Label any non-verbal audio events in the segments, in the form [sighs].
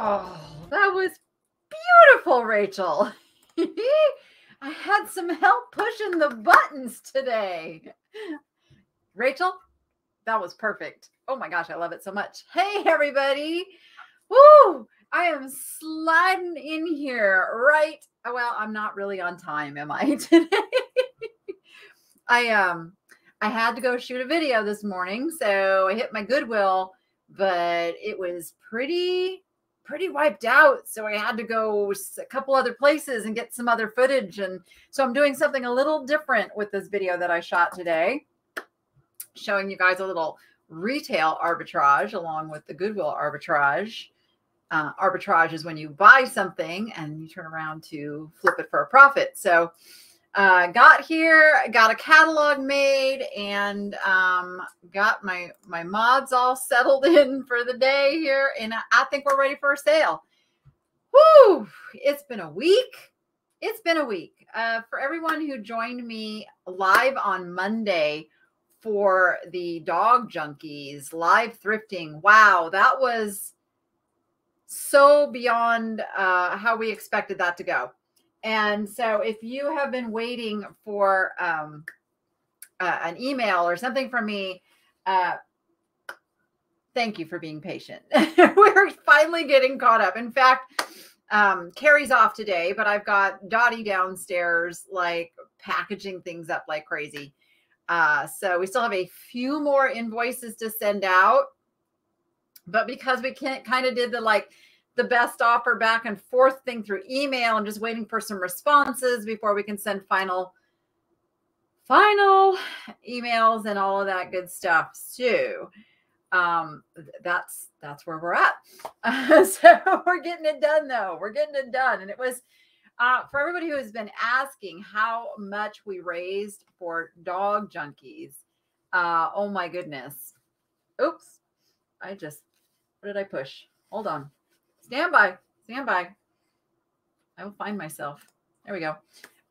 Oh, that was beautiful, Rachel. [laughs] I had some help pushing the buttons today. Rachel, that was perfect. Oh my gosh, I love it so much. Hey, everybody. Woo! I am sliding in here right. Well, I'm not really on time, am I [laughs] today? I um I had to go shoot a video this morning, so I hit my Goodwill, but it was pretty pretty wiped out. So I had to go a couple other places and get some other footage. And so I'm doing something a little different with this video that I shot today, showing you guys a little retail arbitrage along with the Goodwill arbitrage. Uh, arbitrage is when you buy something and you turn around to flip it for a profit. So uh, got here, got a catalog made, and um, got my my mods all [laughs] settled in for the day here, and I think we're ready for a sale. Whoo! It's been a week. It's been a week. Uh, for everyone who joined me live on Monday for the dog junkies live thrifting, wow, that was so beyond uh, how we expected that to go. And so if you have been waiting for um, uh, an email or something from me, uh, thank you for being patient. [laughs] We're finally getting caught up. In fact, um, Carrie's off today, but I've got Dottie downstairs, like packaging things up like crazy. Uh, so we still have a few more invoices to send out. But because we can't kind of did the like the best offer back and forth thing through email. I'm just waiting for some responses before we can send final final emails and all of that good stuff too. Um, that's that's where we're at. [laughs] So we're getting it done though. We're getting it done, and it was uh, for everybody who has been asking how much we raised for dog junkies. Uh, oh my goodness. Oops. I just what did I push? Hold on. Stand by. Stand by. I will find myself. There we go.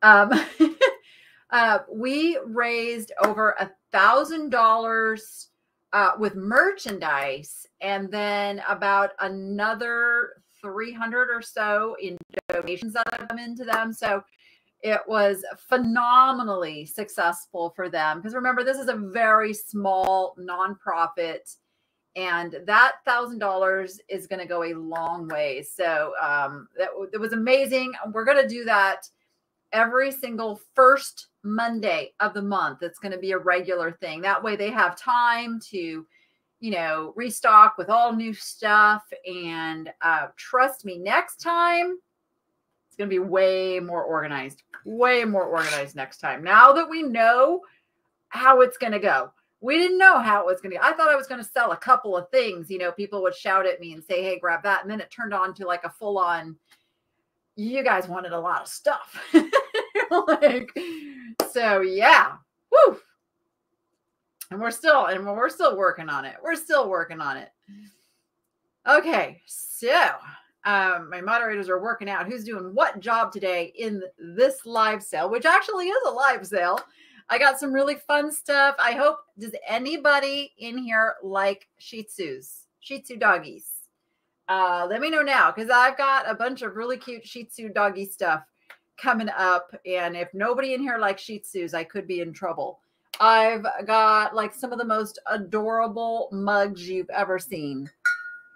Um, [laughs] uh, we raised over a thousand dollars uh, with merchandise, and then about another three hundred or so in donations that have come into them. So it was phenomenally successful for them because remember, this is a very small nonprofit and that thousand dollars is going to go a long way. So um, that, was amazing. We're going to do that every single first Monday of the month. It's going to be a regular thing. That way they have time to, you know, restock with all new stuff. And uh, trust me, next time it's going to be way more organized, way more organized next time. Now that we know how it's going to go we didn't know how it was going to I thought I was going to sell a couple of things. You know, people would shout at me and say, hey, grab that. And then it turned on to like a full on, you guys wanted a lot of stuff. [laughs] like, so yeah. Woo. And we're still, and we're still working on it. We're still working on it. Okay. So um, my moderators are working out who's doing what job today in this live sale, which actually is a live sale. I got some really fun stuff. I hope, does anybody in here like Shih Tzus, Shih Tzu doggies? Uh, let me know now because I've got a bunch of really cute Shih Tzu doggy stuff coming up. And if nobody in here likes Shih Tzus, I could be in trouble. I've got like some of the most adorable mugs you've ever seen.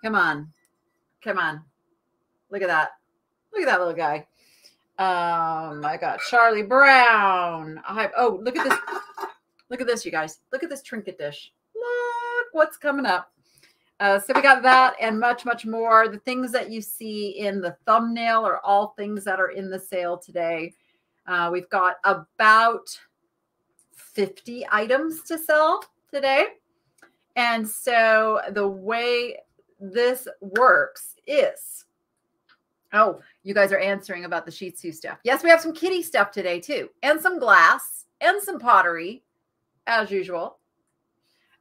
Come on. Come on. Look at that. Look at that little guy. Um, I got Charlie Brown. I oh, look at this. [laughs] Look at this, you guys. Look at this trinket dish. Look what's coming up. Uh, so we got that and much, much more. The things that you see in the thumbnail are all things that are in the sale today. Uh, we've got about 50 items to sell today. And so the way this works is Oh, you guys are answering about the Shih Tzu stuff. Yes, we have some kitty stuff today too, and some glass and some pottery, as usual.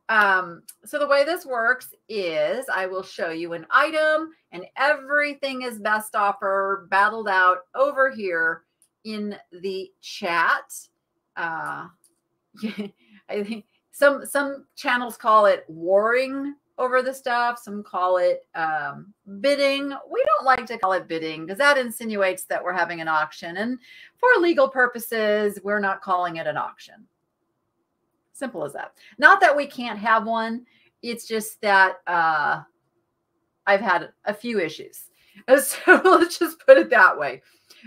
Um, so the way this works is I will show you an item, and everything is best offer battled out over here in the chat. Uh, [laughs] I think some some channels call it warring over the stuff. Some call it um, bidding. We don't like to call it bidding because that insinuates that we're having an auction. And for legal purposes, we're not calling it an auction. Simple as that. Not that we can't have one. It's just that uh, I've had a few issues. [laughs] So let's just put it that way.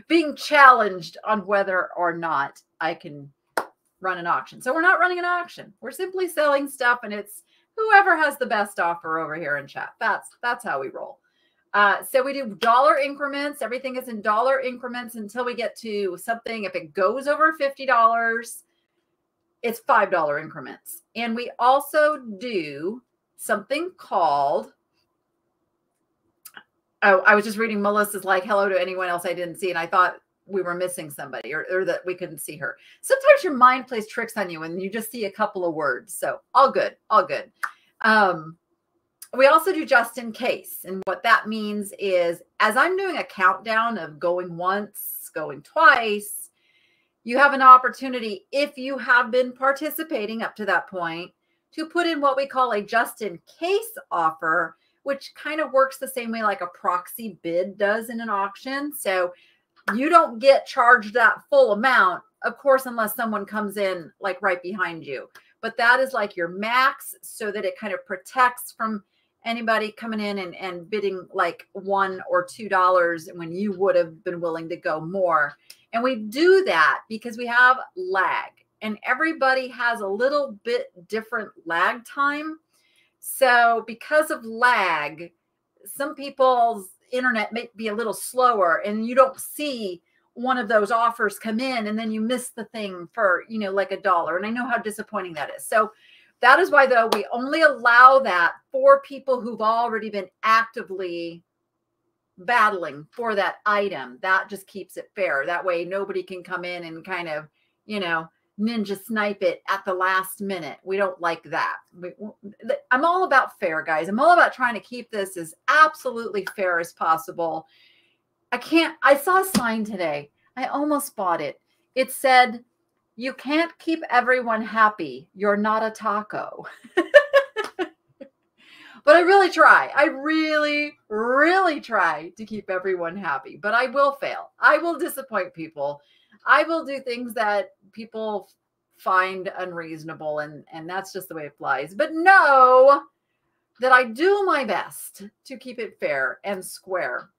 Being challenged on whether or not I can run an auction. So we're not running an auction. We're simply selling stuff and it's whoever has the best offer over here in chat. That's that's how we roll. Uh, so we do dollar increments. Everything is in dollar increments until we get to something. If it goes over fifty dollars, it's five dollar increments. And we also do something called. Oh, I was just reading Melissa's like hello to anyone else I didn't see, and I thought we were missing somebody or, or that we couldn't see her. Sometimes your mind plays tricks on you and you just see a couple of words. So all good, all good. Um, we also do just in case. And what that means is as I'm doing a countdown of going once, going twice, you have an opportunity, if you have been participating up to that point, to put in what we call a just in case offer, which kind of works the same way like a proxy bid does in an auction. So you don't get charged that full amount, of course, unless someone comes in like right behind you. But that is like your max so that it kind of protects from anybody coming in and, and bidding like one or two dollars when you would have been willing to go more. And we do that because we have lag and everybody has a little bit different lag time. So because of lag, some people's internet may be a little slower and you don't see one of those offers come in and then you miss the thing for you know like a dollar. And i know how disappointing that is. So that is why though we only allow that for people who've already been actively battling for that item. That just keeps it fair. That way nobody can come in and kind of you know ninja snipe it at the last minute. We don't like that. We, I'm all about fair, guys. I'm all about trying to keep this as absolutely fair as possible. I can't, I saw a sign today. I almost bought it. It said, You can't keep everyone happy. You're not a taco. [laughs] but I really try. I really, really try to keep everyone happy, but I will fail. I will disappoint people. I will do things that people find unreasonable and and that's just the way it flies. But know that i do my best to keep it fair and square.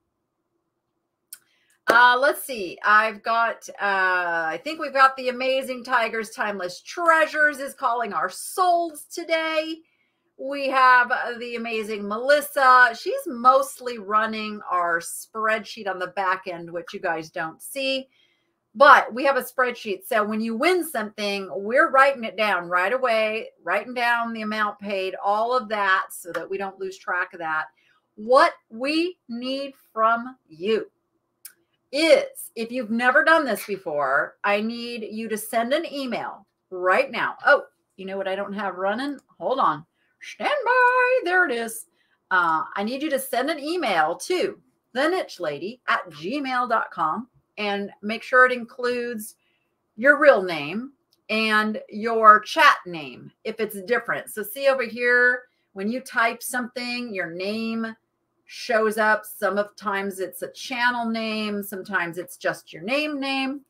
Uh let's see. I've got uh i think we've got the amazing tigers timeless treasures is calling our souls today. We have the amazing melissa. She's mostly running our spreadsheet on the back end which you guys don't see but we have a spreadsheet. So when you win something, we're writing it down right away, writing down the amount paid, all of that, so that we don't lose track of that. What we need from you is if you've never done this before, I need you to send an email right now. Oh, you know what I don't have running? Hold on. Stand by. There it is. Uh, I need you to send an email to the niche lady at gmail.com and make sure it includes your real name and your chat name if it's different. So, see over here, when you type something, your name shows up. Some of times it's a channel name, sometimes it's just your name name.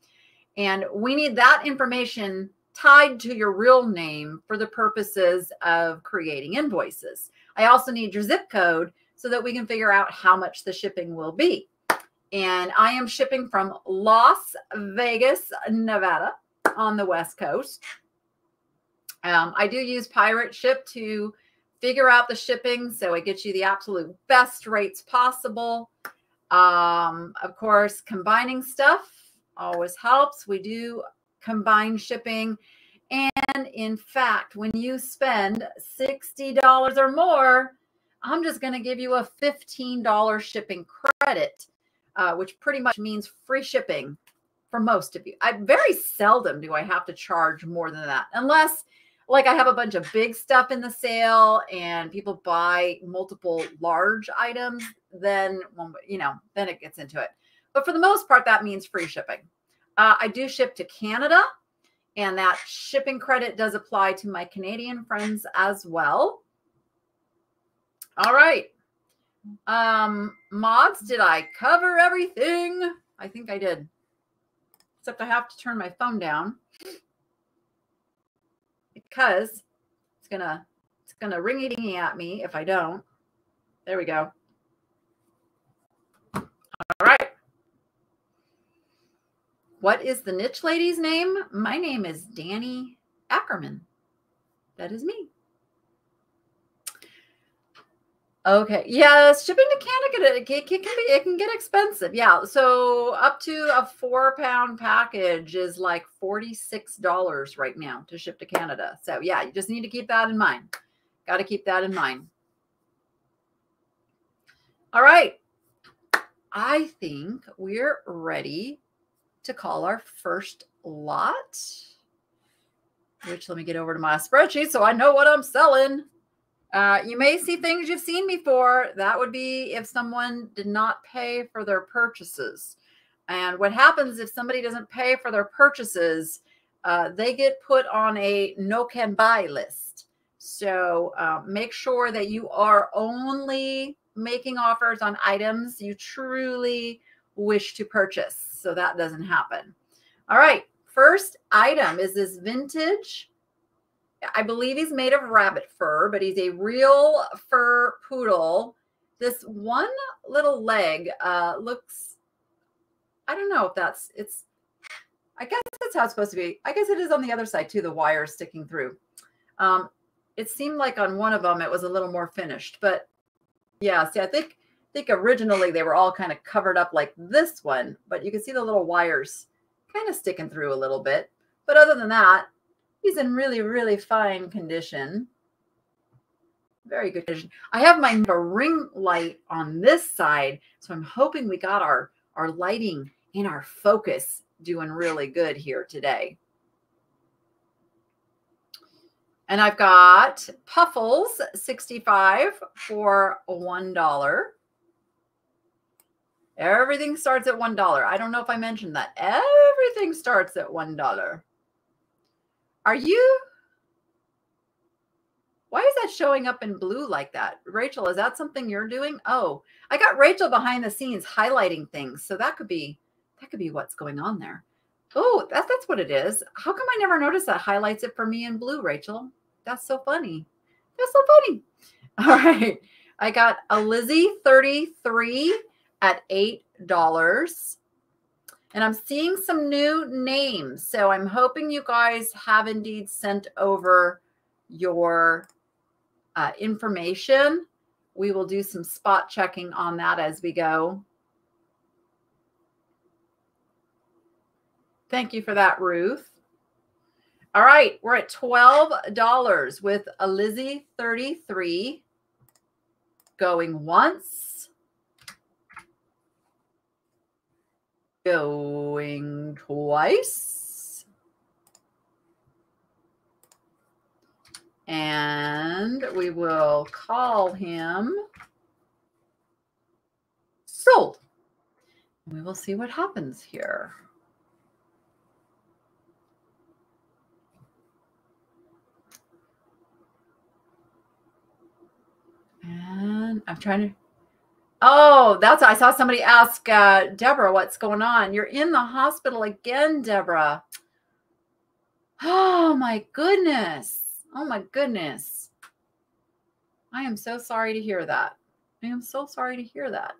And we need that information tied to your real name for the purposes of creating invoices. I also need your zip code so that we can figure out how much the shipping will be and I am shipping from Las Vegas, Nevada on the West Coast. Um, I do use Pirate Ship to figure out the shipping so it gets you the absolute best rates possible. Um, of course, combining stuff always helps. We do combine shipping. And in fact, when you spend $60 or more, I'm just going to give you a $15 shipping credit uh, which pretty much means free shipping for most of you. I very seldom do I have to charge more than that, unless like I have a bunch of big stuff in the sale and people buy multiple large items, then you know, then it gets into it. But for the most part, that means free shipping. Uh, I do ship to Canada, and that shipping credit does apply to my Canadian friends as well. All right. Um, mods, did I cover everything? I think I did. Except I have to turn my phone down because it's gonna it's gonna ring dingy at me if I don't. There we go. All right. What is the niche lady's name? My name is Danny Ackerman. That is me. Okay. Yeah, shipping to Canada it can, be it can get expensive. Yeah. So up to a four pound package is like $46 right now to ship to Canada. So yeah, you just need to keep that in mind. Got to keep that in mind. All right. I think we're ready to call our first lot. Which let me get over to my spreadsheet so I know what I'm selling. Uh, you may see things you've seen before. That would be if someone did not pay for their purchases. And what happens if somebody doesn't pay for their purchases, uh, they get put on a no can buy list. So uh, make sure that you are only making offers on items you truly wish to purchase so that doesn't happen. All right, first item is this vintage I believe he's made of rabbit fur, but he's a real fur poodle. This one little leg uh, looks, I don't know if that's, it's, I guess that's how it's supposed to be. I guess it is on the other side too, the wire sticking through. Um, it seemed like on one of them it was a little more finished, but yeah, see, I think, I think originally they were all kind of covered up like this one, but you can see the little wires kind of sticking through a little bit. But other than that, He's in really, really fine condition. Very good condition. I have my ring light on this side, so I'm hoping we got our, our lighting and our focus doing really good here today. And I've got Puffles 65 for $1. Everything starts at $1. I don't know if I mentioned that. Everything starts at $1. Are you? Why is that showing up in blue like that? Rachel, is that something you're doing? Oh, I got Rachel behind the scenes highlighting things. So that could be that could be what's going on there. Oh, that's that's what it is. How come I never noticed that highlights it for me in blue, Rachel? That's so funny. That's so funny. [laughs] All right. I got a Lizzie 33 at $8. And I'm seeing some new names. So I'm hoping you guys have indeed sent over your uh, information. We will do some spot checking on that as we go. Thank you for that, Ruth. All right, we're at $12 with a Lizzie 33 going once. Going twice. And we will call him sold. We will see what happens here. And I'm trying to Oh, that's I saw somebody ask uh, Deborah, what's going on? You're in the hospital again, Deborah. Oh my goodness. Oh my goodness. I am so sorry to hear that. I am so sorry to hear that.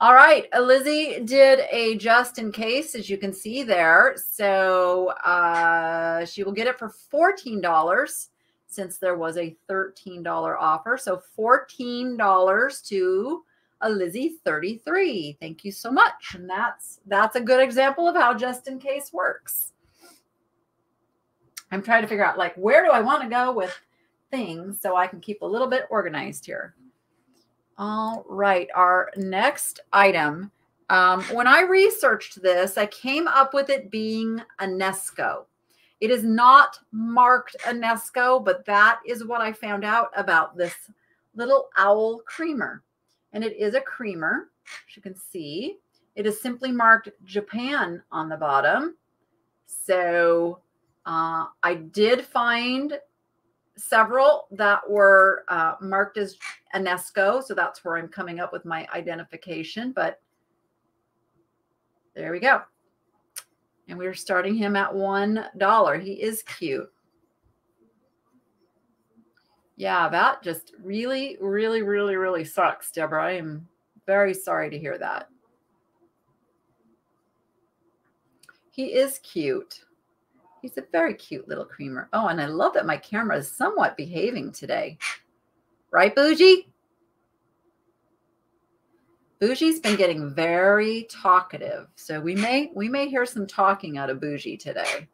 All right, Lizzie did a just in case, as you can see there. So uh, she will get it for $14 since there was a $13 offer. So $14 to a Lizzie 33. Thank you so much. And that's that's a good example of how just in case works. I'm trying to figure out like where do I want to go with things so I can keep a little bit organized here. All right, our next item. Um, when I researched this, I came up with it being an Enesco. It is not marked Enesco, but that is what I found out about this little owl creamer. And it is a creamer, as you can see. It is simply marked Japan on the bottom. So uh, I did find several that were uh, marked as Enesco. So that's where I'm coming up with my identification. But there we go. And we're starting him at $1. He is cute. Yeah, that just really, really, really, really sucks, Deborah. I am very sorry to hear that. He is cute. He's a very cute little creamer. Oh, and I love that my camera is somewhat behaving today. Right, Bougie? Bougie's been getting very talkative. So we may we may hear some talking out of Bougie today.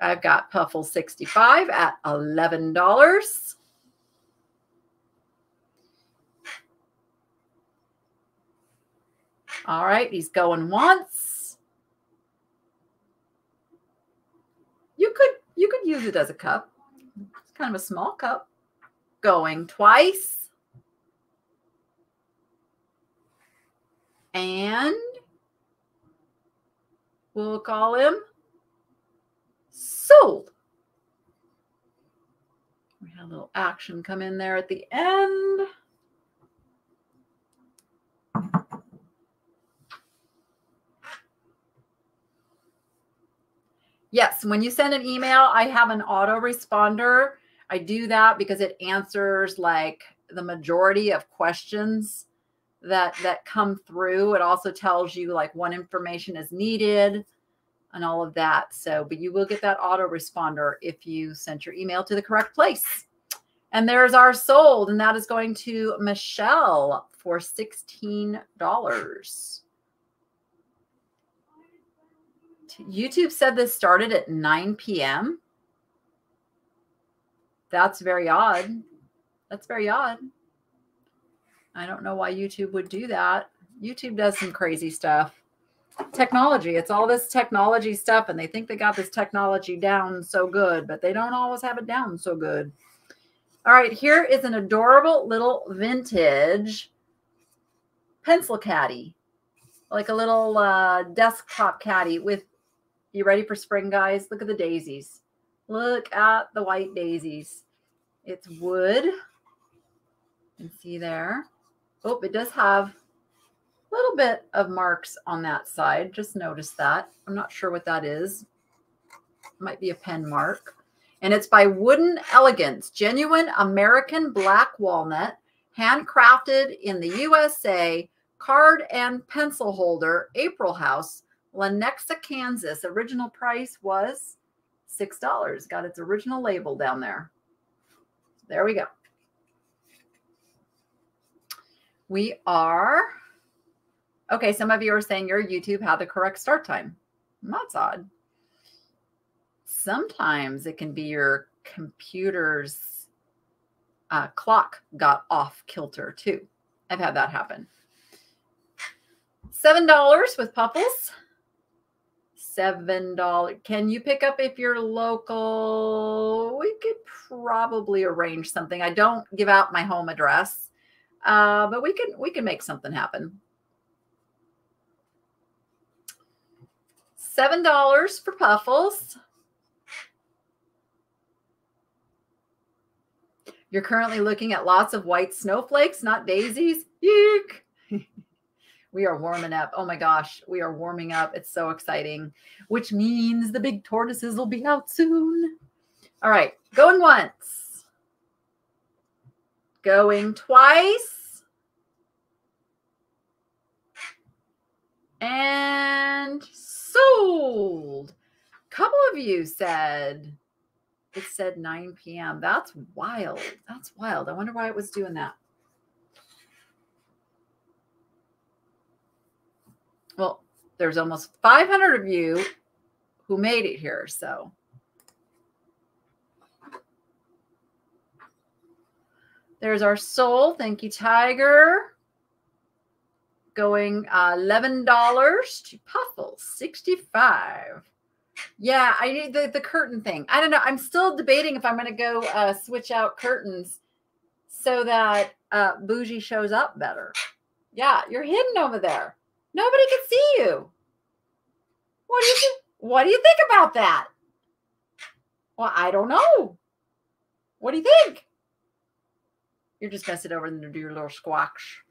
I've got Puffle 65 at $11. All right, he's going once. You could you could use it as a cup. It's kind of a small cup. Going twice. And we'll call him sold. We had a little action come in there at the end. Yes, when you send an email, I have an autoresponder. I do that because it answers like the majority of questions that that come through. It also tells you like what information is needed and all of that. So, but you will get that autoresponder if you sent your email to the correct place. And there's our sold, and that is going to Michelle for $16. YouTube said this started at 9 p.m. That's very odd. That's very odd. I don't know why YouTube would do that. YouTube does some crazy stuff technology. It's all this technology stuff, and they think they got this technology down so good, but they don't always have it down so good. All right, here is an adorable little vintage pencil caddy, like a little uh, desktop caddy with. You ready for spring, guys? Look at the daisies. Look at the white daisies. It's wood. You can see there. Oh, it does have a little bit of marks on that side. Just notice that. I'm not sure what that is. Might be a pen mark. And it's by Wooden Elegance, genuine American black walnut, handcrafted in the USA, card and pencil holder, April House, Lenexa, Kansas. Original price was $6. Got its original label down there. There we go. We are Okay, some of you are saying your YouTube had the correct start time. That's odd. Sometimes it can be your computer's uh, clock got off kilter too. I've had that happen. Seven dollars with Puffles. Seven dollars. Can you pick up if you're local? We could probably arrange something. I don't give out my home address, uh, but we can we can make something happen. $7 for Puffles. You're currently looking at lots of white snowflakes, not daisies. Eek. [laughs] we are warming up. Oh my gosh, we are warming up. It's so exciting, which means the big tortoises will be out soon. All right, going once, going twice, and sold. A couple of you said it said 9 p.m. That's wild. That's wild. I wonder why it was doing that. Well, there's almost 500 of you who made it here. So there's our soul. Thank you, Tiger going uh, $11 to Puffle, 65 Yeah, I need the, the curtain thing. I don't know. I'm still debating if I'm going to go uh, switch out curtains so that uh, Bougie shows up better. Yeah, you're hidden over there. Nobody can see you. What do you? What do you think about that? Well, I don't know. What do you think? You're just gonna sit over and do your little squash.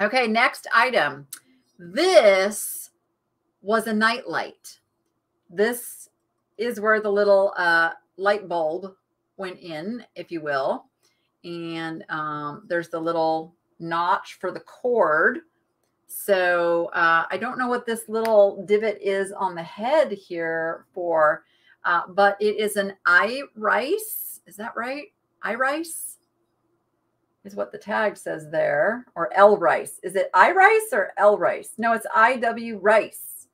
Okay, next item. This was a night light. This is where the little uh, light bulb went in, if you will. And um, there's the little notch for the cord. So uh, I don't know what this little divot is on the head here for, uh, but it is an eye rice. Is that right? iRice is what the tag says there, or L Rice. Is it iRice or L Rice? No, it's IW Rice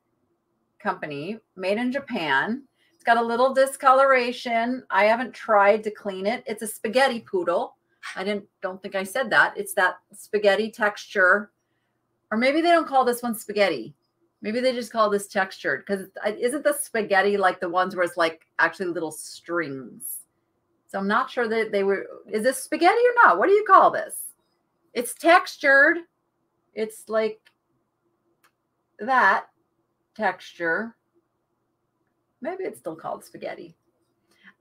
Company, made in Japan. It's got a little discoloration. I haven't tried to clean it. It's a spaghetti poodle. I didn't don't think I said that. It's that spaghetti texture. Or maybe they don't call this one spaghetti. Maybe they just call this textured because isn't the spaghetti like the ones where it's like actually little strings? So I'm not sure that they were. Is this spaghetti or not? What do you call this? It's textured. It's like that texture. Maybe it's still called spaghetti.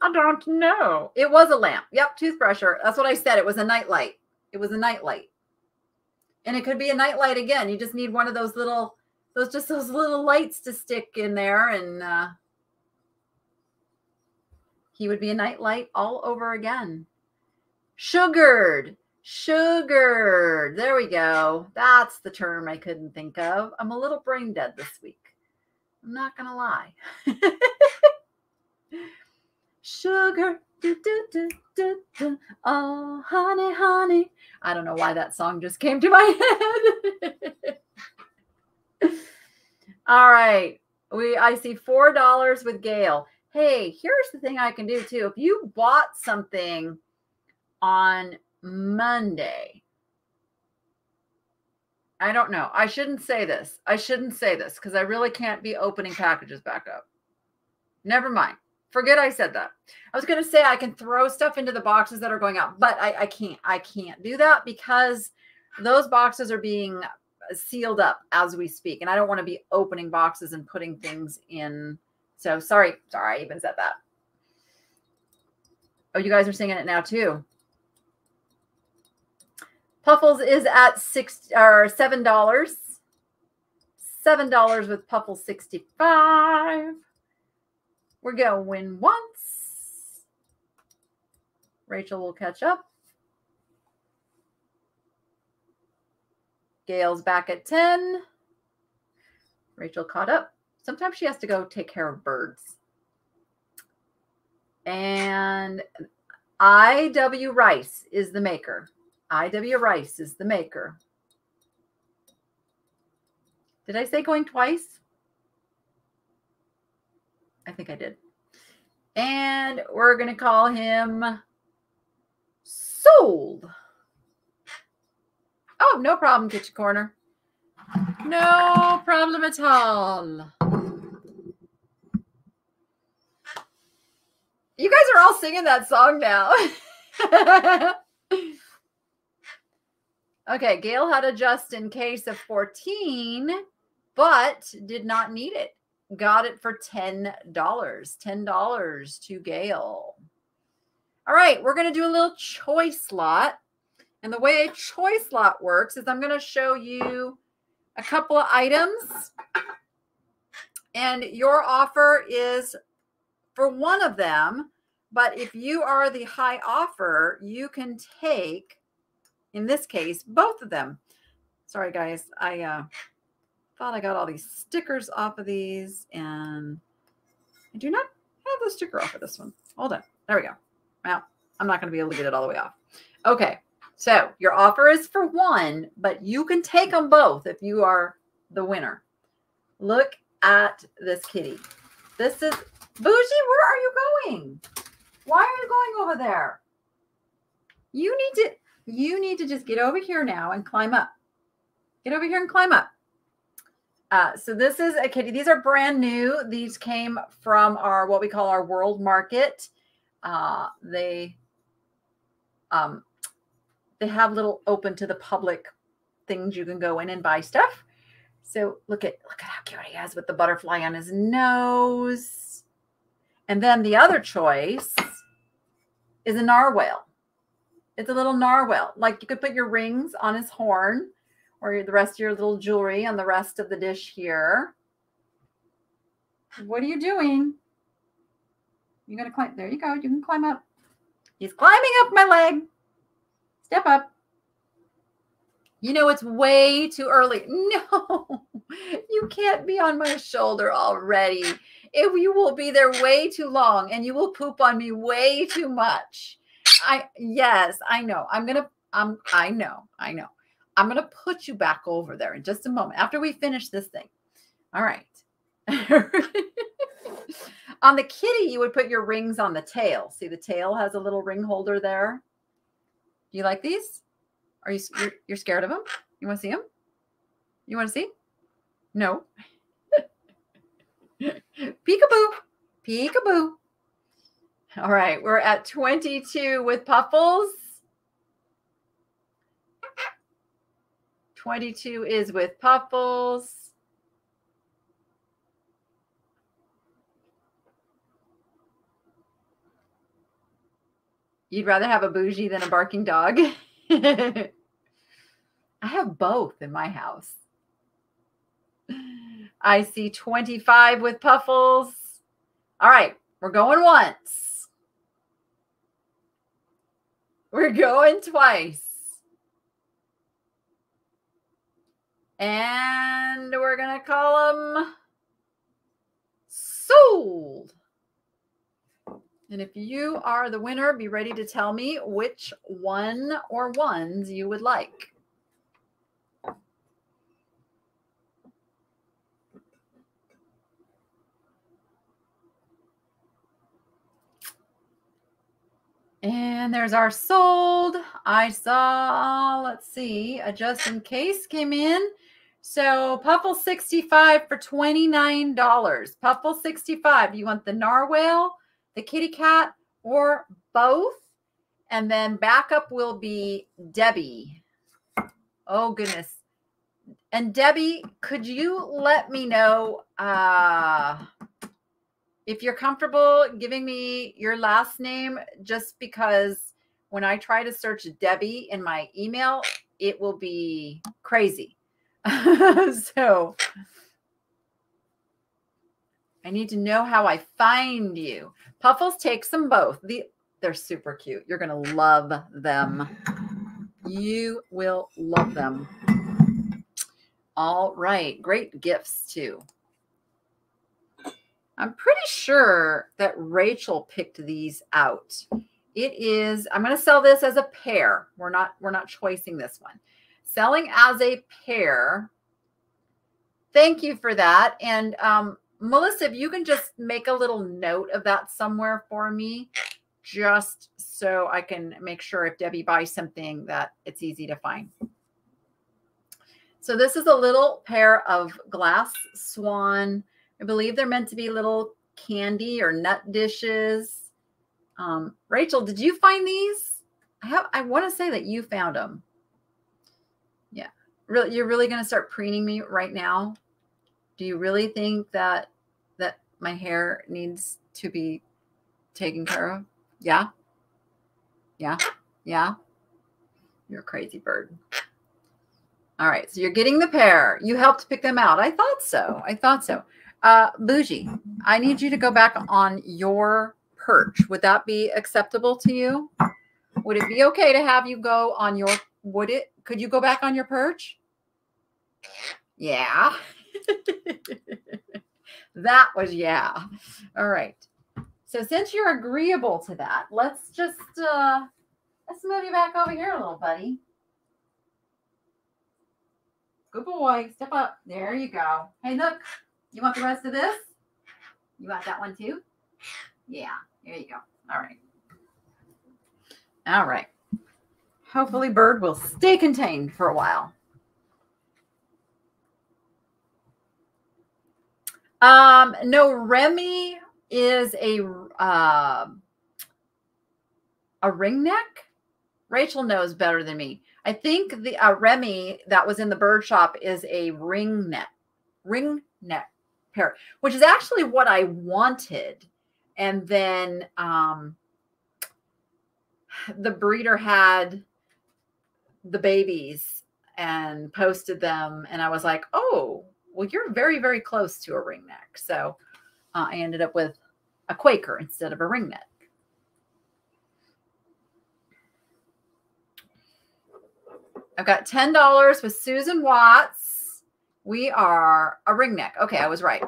I don't know. It was a lamp. Yep, toothbrusher. That's what I said. It was a nightlight. It was a nightlight. And it could be a nightlight again. You just need one of those little, those just those little lights to stick in there and uh, he would be a night light all over again. Sugared, sugared. There we go. That's the term I couldn't think of. I'm a little brain dead this week. I'm not going to lie. [laughs] Sugar. Do, do, do, oh, honey, honey. I don't know why that song just came to my [laughs] head. All right. We I see four dollars with Gail hey, here's the thing I can do too. If you bought something on Monday, I don't know. I shouldn't say this. I shouldn't say this because I really can't be opening packages back up. Never mind. Forget I said that. I was going to say I can throw stuff into the boxes that are going out, but I, I can't. I can't do that because those boxes are being uh, sealed up as we speak. And I don't want to be opening boxes and putting things in so sorry, sorry, I even said that. Oh, you guys are singing it now too. Puffles is at six or seven dollars. Seven dollars with Puffles 65. We're going once. Rachel will catch up. Gail's back at 10. Rachel caught up sometimes she has to go take care of birds. And IW Rice is the maker. IW Rice is the maker. Did I say going twice? I think I did. And we're going to call him Sold. Oh, no problem, Kitchen Corner. No problem at all. You guys are all singing that song now. [laughs] okay, Gail had a just in case of 14, but did not need it. Got it for $10. $10 to Gail. All right, we're going to do a little choice lot. And the way a choice lot works is I'm going to show you a couple of items. And your offer is for one of them. But if you are the high offer, you can take, in this case, both of them. Sorry, guys. I uh, thought I got all these stickers off of these, and I do not have the sticker off of this one. Hold on. There we go. Well, I'm not going to be able to get it all the way off. Okay. So your offer is for one, but you can take them both if you are the winner. Look at this kitty. This is Bougie. Where are you going? Why are you going over there? You need to you need to just get over here now and climb up. Get over here and climb up. Uh, so this is a kitty. These are brand new. These came from our what we call our world market. Uh, they um, they have little open to the public things you can go in and buy stuff. So look at look at how cute he is with the butterfly on his nose. And then the other choice is a narwhal. It's a little narwhal. Like you could put your rings on his horn or the rest of your little jewelry on the rest of the dish here. What are you doing? You're going to climb. There you go. You can climb up. He's climbing up my leg. Step up. You know, it's way too early. [laughs] No, you can't be on my shoulder already. If you will be there way too long and you will poop on me way too much. I yes, I know. I'm gonna I'm I know, I know. I'm gonna put you back over there in just a moment after we finish this thing. All right. [laughs] on the kitty, you would put your rings on the tail. See, the tail has a little ring holder there. Do you like these? Are you you're, you're scared of them? You want to see them? You want to see? No. Peekaboo. Peekaboo. All right, we're at 22 with Puffles. 22 is with Puffles. You'd rather have a bougie than a barking dog. [laughs] I have both in my house. I see 25 with Puffles. All right, we're going once. We're going twice. And we're going to call them sold. And if you are the winner, be ready to tell me which one or ones you would like. And there's our sold. I saw, let's see, a just in case came in. So Puffle 65 for $29. Puffle 65. You want the narwhal, the kitty cat, or both? And then backup will be Debbie. Oh, goodness. And Debbie, could you let me know uh, if you're comfortable giving me your last name, just because when I try to search Debbie in my email, it will be crazy. [laughs] so I need to know how I find you. Puffles takes them both. The, they're super cute. You're going to love them. You will love them. All right. Great gifts, too. I'm pretty sure that Rachel picked these out. It is, I'm going to sell this as a pair. We're not, we're not choosing this one. Selling as a pair. Thank you for that. And um, Melissa, if you can just make a little note of that somewhere for me, just so I can make sure if Debbie buys something that it's easy to find. So this is a little pair of glass swan I believe they're meant to be little candy or nut dishes. Um, Rachel, did you find these? I have. I want to say that you found them. Yeah, really, you're really going to start preening me right now. Do you really think that that my hair needs to be taken care of? Yeah. Yeah. Yeah. You're a crazy bird. All right. So you're getting the pair. You helped pick them out. I thought so. I thought so. Uh, Bougie, I need you to go back on your perch. Would that be acceptable to you? Would it be okay to have you go on your, would it, could you go back on your perch? Yeah. [laughs] that was yeah. All right. So since you're agreeable to that, let's just, uh, let's move you back over here a little, buddy. Good boy. Step up. There you go. Hey, look. You want the rest of this? You want that one too? Yeah, there you go. All right. All right. Hopefully, Bird will stay contained for a while. Um, no, Remy is a uh, a ring neck. Rachel knows better than me. I think the uh, Remy that was in the bird shop is a ring neck. Ring neck pair, which is actually what I wanted. And then um, the breeder had the babies and posted them. And I was like, oh, well, you're very, very close to a ring neck. So uh, I ended up with a Quaker instead of a ring neck. I've got $10 with Susan Watts. We are a ring neck. Okay, I was right.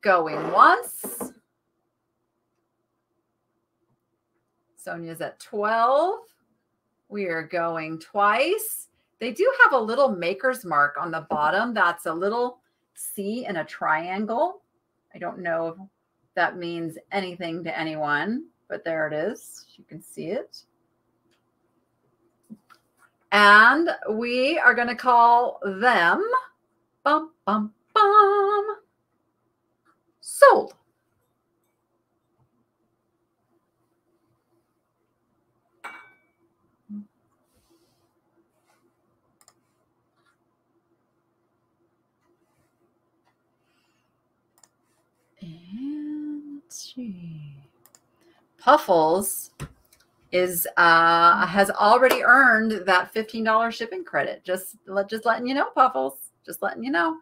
Going once. Sonia's at 12. We are going twice. They do have a little maker's mark on the bottom. That's a little C in a triangle. I don't know if that means anything to anyone, but there it is. You can see it. And we are going to call them bum, bum, bum, sold. And let's see. Puffles is uh has already earned that $15 shipping credit. Just let just letting you know, Puffles. Just letting you know.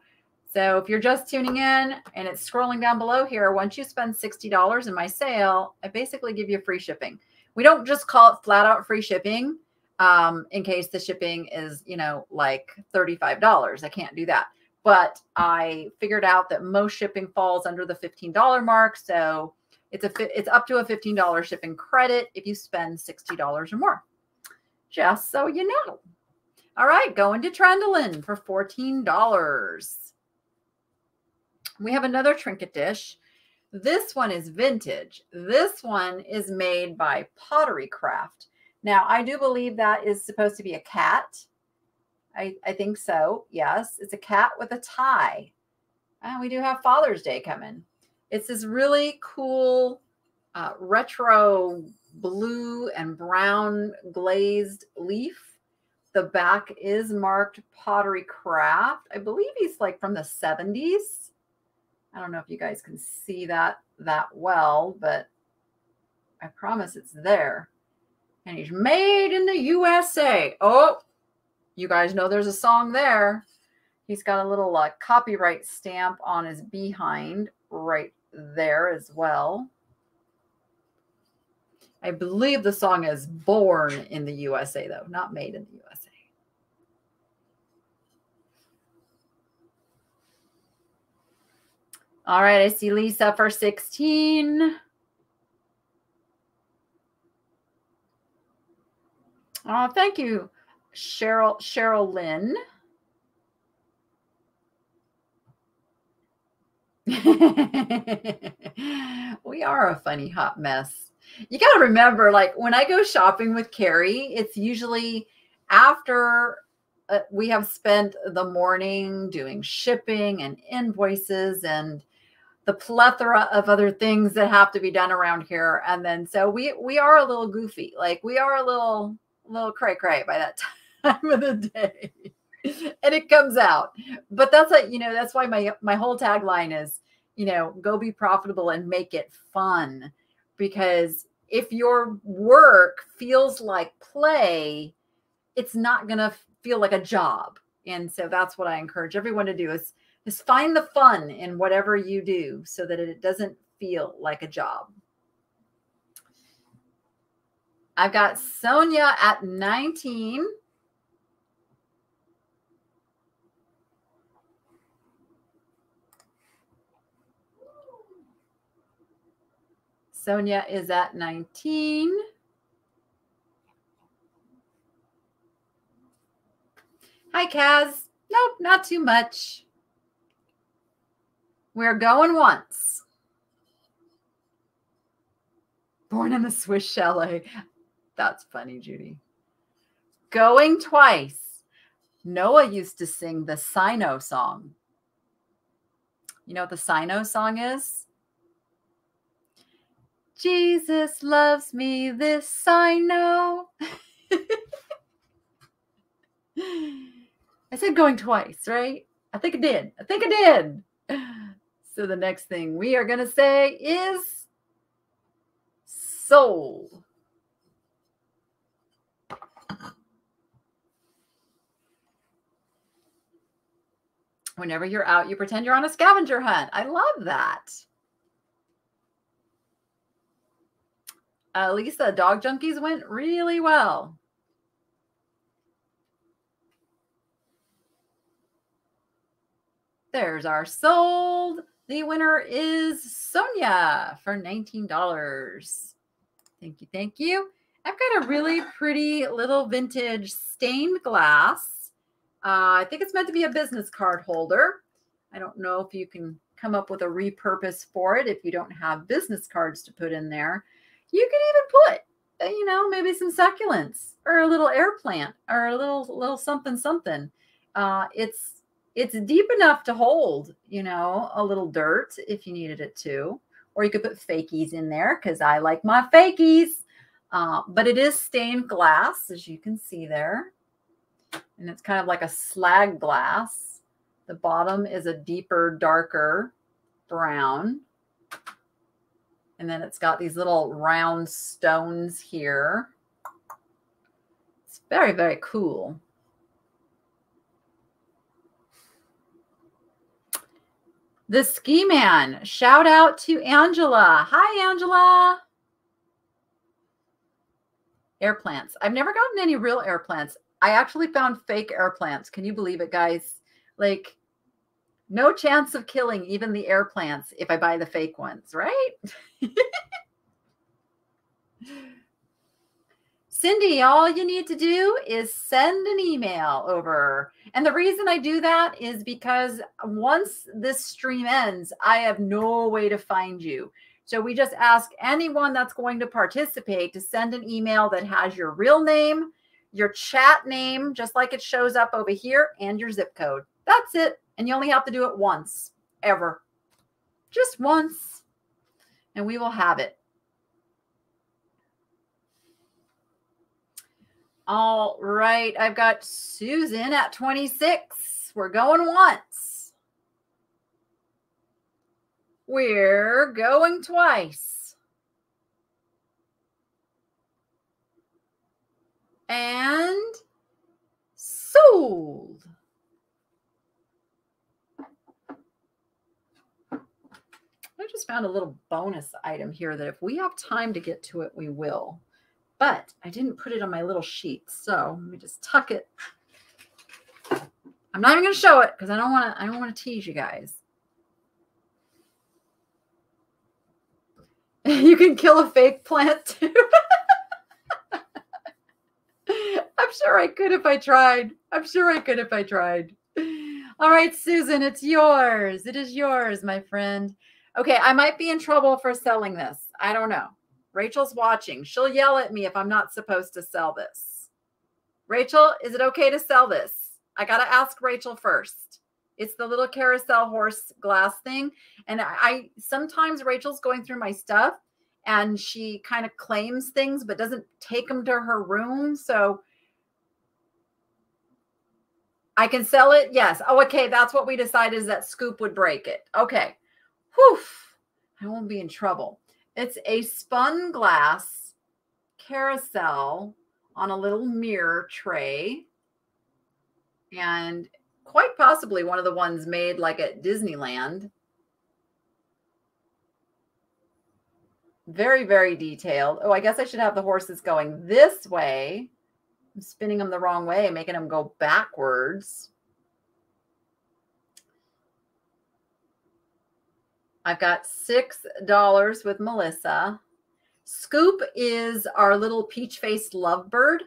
So if you're just tuning in and it's scrolling down below here, once you spend $60 in my sale, I basically give you free shipping. We don't just call it flat out free shipping um, in case the shipping is, you know, like $35. I can't do that but I figured out that most shipping falls under the $15 mark. So it's a it's up to a $15 shipping credit if you spend $60 or more. Just so you know. All right, going to Trendolin for $14. We have another trinket dish. This one is vintage. This one is made by Pottery Craft. Now, I do believe that is supposed to be a cat. I, I think so. Yes. It's a cat with a tie. And we do have Father's Day coming. It's this really cool uh, retro blue and brown glazed leaf. The back is marked Pottery Craft. I believe he's like from the 70s. I don't know if you guys can see that that well, but I promise it's there. And he's made in the USA. Oh, you guys know there's a song there. He's got a little uh, copyright stamp on his behind right there as well. I believe the song is born in the USA, though, not made in the USA. All right, I see Lisa for 16. Oh, thank you, Cheryl Cheryl Lynn. [laughs] we are a funny hot mess. You got to remember, like when I go shopping with Carrie, it's usually after uh, we have spent the morning doing shipping and invoices and the plethora of other things that have to be done around here. And then so we we are a little goofy, like we are a little little cray cray by that [laughs] time of the day. And it comes out. But that's like you know that's why my my whole tagline is you know go be profitable and make it fun. Because if your work feels like play it's not going to feel like a job. And so that's what i encourage everyone to do is is find the fun in whatever you do so that it doesn't feel like a job i've got sonia at 19 Sonia is at 19. Hi, Kaz. Nope, not too much. We're going once. Born in the Swiss chalet. That's funny, Judy. Going twice. Noah used to sing the Sino song. You know what the Sino song is? Jesus loves me, this I know. [laughs] I said going twice, right? I think I did. I think I did. So the next thing we are going to say is "soul." Whenever you're out, you pretend you're on a scavenger hunt. I love that. Uh, Lisa, dog junkies went really well. There's our sold. The winner is Sonia for $19. Thank you. Thank you. I've got a really [laughs] pretty little vintage stained glass. Uh, I think it's meant to be a business card holder. I don't know if you can come up with a repurpose for it if you don't have business cards to put in there. You can even put, uh, you know, maybe some succulents or a little air plant or a little little something something. Uh, it's it's deep enough to hold, you know, a little dirt if you needed it to. Or you could put fakies in there because I like my fakies. Uh, but it is stained glass, as you can see there. And it's kind of like a slag glass. The bottom is a deeper, darker brown. And then it's got these little round stones here. It's very, very cool. The Ski Man. Shout out to Angela. Hi, Angela. Air plants. I've never gotten any real air plants. I actually found fake air plants. Can you believe it, guys? Like, no chance of killing even the air plants if I buy the fake ones, right? [laughs] Cindy, all you need to do is send an email over. And the reason I do that is because once this stream ends, I have no way to find you. So we just ask anyone that's going to participate to send an email that has your real name, your chat name, just like it shows up over here, and your zip code. That's it. And you only have to do it once, ever. Just once. And we will have it. All right. I've got Susan at 26. We're going once. We're going twice. And sold. I just found a little bonus item here that if we have time to get to it, we will but I didn't put it on my little sheet. So let me just tuck it. I'm not even going to show it because I don't want to, I don't want to tease you guys. [laughs] you can kill a fake plant too. [laughs] I'm sure I could if I tried. I'm sure I could if I tried. All right, Susan, it's yours. It is yours, my friend. Okay, I might be in trouble for selling this. I don't know. Rachel's watching. She'll yell at me if I'm not supposed to sell this. Rachel, is it okay to sell this? I got to ask Rachel first. It's the little carousel horse glass thing. And I, I sometimes Rachel's going through my stuff and she kind of claims things but doesn't take them to her room. So I can sell it. Yes. Oh, okay. That's what we decided is that Scoop would break it. Okay. Whew. I won't be in trouble. It's a spun glass carousel on a little mirror tray. And quite possibly one of the ones made like at Disneyland. Very, very detailed. Oh, I guess I should have the horses going this way. I'm spinning them the wrong way, making them go backwards. I've got $6 with Melissa. Scoop is our little peach faced lovebird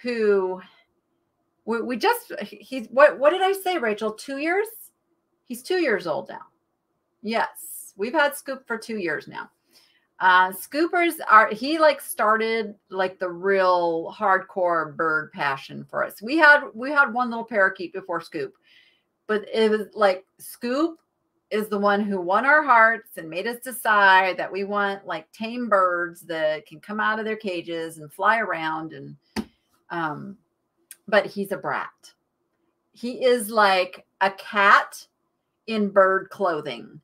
who we, we just, he's, what, what did I say, Rachel? Two years? He's two years old now. Yes, we've had Scoop for two years now. Uh, Scoopers are, he like started like the real hardcore bird passion for us. We had, we had one little parakeet before Scoop, but it was like Scoop is the one who won our hearts and made us decide that we want like tame birds that can come out of their cages and fly around and um but he's a brat. He is like a cat in bird clothing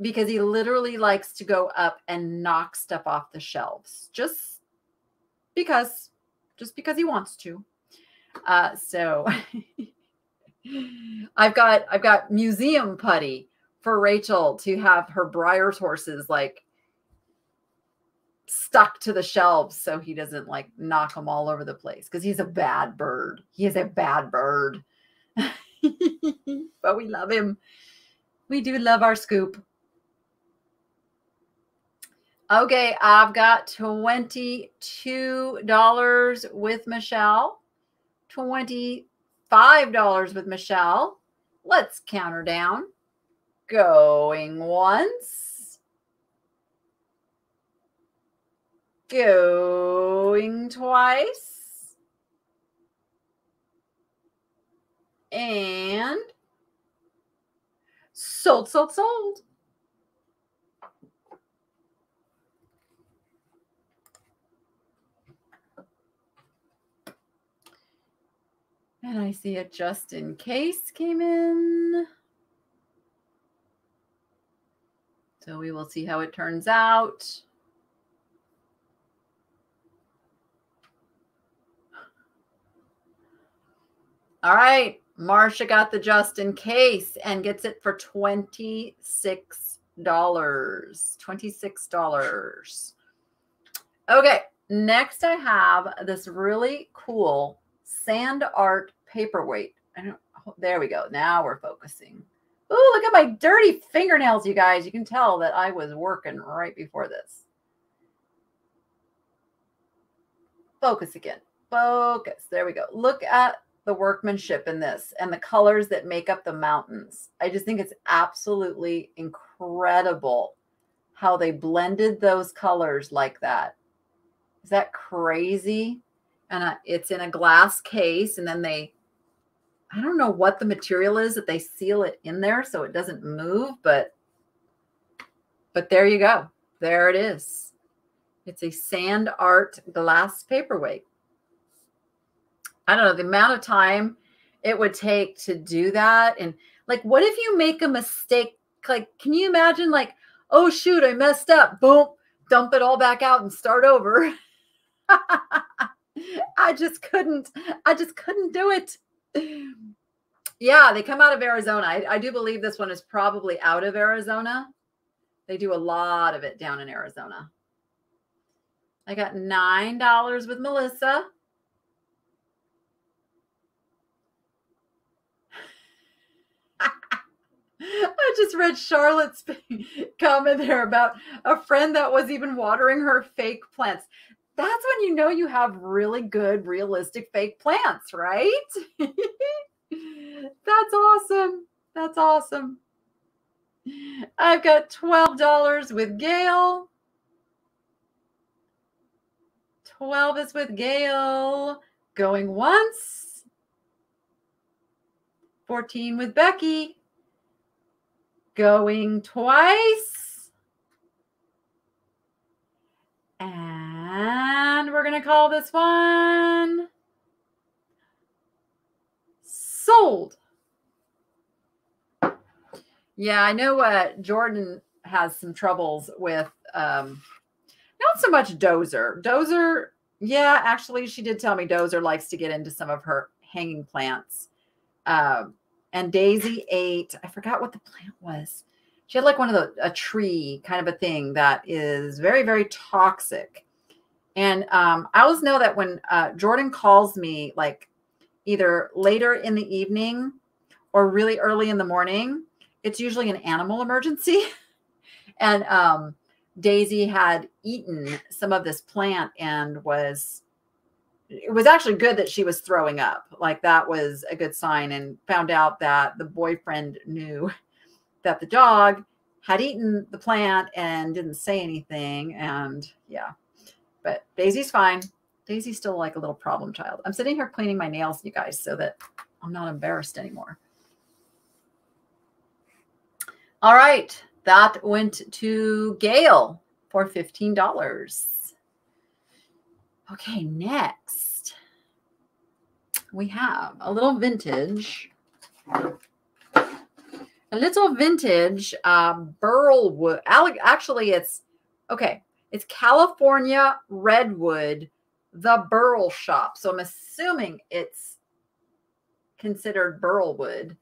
because he literally likes to go up and knock stuff off the shelves just because just because he wants to. Uh so [laughs] I've got I've got museum putty for Rachel to have her Breyers horses like stuck to the shelves so he doesn't like knock them all over the place because he's a bad bird. He is a bad bird. [laughs] but we love him. We do love our scoop. Okay, I've got $22 with Michelle. $25 with Michelle. Let's count her down. Going once. Going twice. And sold, sold, sold. And I see it just in case came in. So we will see how it turns out. All right. Marsha got the just in case and gets it for $26. $26. Okay. Next, I have this really cool sand art paperweight. I don't, oh, there we go. Now we're focusing. Oh, look at my dirty fingernails, you guys. You can tell that I was working right before this. Focus again. Focus. There we go. Look at the workmanship in this and the colors that make up the mountains. I just think it's absolutely incredible how they blended those colors like that. Is that crazy? And uh, it's in a glass case and then they I don't know what the material is that they seal it in there so it doesn't move, but but there you go. There it is. It's a sand art glass paperweight. I don't know the amount of time it would take to do that. And like, what if you make a mistake? Like, can you imagine, like, oh, shoot, I messed up. Boom, dump it all back out and start over. [laughs] I just couldn't, I just couldn't do it. Yeah, they come out of Arizona. I, I do believe this one is probably out of Arizona. They do a lot of it down in Arizona. I got $9 with Melissa. [laughs] I just read Charlotte's [laughs] comment there about a friend that was even watering her fake plants. That's when you know you have really good, realistic fake plants, right? [laughs] That's awesome. That's awesome. I've got $12 with Gail. 12 is with Gail. Going once. 14 with Becky. Going twice. And we're going to call this one sold. Yeah, I know uh, Jordan has some troubles with um, not so much Dozer. Dozer, yeah, actually, she did tell me Dozer likes to get into some of her hanging plants. Um, and Daisy ate, I forgot what the plant was. She had like one of the, a tree kind of a thing that is very, very toxic. And um, I always know that when uh, Jordan calls me, like either later in the evening or really early in the morning, it's usually an animal emergency. [laughs] and um, Daisy had eaten some of this plant and was it was actually good that she was throwing up. Like that was a good sign and found out that the boyfriend knew [laughs] that the dog had eaten the plant and didn't say anything. And yeah, but Daisy's fine. Daisy's still like a little problem child. I'm sitting here cleaning my nails, you guys, so that I'm not embarrassed anymore. All right. That went to Gail for $15. Okay, next we have a little vintage, a little vintage uh, burlwood. Actually, it's okay. It's California redwood the Burl shop. So I'm assuming it's considered burl wood.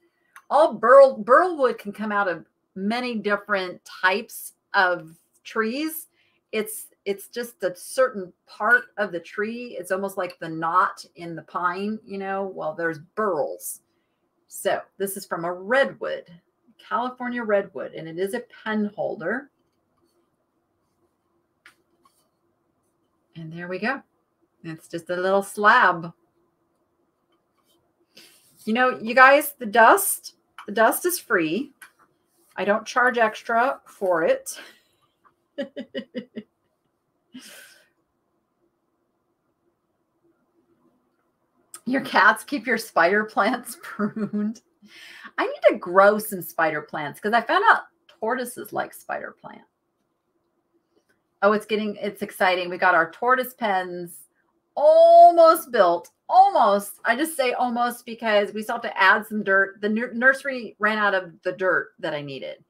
All burl burl wood can come out of many different types of trees. It's it's just a certain part of the tree. It's almost like the knot in the pine, you know. Well, there's burls. So this is from a redwood, California redwood, and it is a pen holder. And there we go. It's just a little slab. You know, you guys, the dust, the dust is free. I don't charge extra for it. [laughs] your cats keep your spider plants [laughs] pruned. I need to grow some spider plants because I found out tortoises like spider plants. Oh, it's getting, it's exciting. We got our tortoise pens almost built. Almost. I just say almost because we still have to add some dirt. The nursery ran out of the dirt that I needed.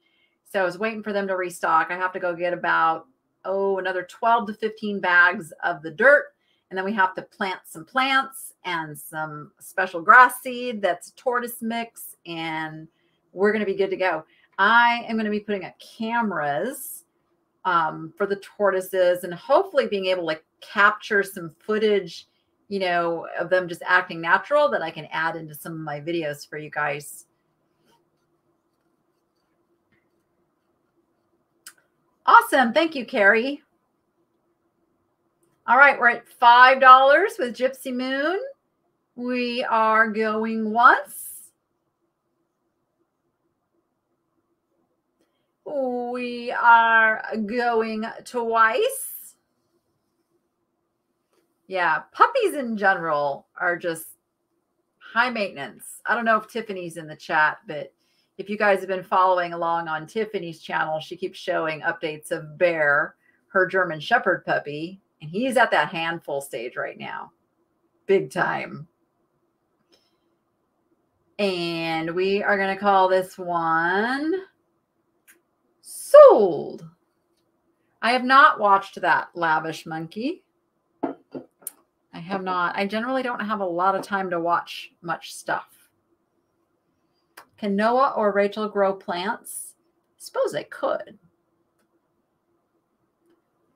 So I was waiting for them to restock. I have to go get about, oh, another 12 to 15 bags of the dirt. And then we have to plant some plants and some special grass seed that's tortoise mix. And we're going to be good to go. I am going to be putting up cameras um, for the tortoises and hopefully being able to capture some footage, you know, of them just acting natural that I can add into some of my videos for you guys. Awesome. Thank you, Carrie. All right, we're at $5 with Gypsy Moon. We are going once. We are going twice. Yeah, puppies in general are just high maintenance. I don't know if Tiffany's in the chat, but if you guys have been following along on Tiffany's channel, she keeps showing updates of Bear, her German Shepherd puppy, and he's at that handful stage right now. Big time. And we are going to call this one sold. I have not watched that lavish monkey. I have not. I generally don't have a lot of time to watch much stuff. Can Noah or Rachel grow plants? Suppose they could.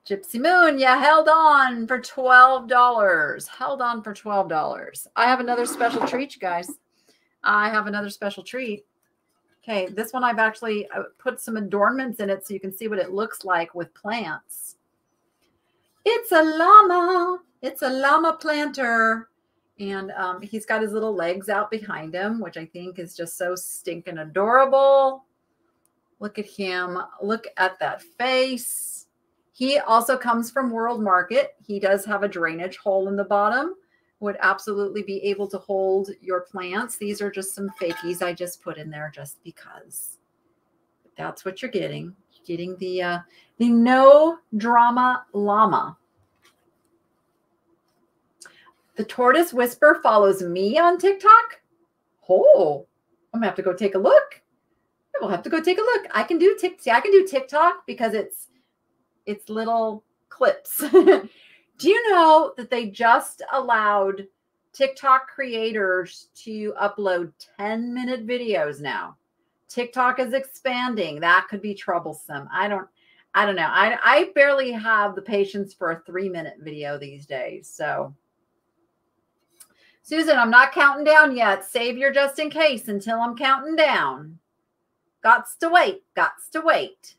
Gypsy Moon, yeah, held on for $12. Held on for $12. I have another special treat, you guys. I have another special treat. Okay, this one I've actually uh, put some adornments in it so you can see what it looks like with plants. It's a llama. It's a llama planter. And um, he's got his little legs out behind him, which I think is just so stinking adorable. Look at him. Look at that face. He also comes from World Market. He does have a drainage hole in the bottom would absolutely be able to hold your plants. These are just some fakies I just put in there just because. That's what you're getting. You're getting the uh, the no drama llama. The tortoise whisper follows me on TikTok. Oh, I'm gonna have to go take a look. We'll have to go take a look. I can do TikTok. I can do TikTok because it's it's little clips. [laughs] Do you know that they just allowed TikTok creators to upload 10 minute videos now? TikTok is expanding. That could be troublesome. I don't I don't know. I I barely have the patience for a 3 minute video these days. So Susan, I'm not counting down yet. Save your just in case until I'm counting down. Gots to wait. Gots to wait.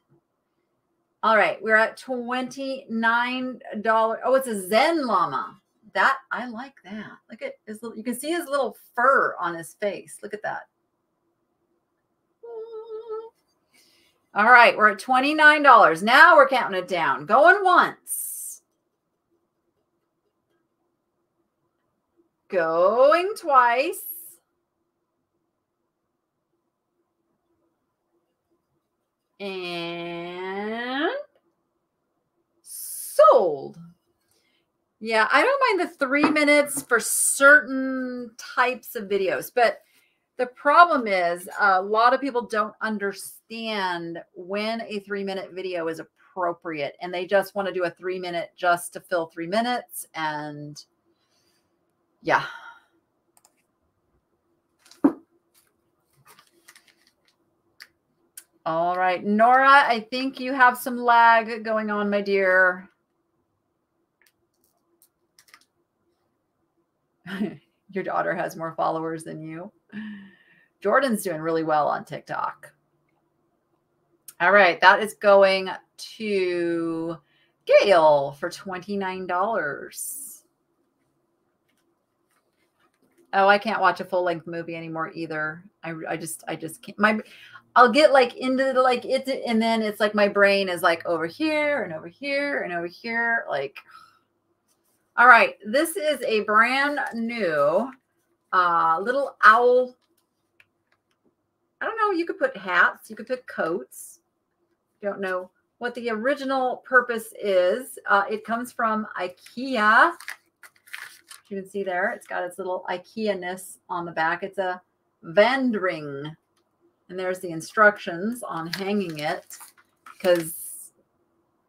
All right, we're at $29. Oh, it's a Zen llama. That I like that. Look at his little, you can see his little fur on his face. Look at that. All right, we're at $29. Now we're counting it down. Going once. Going twice. And sold. Yeah, I don't mind the three minutes for certain types of videos, but the problem is a lot of people don't understand when a three minute video is appropriate and they just want to do a three minute just to fill three minutes. And yeah. All right, Nora, I think you have some lag going on, my dear. [laughs] Your daughter has more followers than you. Jordan's doing really well on TikTok. All right, that is going to Gail for $29. Oh, I can't watch a full length movie anymore either. I, I just, I just can't. My, I'll get like into the, like it, and then it's like my brain is like over here and over here and over here. Like, all right, this is a brand new uh, little owl. I don't know. You could put hats. You could put coats. Don't know what the original purpose is. Uh, it comes from IKEA. You can see there, it's got its little IKEA-ness on the back. It's a Vandring. And there's the instructions on hanging it because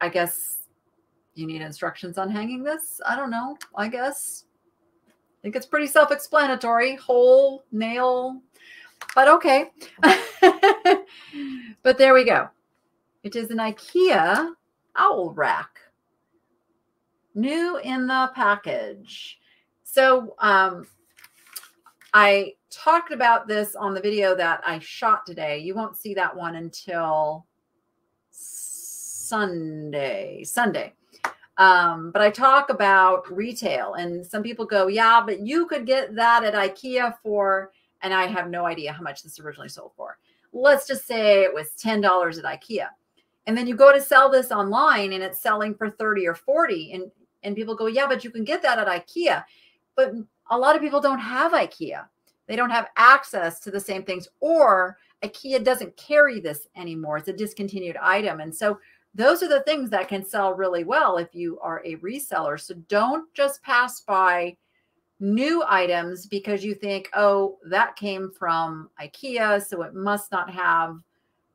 I guess you need instructions on hanging this. I don't know. I guess. I think it's pretty self-explanatory. Hole, nail, but okay. [laughs] but there we go. It is an IKEA owl rack. New in the package. So um, I talked about this on the video that I shot today. You won't see that one until Sunday. Sunday. Um, but I talk about retail, and some people go, Yeah, but you could get that at IKEA for, and I have no idea how much this originally sold for. Let's just say it was $10 at IKEA. And then you go to sell this online and it's selling for 30 or 40. And, and people go, Yeah, but you can get that at IKEA. But a lot of people don't have IKEA. They don't have access to the same things, or IKEA doesn't carry this anymore. It's a discontinued item. And so those are the things that can sell really well if you are a reseller. So don't just pass by new items because you think, oh, that came from IKEA, so it must not have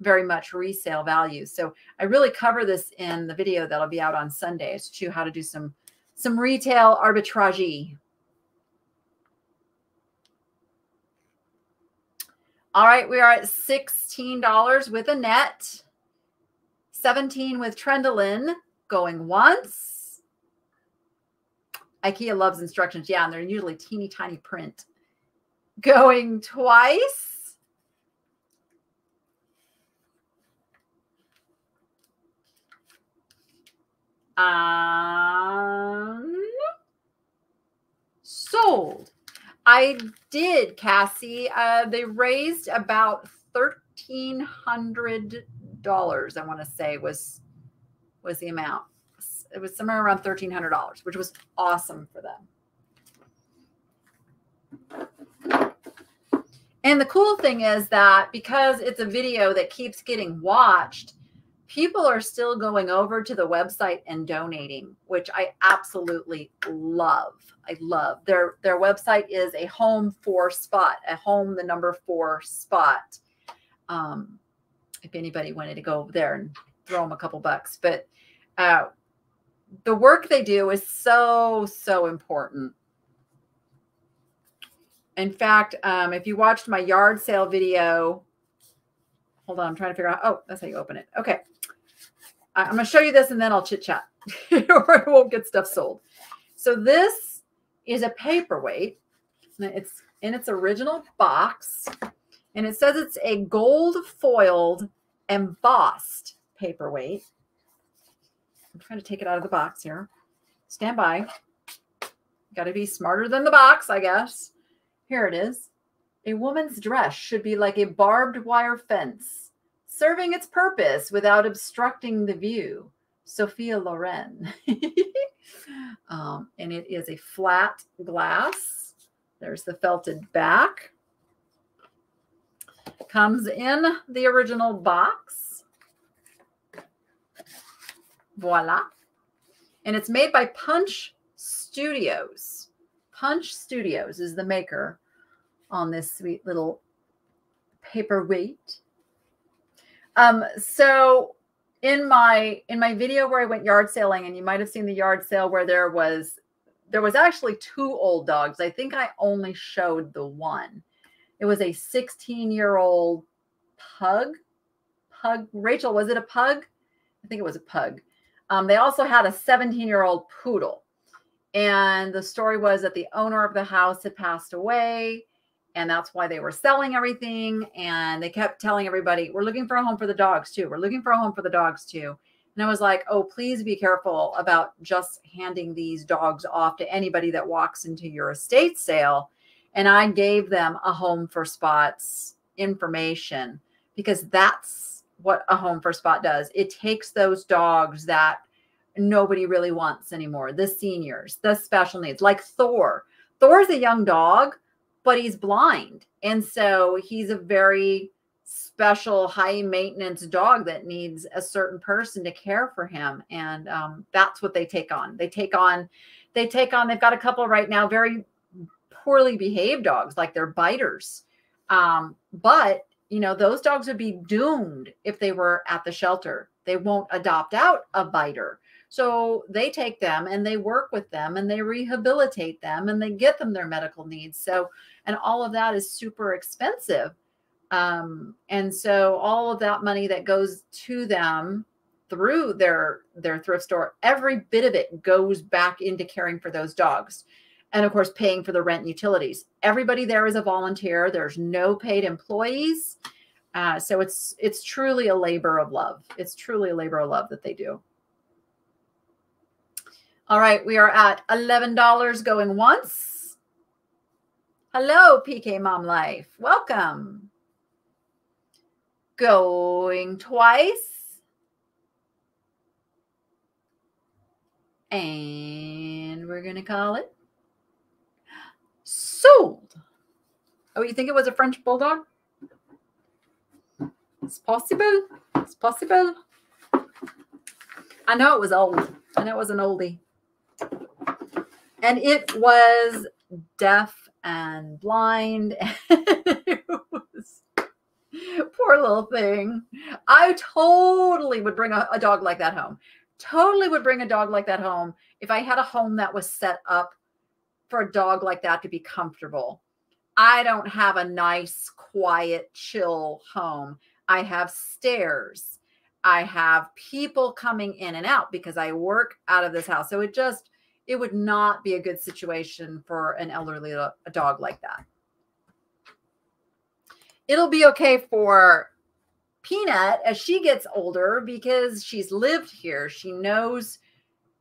very much resale value. So I really cover this in the video that'll be out on Sunday as to how to do some some retail arbitrage. All right, we are at $16 with Annette. 17 with Trendolin going once. IKEA loves instructions. Yeah, and they're usually teeny tiny print. Going twice. Um, sold. I did, Cassie. Uh, they raised about thirteen hundred dollars. I want to say was was the amount. It was somewhere around thirteen hundred dollars, which was awesome for them. And the cool thing is that because it's a video that keeps getting watched, people are still going over to the website and donating, which I absolutely love. I love their their website is a home for spot, a home the number four spot. Um, if anybody wanted to go over there and throw them a couple bucks. But uh, the work they do is so, so important. In fact, um, if you watched my yard sale video, hold on, I'm trying to figure out. Oh, that's how you open it. Okay. I'm going to show you this and then I'll chit chat [laughs] or I won't get stuff sold. So this is a paperweight. It's in its original box and it says it's a gold foiled embossed paperweight. I'm trying to take it out of the box here. Stand by. Got to be smarter than the box, I guess. Here it is. A woman's dress should be like a barbed wire fence, serving its purpose without obstructing the view. Sophia Loren. [laughs] um, and it is a flat glass. There's the felted back. Comes in the original box. Voila. And it's made by Punch Studios. Punch Studios is the maker on this sweet little paperweight. Um, so in my in my video where I went yard sailing, and you might have seen the yard sale where there was there was actually two old dogs. I think I only showed the one. It was a 16 year old pug, pug. Rachel, was it a pug? I think it was a pug. Um, they also had a 17 year old poodle. And the story was that the owner of the house had passed away. And that's why they were selling everything. And they kept telling everybody, we're looking for a home for the dogs too. We're looking for a home for the dogs too. And I was like, oh, please be careful about just handing these dogs off to anybody that walks into your estate sale. And I gave them a home for spots information because that's what a home for spot does. It takes those dogs that nobody really wants anymore the seniors, the special needs, like Thor. Thor's a young dog, but he's blind. And so he's a very special high maintenance dog that needs a certain person to care for him. And um, that's what they take on. They take on they take on they've got a couple right now very poorly behaved dogs like they're biters. Um, but you know those dogs would be doomed if they were at the shelter. They won't adopt out a biter. So they take them and they work with them and they rehabilitate them and they get them their medical needs. So and all of that is super expensive. Um, and so all of that money that goes to them through their their thrift store every bit of it goes back into caring for those dogs and of course paying for the rent and utilities. Everybody there is a volunteer. There's no paid employees. Uh, so it's it's truly a labor of love. It's truly a labor of love that they do. All right we are at $11 going once hello pk mom life welcome going twice. And we're going to call it sold. Oh, you think it was a French bulldog? It's possible. It's possible. I know it was old. I know it was an oldie. And it was deaf and blind. [laughs] Poor little thing. I totally would bring a, a, dog like that home. Totally would bring a dog like that home if I had a home that was set up for a dog like that to be comfortable. I don't have a nice, quiet, chill home. I have stairs. I have people coming in and out because I work out of this house. So it just, it would not be a good situation for an elderly a dog like that it'll be okay for Peanut as she gets older because she's lived here. She knows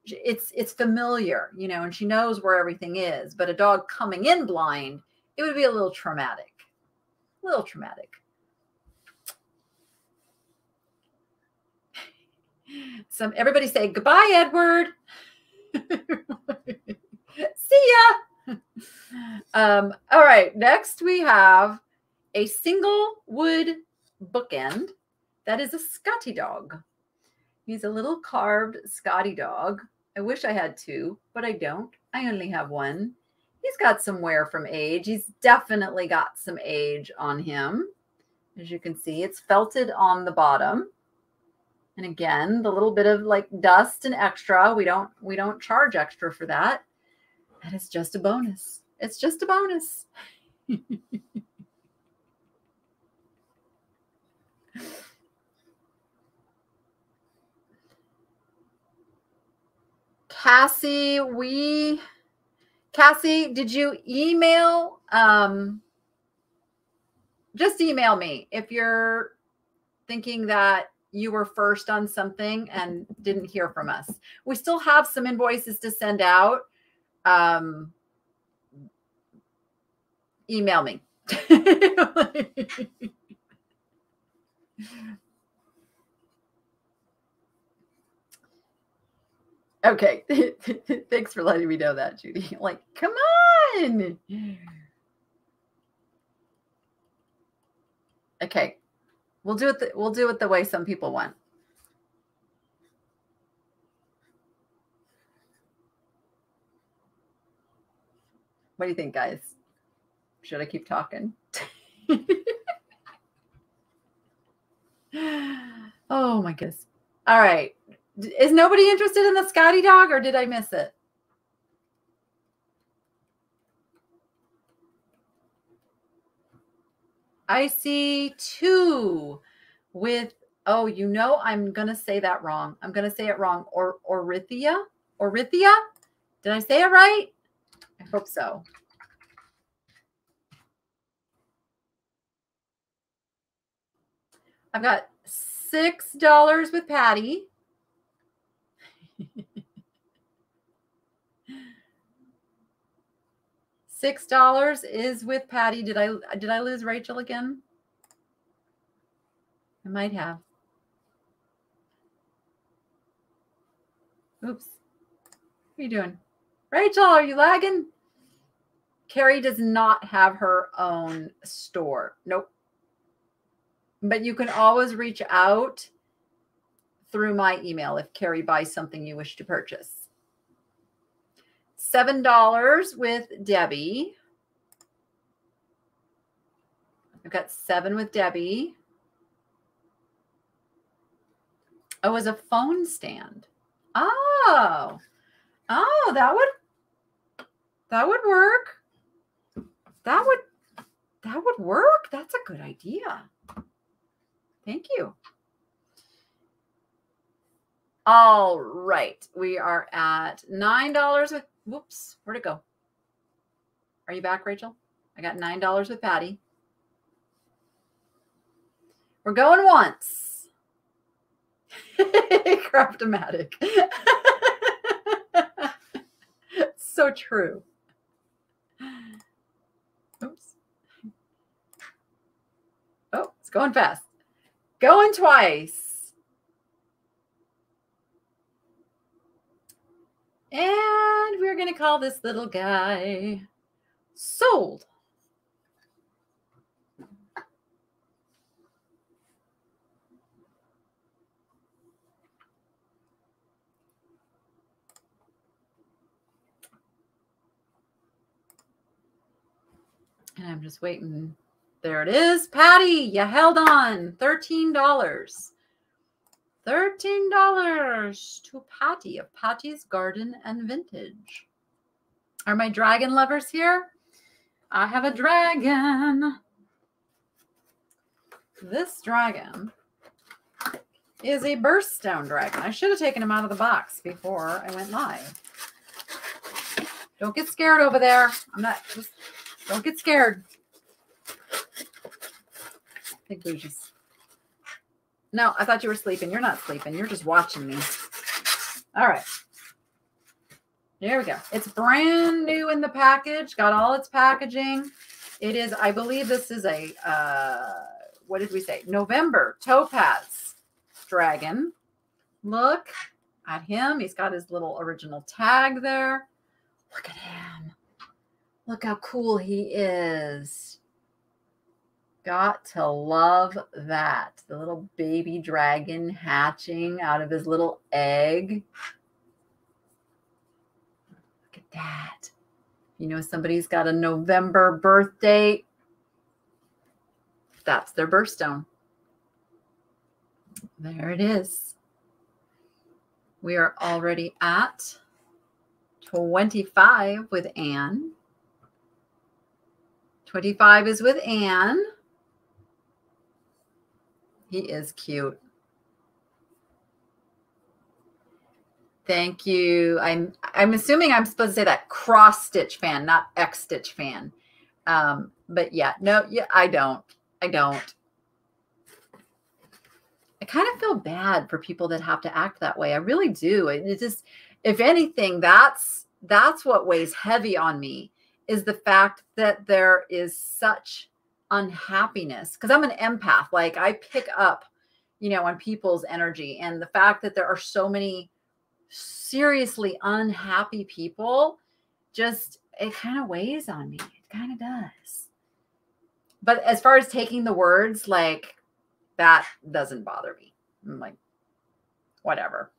it's it's familiar, you know, and she knows where everything is. But a dog coming in blind, it would be a little traumatic. A little traumatic. [laughs] Some everybody say goodbye, Edward. [laughs] See ya. Um, all right, next we have a single wood bookend that is a Scotty dog. He's a little carved Scotty dog. I wish I had two, but I don't. I only have one. He's got some wear from age. He's definitely got some age on him. As you can see, it's felted on the bottom. And again, the little bit of like dust and extra, we don't we don't charge extra for that. That is just a bonus. It's just a bonus. [laughs] Cassie, we Cassie, did you email um just email me if you're thinking that you were first on something and didn't hear from us. We still have some invoices to send out. Um, email me. [laughs] Okay. [laughs] Thanks for letting me know that, Judy. [laughs] Like, come on. Okay. We'll do it the, we'll do it the way some people want. What do you think, guys? Should I keep talking? [laughs] oh my goodness. All right. Is nobody interested in the Scotty dog or did I miss it? I see two with Oh, you know, I'm going to say that wrong. I'm going to say it wrong. Or Orithia? Orithia? Did I say it right? I hope so. I've got $6 with Patty. Six dollars is with Patty. Did I did I lose Rachel again? I might have. Oops. What are you doing? Rachel, are you lagging? Carrie does not have her own store. Nope. But you can always reach out through my email if Carrie buys something you wish to purchase. $7 with Debbie. I've got seven with Debbie. Oh, as a phone stand. Oh, oh, that would that would work. That would that would work. That's a good idea. Thank you. All right, we are at nine dollars with. Whoops, where'd it go? Are you back, Rachel? I got nine dollars with Patty. We're going once. [laughs] Craftomatic. [laughs] so true. Oops. Oh, it's going fast. Going twice. And we're going to call this little guy sold. And I'm just waiting. There it is. Patty, you held on. $13. $13 to Patty of Patty's Garden and Vintage. Are my dragon lovers here? I have a dragon. This dragon is a birthstone dragon. I should have taken him out of the box before I went live. Don't get scared over there. I'm not just don't get scared. I think we just. No, I thought you were sleeping. You're not sleeping. You're just watching me. All right. There we go. It's brand new in the package. Got all its packaging. It is, I believe this is a, uh, what did we say? November Topaz Dragon. Look at him. He's got his little original tag there. Look at him. Look how cool he is. Got to love that. The little baby dragon hatching out of his little egg. Look at that. You know, somebody's got a November birth date. That's their birthstone. There it is. We are already at 25 with Anne. 25 is with Anne. He is cute. Thank you. I'm I'm assuming I'm supposed to say that cross stitch fan, not X stitch fan. Um, but yeah, no, yeah, I don't. I don't. I kind of feel bad for people that have to act that way. I really do. It just, if anything, that's that's what weighs heavy on me is the fact that there is such unhappiness because I'm an empath. Like I pick up, you know, on people's energy and the fact that there are so many seriously unhappy people just it kind of weighs on me. It kind of does. But as far as taking the words, like that doesn't bother me. I'm like, whatever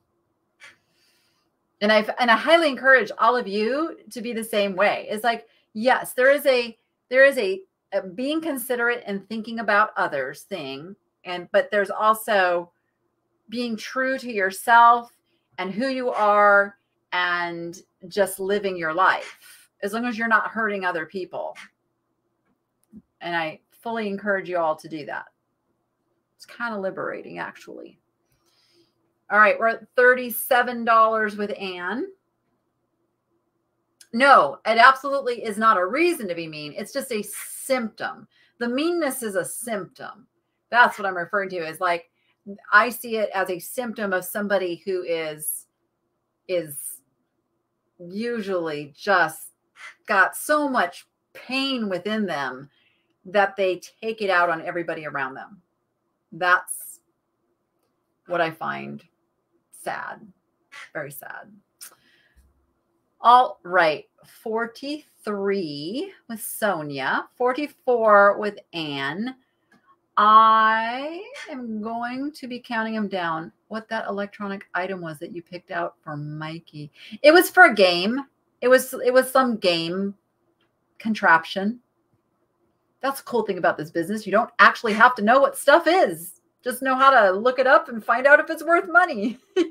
and i and i highly encourage all of you to be the same way it's like yes there is a there is a, a Uh, being considerate and thinking about others thing and but there's also being true to yourself and who you are and just living your life as long as you're not hurting other people and i fully encourage you all to do that It's kind of liberating, actually. All right, we're at $37 with Anne. No, it absolutely is not a reason to be mean. It's just a symptom. The meanness is a symptom. That's what I'm referring to. Is like I see it as a symptom of somebody who is is usually just got so much pain within them that they take it out on everybody around them. That's what I find sad. Very sad. All right. 43 with Sonia, 44 with Anne. I am going to be counting them down. What that electronic item was that you picked out for Mikey. It was for a game. It was it was some game contraption. That's a cool thing about this business. You don't actually have to know what stuff is. Just know how to look it up and find out if it's worth money. [laughs]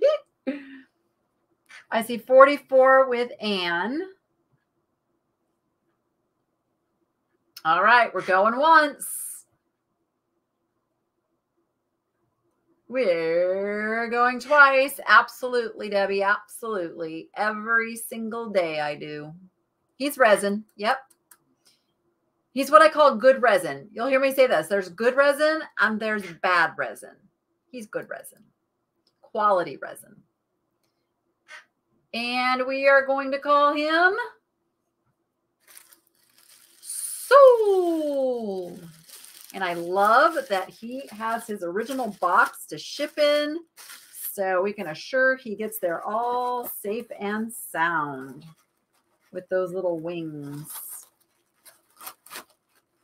I see 44 with Anne. All right, we're going once. We're going twice. Absolutely, Debbie. Absolutely. Every single day I do. He's resin. Yep. He's what I call good resin. You'll hear me say this. There's good resin and there's bad resin. He's good resin. Quality resin. And we are going to call him And I love that he has his original box to ship in. So we can assure he gets there all safe and sound with those little wings.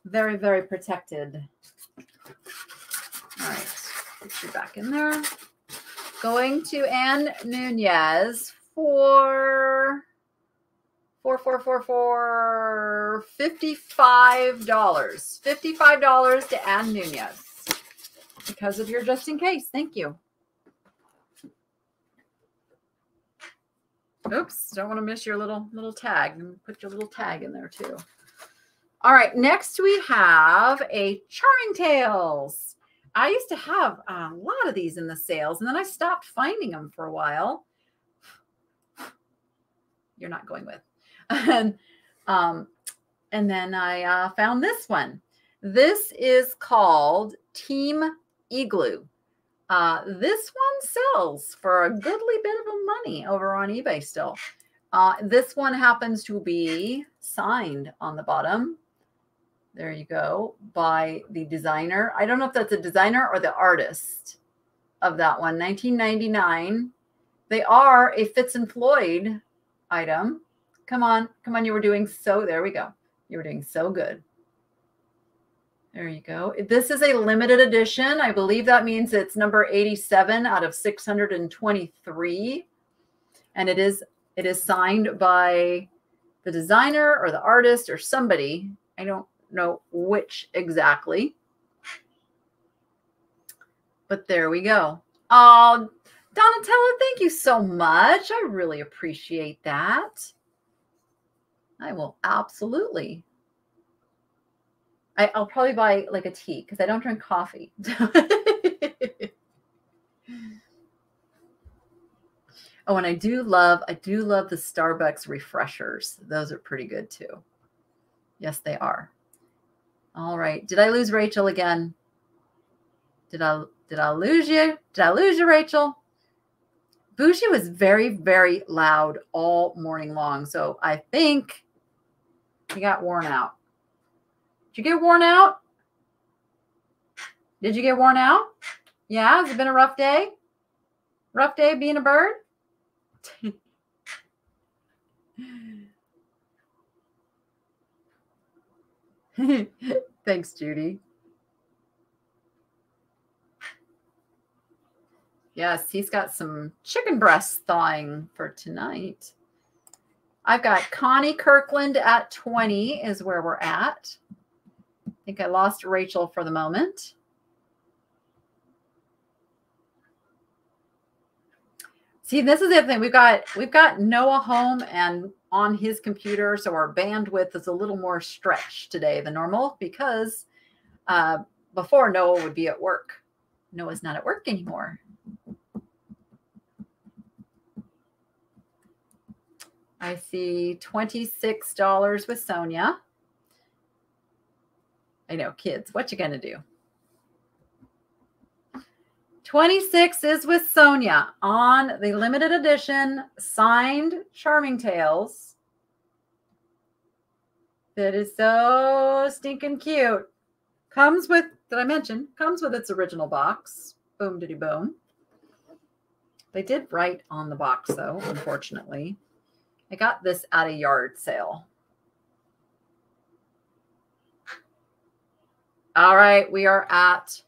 Very, very protected. All right, put you back in there. Going to Anne Nunez for four four four four fifty five dollars. Fifty five dollars to Ann Nunez because of your just in case. Thank you. Oops, don't want to miss your little little tag. Put your little tag in there too. All right, next we have a Charming Tails. I used to have a lot of these in the sales, and then I stopped finding them for a while [sighs] you're not going with. And, [laughs] um, and then I uh, found this one. This is called Team Igloo. Uh, this one sells for a goodly bit of money over on eBay still. Uh, this one happens to be signed on the bottom. There you go, by the designer. I don't know if that's a designer or the artist of that one. 1999. They are a Fitz and Floyd item. Come on, come on. You were doing so. There we go. You were doing so good. There you go. This is a limited edition. I believe that means it's number 87 out of 623. And it is it is signed by the designer or the artist or somebody. I don't know which exactly. But there we go. Oh, Donatella, thank you so much. I really appreciate that. I will absolutely. I, will probably buy like a tea because I don't drink coffee. [laughs] oh, and I do love, I do love the Starbucks refreshers. Those are pretty good too. Yes, they are. All right. Did I lose Rachel again? Did I did I lose you? Did I lose you, Rachel? Bougie was very, very loud all morning long. So I think he got worn out. Did you get worn out? Did you get worn out? Yeah, has it been a rough day? Rough day being a bird? [laughs] Thanks, Judy. Yes, he's got some chicken breasts thawing for tonight. I've got Connie Kirkland at 20 is where we're at. I think I lost Rachel for the moment. See, this is the thing. We've got we've got Noah home and on his computer, so our bandwidth is a little more stretched today than normal because uh, before Noah would be at work Noah's not at work anymore. I see $26 with Sonia. I know, kids, what you going to do? 26 is with Sonia on the limited edition signed Charming Tails. That is so stinking cute. Comes with, did I mention, comes with its original box. Boom, diddy boom. They did write on the box, though, unfortunately. I got this at a yard sale. All right, we are at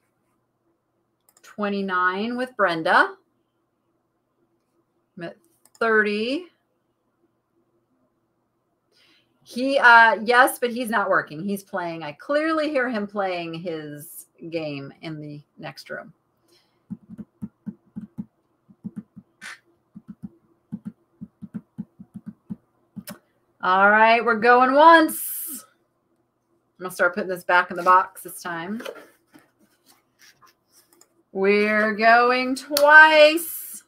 29 with Brenda. I'm at 30. He, uh, yes, but he's not working. He's playing. I clearly hear him playing his game in the next room. All right, we're going once. I'm going to start putting this back in the box this time. We're going twice.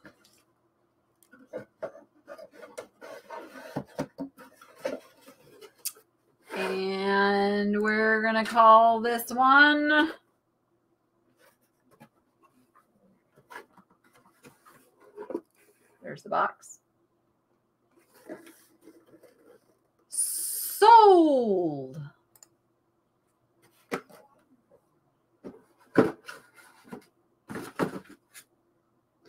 And we're going to call this one. There's the box. Sold.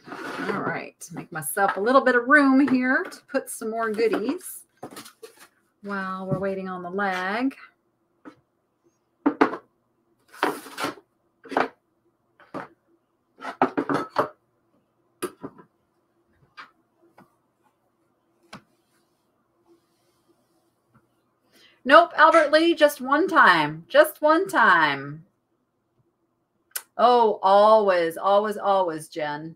All right, make myself a little bit of room here to put some more goodies while we're waiting on the lag. Nope, Albert Lee, just one time. Just one time. Oh, always, always, always, Jen.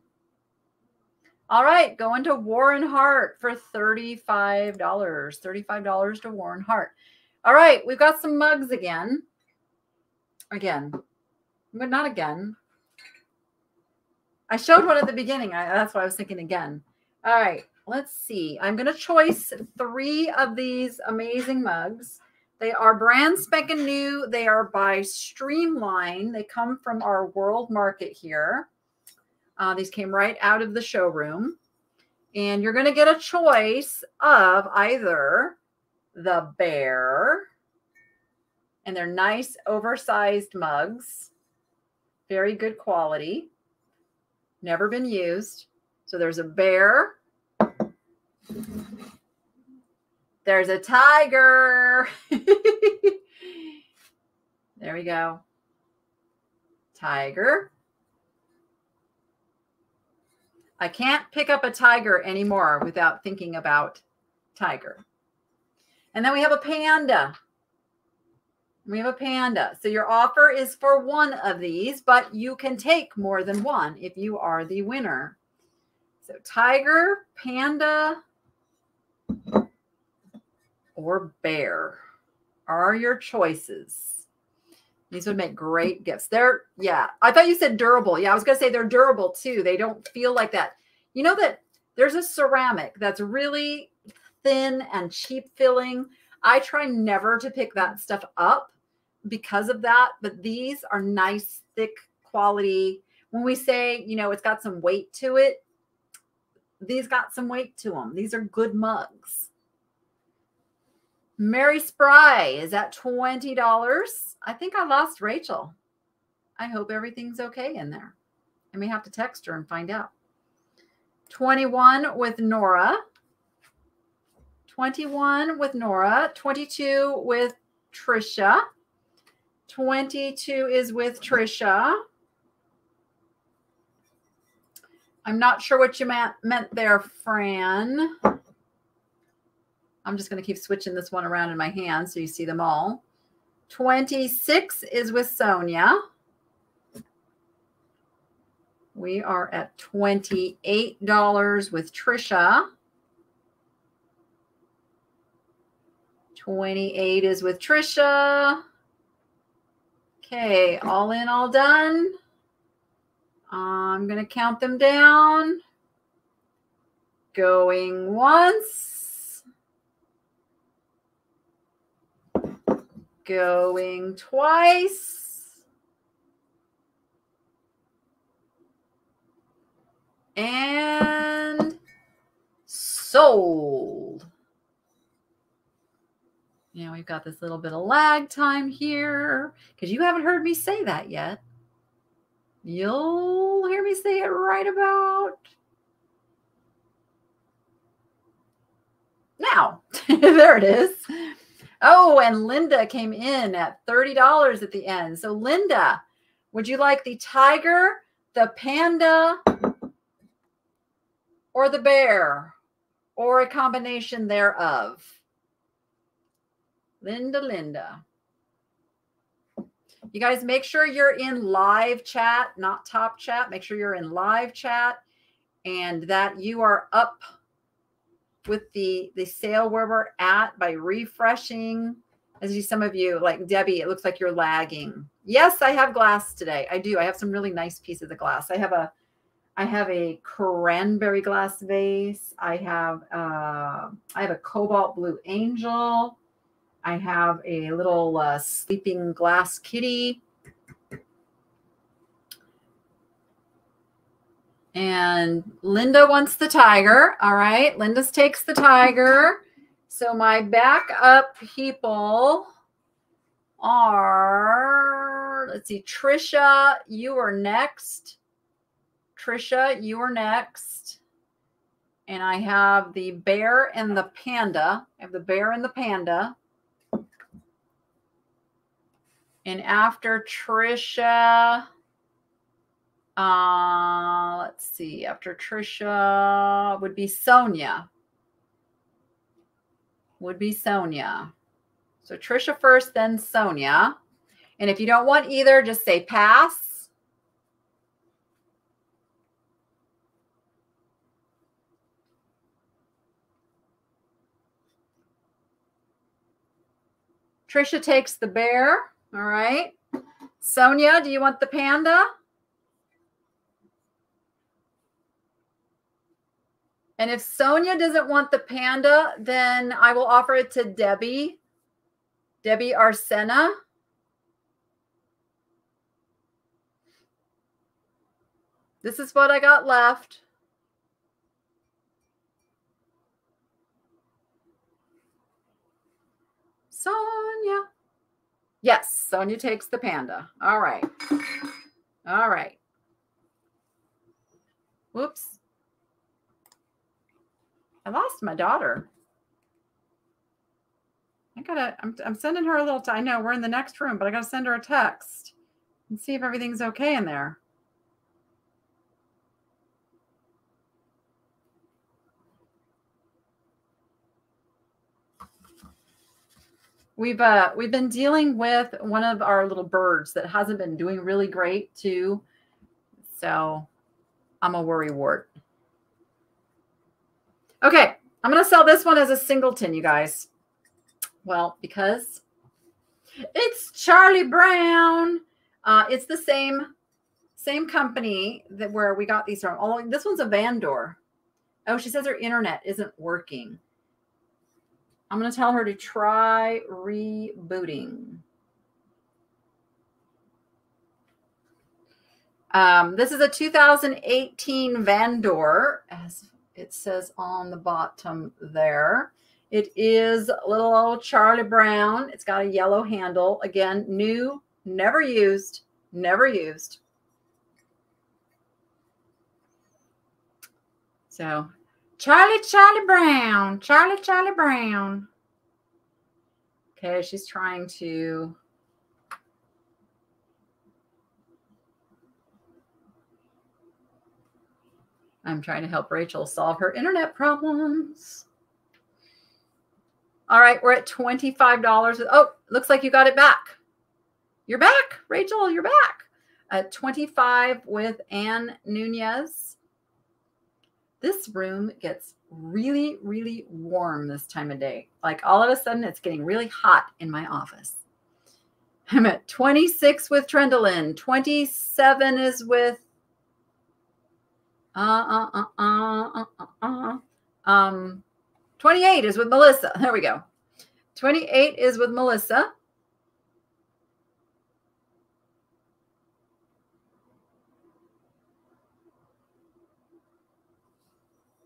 All right, going to Warren Hart for $35. $35 to Warren Hart. All right, we've got some mugs again. Again, but not again. I showed one at the beginning. I, that's why I was thinking again. All right, let's see. I'm going to choice three of these amazing mugs. They are brand spanking new. They are by Streamline. They come from our world market here. Uh, these came right out of the showroom. And you're going to get a choice of either the bear, and they're nice oversized mugs, very good quality, never been used. So there's a bear. There's a tiger. [laughs] there we go. Tiger. I can't pick up a tiger anymore without thinking about tiger. And then we have a panda. We have a panda. So your offer is for one of these, but you can take more than one if you are the winner. So tiger, panda, or bear are your choices. These would make great gifts. They're, yeah. I thought you said durable. Yeah, I was going to say they're durable too. They don't feel like that. You know that there's a ceramic that's really thin and cheap filling. I try never to pick that stuff up because of that. But these are nice, thick quality. When we say, you know, it's got some weight to it, these got some weight to them. These are good mugs. Mary Spry is at $20. I think I lost Rachel. I hope everything's okay in there. I may have to text her and find out. 21 with Nora. 21 with Nora. 22 with Trisha. 22 is with Trisha. I'm not sure what you meant, meant there, Fran. I'm just going to keep switching this one around in my hand so you see them all. 26 is with Sonia. We are at $28 with Trisha. 28 is with Trisha. Okay, all in, all done. I'm going to count them down. Going once. Going twice. And sold. Now we've got this little bit of lag time here because you haven't heard me say that yet. You'll hear me say it right about now. [laughs] there it is. Oh, and Linda came in at $30 at the end. So, Linda, would you like the tiger, the panda, or the bear, or a combination thereof? Linda, Linda. You guys make sure you're in live chat, not top chat. Make sure you're in live chat and that you are up with the the sale where we're at by refreshing. As you some of you like Debbie, it looks like you're lagging. Yes, I have glass today. I do. I have some really nice pieces of glass. I have a I have a cranberry glass vase. I have uh I have a cobalt blue angel. I have a little uh, sleeping glass kitty. And Linda wants the tiger. All right. Linda's takes the tiger. So my backup people are, let's see, Trisha, you are next. Trisha, you are next. And I have the bear and the panda. I have the bear and the panda. And after Trisha, uh, let's see, after Trisha would be Sonia. Would be Sonia. So Trisha first, then Sonia. And if you don't want either, just say pass. Trisha takes the bear. All right. Sonia, do you want the panda? And if Sonia doesn't want the panda, then I will offer it to Debbie. Debbie Arsena. This is what I got left. Sonia. Yes, Sonia takes the panda. All right. All right. Whoops. I lost my daughter. I gotta, I'm, I'm sending her a little, I know we're in the next room, but I gotta send her a text and see if everything's okay in there. We've uh we've been dealing with one of our little birds that hasn't been doing really great too. So i'm a worry wart okay i'm to sell this one as a singleton you guys. Well because it's charlie brown. Uh it's the same same company that where we got these from. Oh this one's a vandor oh she says her internet isn't working I'm going to tell her to try rebooting. Um, this is a 2018 Vandor, as it says on the bottom there. It is little old Charlie Brown. It's got a yellow handle. Again, new, never used, never used. So Charlie, Charlie Brown. Charlie, Charlie Brown. Okay, she's trying to. I'm trying to help Rachel solve her internet problems. All right, we're at $25. Oh, looks like you got it back. You're back, Rachel, you're back. At 25 with Ann Nunez. This room gets really, really warm this time of day. Like all of a sudden, it's getting really hot in my office. I'm at 26 with Trendolin, 27 is with Uh, uh, uh, uh, uh, uh, Um, 28 is with Melissa. There we go. 28 is with Melissa.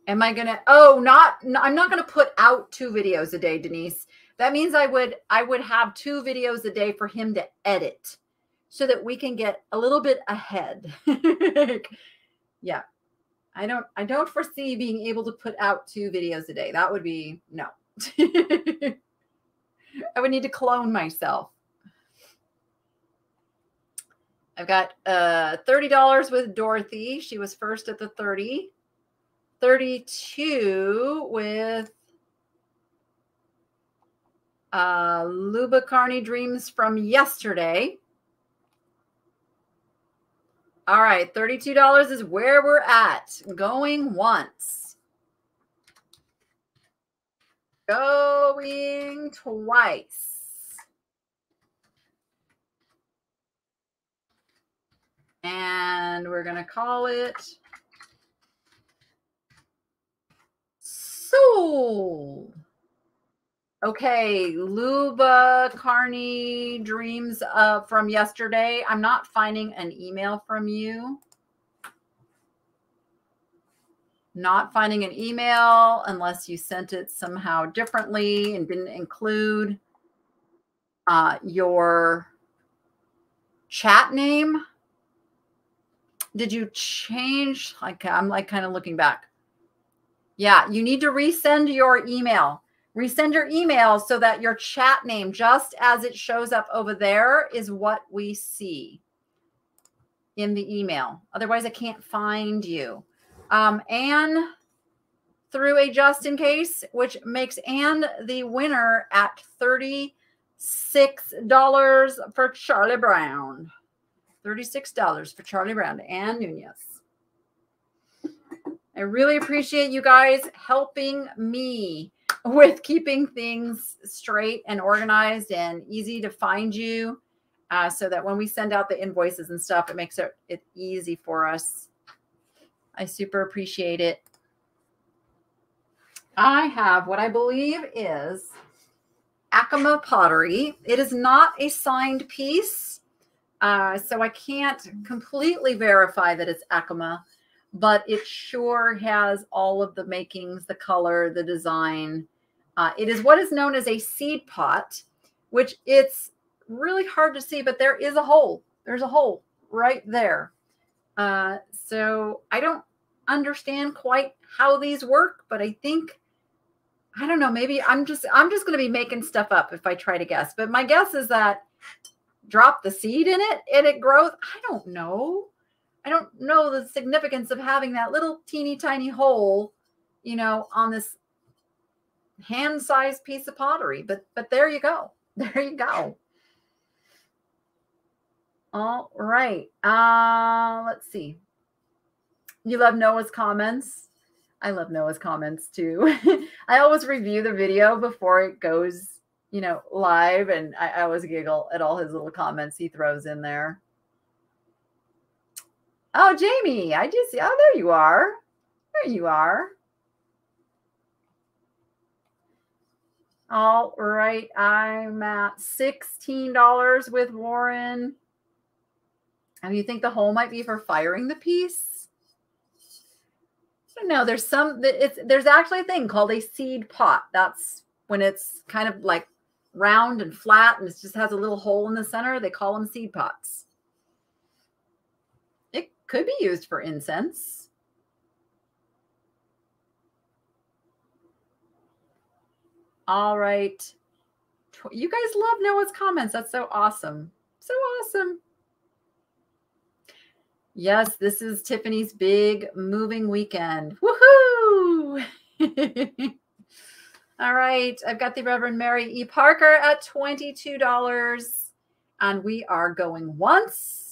Am I going to Oh, not I'm not going to put out two videos a day, Denise. That means I would I would have two videos a day for him to edit so that we can get a little bit ahead. [laughs] yeah. I don't I don't foresee being able to put out two videos a day. That would be no. [laughs] I would need to clone myself. I've got uh $30 with Dorothy. She was first at the 30. 32 with uh, Luba Carney Dreams from yesterday. All right, $32 is where we're at. Going once. Going twice. And we're going to call it sold. Okay, Luba Carney dreams uh, from yesterday. I'm not finding an email from you. Not finding an email unless you sent it somehow differently and didn't include uh, your chat name. Did you change? Like I'm like kind of looking back. Yeah, you need to resend your email. Resend your email so that your chat name, just as it shows up over there, is what we see in the email. Otherwise, I can't find you. Um, Anne threw a just in case, which makes Anne the winner at $36 for Charlie Brown. $36 for Charlie Brown, Anne Nunez. I really appreciate you guys helping me with keeping things straight and organized and easy to find you uh, so that when we send out the invoices and stuff, it makes it, it easy for us. I super appreciate it. I have what I believe is Acoma pottery. It is not a signed piece, uh, so I can't completely verify that it's Acoma but it sure has all of the makings, the color, the design. Uh, it is what is known as a seed pot, which it's really hard to see, but there is a hole. There's a hole right there. Uh, so I don't understand quite how these work, but I think I don't know. Maybe I'm just I'm just going to be making stuff up if I try to guess. But my guess is that drop the seed in it and it grows. I don't know. I don't know the significance of having that little teeny tiny hole, you know, on this hand-sized piece of pottery. But but there you go. [laughs] There you go. All right. Uh, let's see. You love Noah's comments. I love Noah's comments too. [laughs] I always review the video before it goes, you know, live, and I, I always giggle at all his little comments he throws in there. Oh, Jamie, I just, oh, there you are. There you are. All right, I'm at $16 with Warren. And you think the hole might be for firing the piece? No, there's some, it's, there's actually a thing called a seed pot. That's when it's kind of like round and flat and it just has a little hole in the center. They call them seed pots could be used for incense. All right. You guys love Noah's comments. That's so awesome. So awesome. Yes, this is Tiffany's big moving weekend. Woohoo! [laughs] All right. I've got the Reverend Mary E. Parker at $22. And we are going once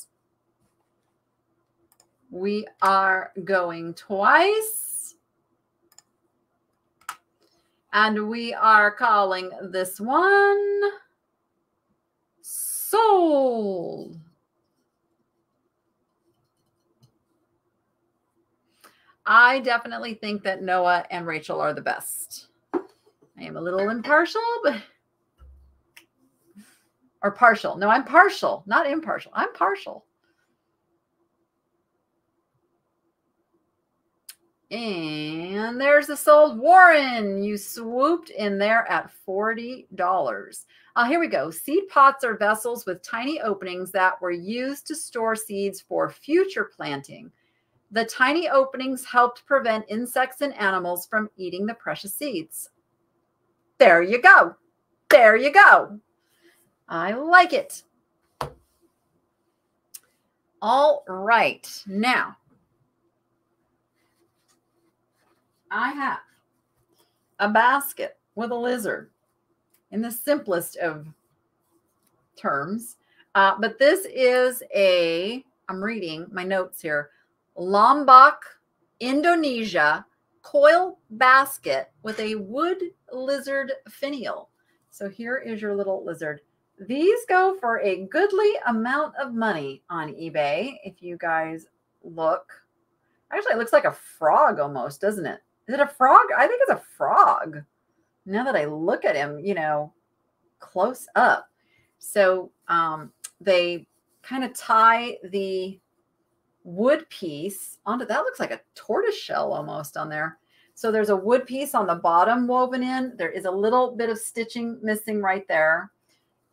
we are going twice. And we are calling this one sold. I definitely think that Noah and Rachel are the best. I am a little impartial, but or partial. No, I'm partial, not impartial. I'm partial. And there's the sold Warren. You swooped in there at $40. Uh, here we go. Seed pots are vessels with tiny openings that were used to store seeds for future planting. The tiny openings helped prevent insects and animals from eating the precious seeds. There you go. There you go. I like it. All right. Now, I have a basket with a lizard in the simplest of terms. Uh, but this is a, I'm reading my notes here, Lombok, Indonesia coil basket with a wood lizard finial. So here is your little lizard. These go for a goodly amount of money on eBay. If you guys look, actually, it looks like a frog almost, doesn't it? Is it a frog? I think it's a frog. Now that I look at him, you know, close up. So um, they kind of tie the wood piece onto that looks like a tortoise shell almost on there. So there's a wood piece on the bottom woven in. There is a little bit of stitching missing right there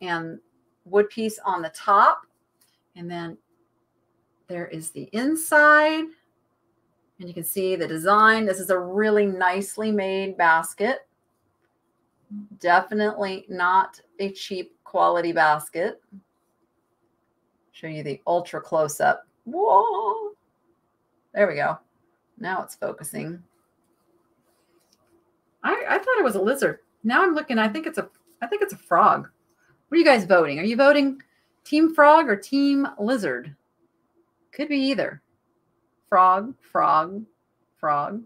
and wood piece on the top. And then there is the inside. And you can see the design. This is a really nicely made basket. Definitely not a cheap quality basket. Show you the ultra close up. Whoa. There we go. Now it's focusing. I, I thought it was a lizard. Now I'm looking, I think it's a I think it's a frog. What are you guys voting? Are you voting team frog or team lizard? Could be either. Frog, frog, frog.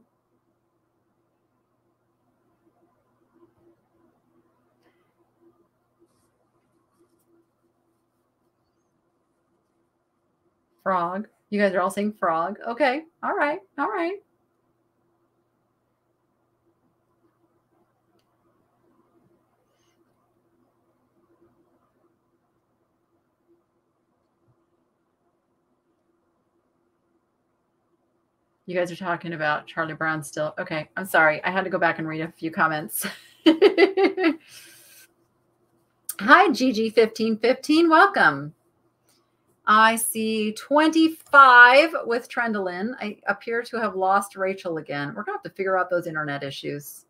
Frog. You guys are all saying frog. Okay. All right. All right. You guys are talking about Charlie Brown still. Okay. I'm sorry. I had to go back and read a few comments. [laughs] Hi, GG1515. Welcome. I see 25 with Trendolin. I appear to have lost Rachel again. We're going to have to figure out those internet issues.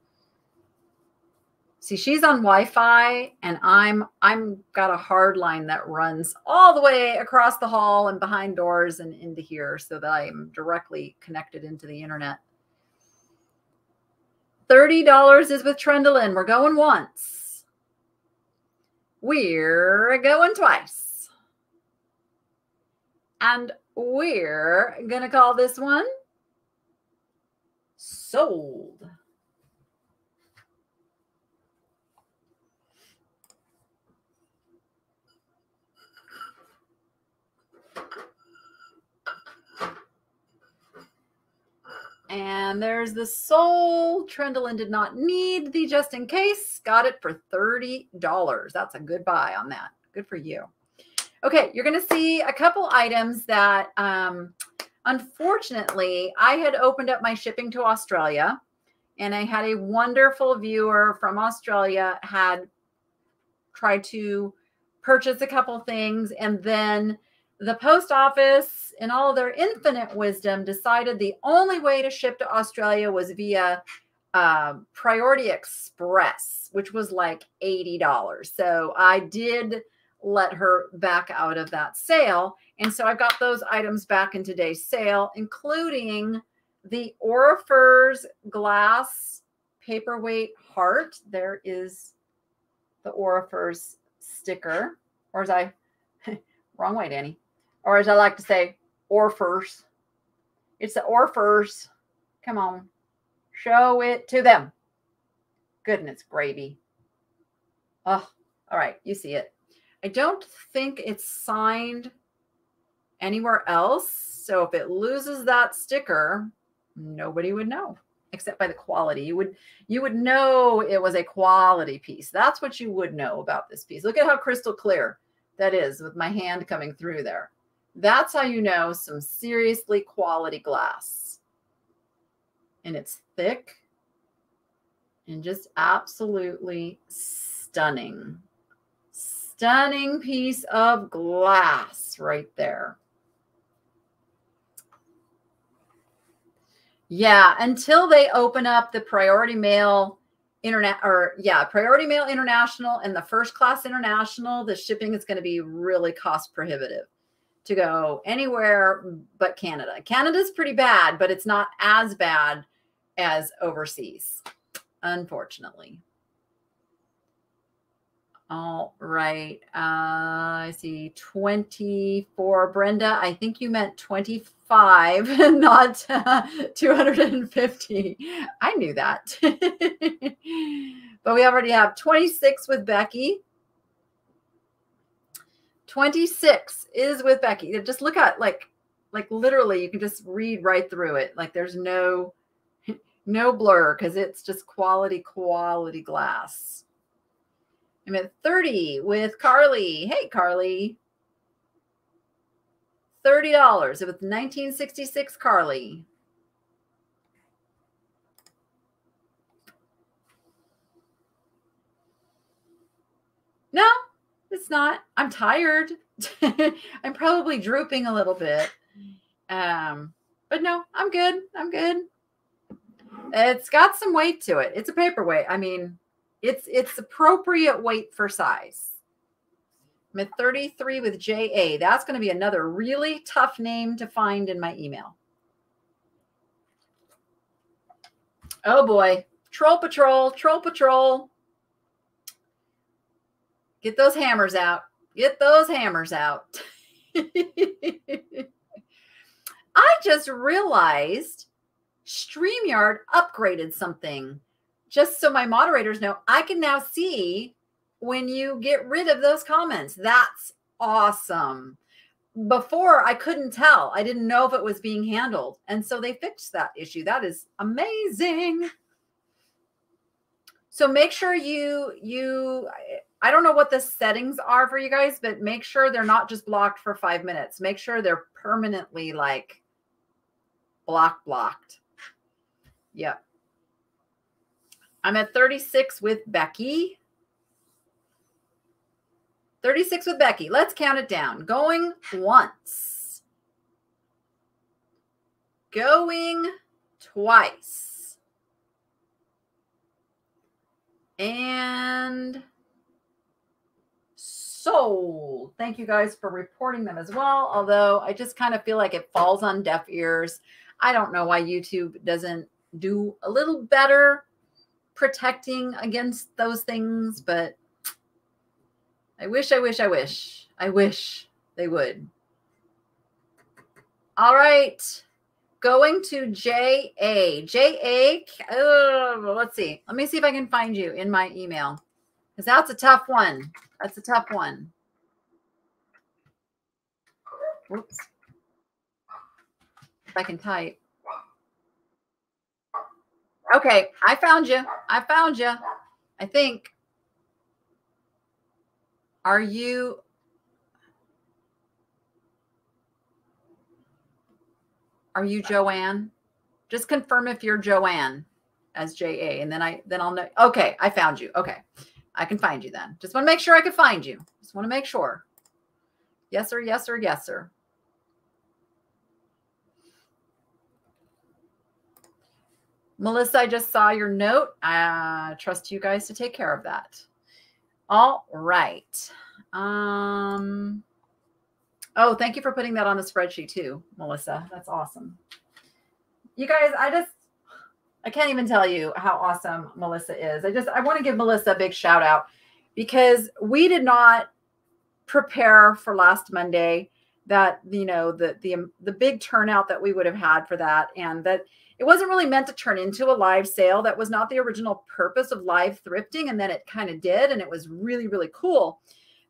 See, she's on Wi-Fi and I'm I'm got a hard line that runs all the way across the hall and behind doors and into here so that I'm directly connected into the internet. $30 is with Trendolin. We're going once. We're going twice. And we're going to call this one sold. And there's the soul. Trendolin did not need the just in case. Got it for $30. That's a good buy on that. Good for you. Okay, you're going to see a couple items that um, unfortunately I had opened up my shipping to Australia and I had a wonderful viewer from Australia had tried to purchase a couple things and then the post office in all their infinite wisdom decided the only way to ship to Australia was via uh, Priority Express, which was like $80. So I did let her back out of that sale. And so I've got those items back in today's sale, including the Orrefors glass paperweight heart. There is the Orrefors sticker, or as I, [laughs] wrong way, Danny, or as I like to say, Orfers. It's the Orfers. Come on, show it to them. Goodness gravy. Oh, all right, you see it. I don't think it's signed anywhere else. So if it loses that sticker, Nobody would know except by the quality. You would you would know it was a quality piece. That's what you would know about this piece. Look at how crystal clear that is with my hand coming through there. That's how you know some seriously quality glass. And it's thick and just absolutely stunning. Stunning piece of glass right there. Yeah, until they open up the priority mail internet or yeah, priority mail international and the first class international, the shipping is going to be really cost prohibitive to go anywhere but Canada. Canada's pretty bad, but it's not as bad as overseas, unfortunately. All right. Uh, I see 24. Brenda, I think you meant 25, [laughs] not uh, 250. I knew that. [laughs] but we already have 26 with Becky. 26 is with Becky. Just look at like like literally you can just read right through it. Like there's no [laughs] no blur because it's just quality quality glass. I'm at 30 with Carly. Hey, Carly. $30 with 1966 Carly. No, it's not. I'm tired. [laughs] I'm probably drooping a little bit. Um, but no, I'm good. I'm good. It's got some weight to it. It's a paperweight. I mean, it's it's appropriate weight for size. I'm at 33 with JA. That's going to be another really tough name to find in my email. Oh boy. Troll Patrol, Troll Patrol. Get those hammers out. Get those hammers out. [laughs] I just realized StreamYard upgraded something just so my moderators know, I can now see when you get rid of those comments. That's awesome. Before I couldn't tell. I didn't know if it was being handled. And so they fixed that issue. That is amazing. So make sure you you I don't know what the settings are for you guys, but make sure they're not just blocked for 5 minutes. Make sure they're permanently like block blocked. Yep. I'm at 36 with Becky. 36 with Becky. Let's count it down. Going once. Going twice. And sold. Thank you guys for reporting them as well. Although I just kind of feel like it falls on deaf ears. I don't know why YouTube doesn't do a little better protecting against those things, but I wish, I wish, I wish, I wish they would. All right. Going to JA. JA, uh, let's see. Let me see if I can find you in my email because that's a tough one. That's a tough one. Whoops. If I can type. Okay, I found you. I found you. I think. Are you Are you Joanne? Just confirm if you're Joanne as JA and then I then I'll know. Okay, I found you. Okay. I can find you then. Just want to make sure I can find you. Just want to make sure. Yes, sir. Yes, sir. Yes, sir. Melissa, I just saw your note. I trust you guys to take care of that. All right. Um, oh, thank you for putting that on the spreadsheet too, Melissa. That's awesome. You guys, I just, I can't even tell you how awesome Melissa is. I just, I want to give Melissa a big shout out because we did not prepare for last Monday that, you know, the, the, the big turnout that we would have had for that and that, it wasn't really meant to turn into a live sale. That was not the original purpose of live thrifting. And then it kind of did. And it was really, really cool.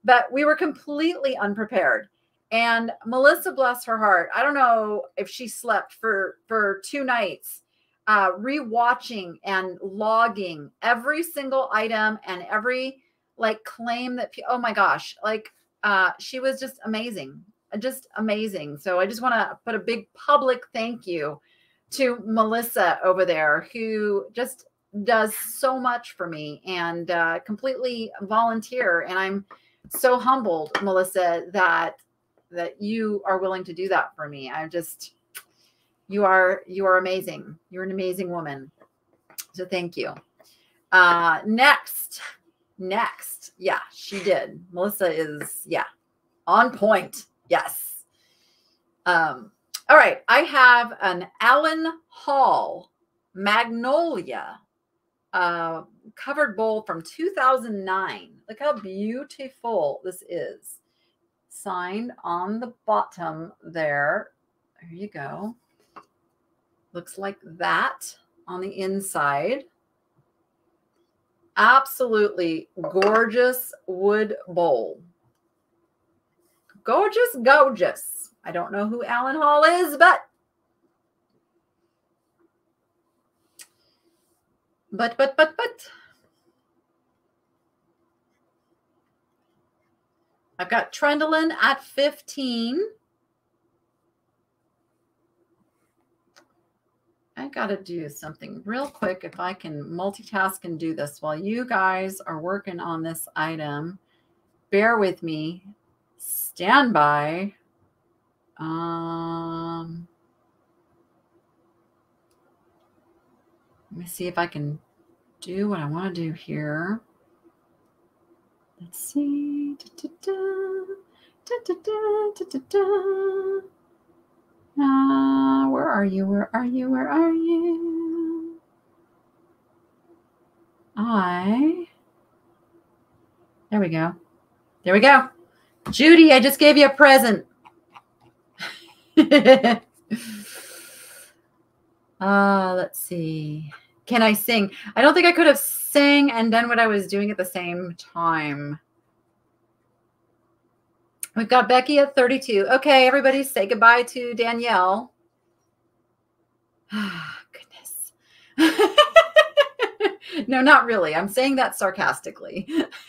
But we were completely unprepared. And Melissa, bless her heart, I don't know if she slept for for two nights, uh, rewatching and logging every single item and every like claim that. Oh my gosh, like uh, she was just amazing, just amazing. So I just want to put a big public thank you to Melissa over there, who just does so much for me and uh, completely volunteer. And I'm so humbled, Melissa, that that you are willing to do that for me. I'm just you are you are amazing. You're an amazing woman. So thank you. Uh next. Next. Yeah, she did. Melissa is yeah, on point. Yes. Um all right, I have an Alan Hall Magnolia uh, covered bowl from 2009. Look how beautiful this is. Signed on the bottom there. There you go. Looks like that on the inside. Absolutely gorgeous wood bowl. Gorgeous, gorgeous. I don't know who Alan Hall is, but But, but, but, but. I've got Trendolin at 15. I got to do something real quick if I can multitask and do this while you guys are working on this item. Bear with me. Stand by. Um, let me see if I can do what I want to do here. Let's see. Da, da, da, uh, where are you? Where are you? Where are you? I. There we go. There we go. Judy, I just gave you a present. [laughs] uh, let's see. Can I sing? I don't think I could have sang and done what I was doing at the same time. We've got Becky at 32. Okay, everybody say goodbye to Danielle. Ah, [sighs] goodness. [laughs] no, not really. I'm saying that sarcastically. [laughs]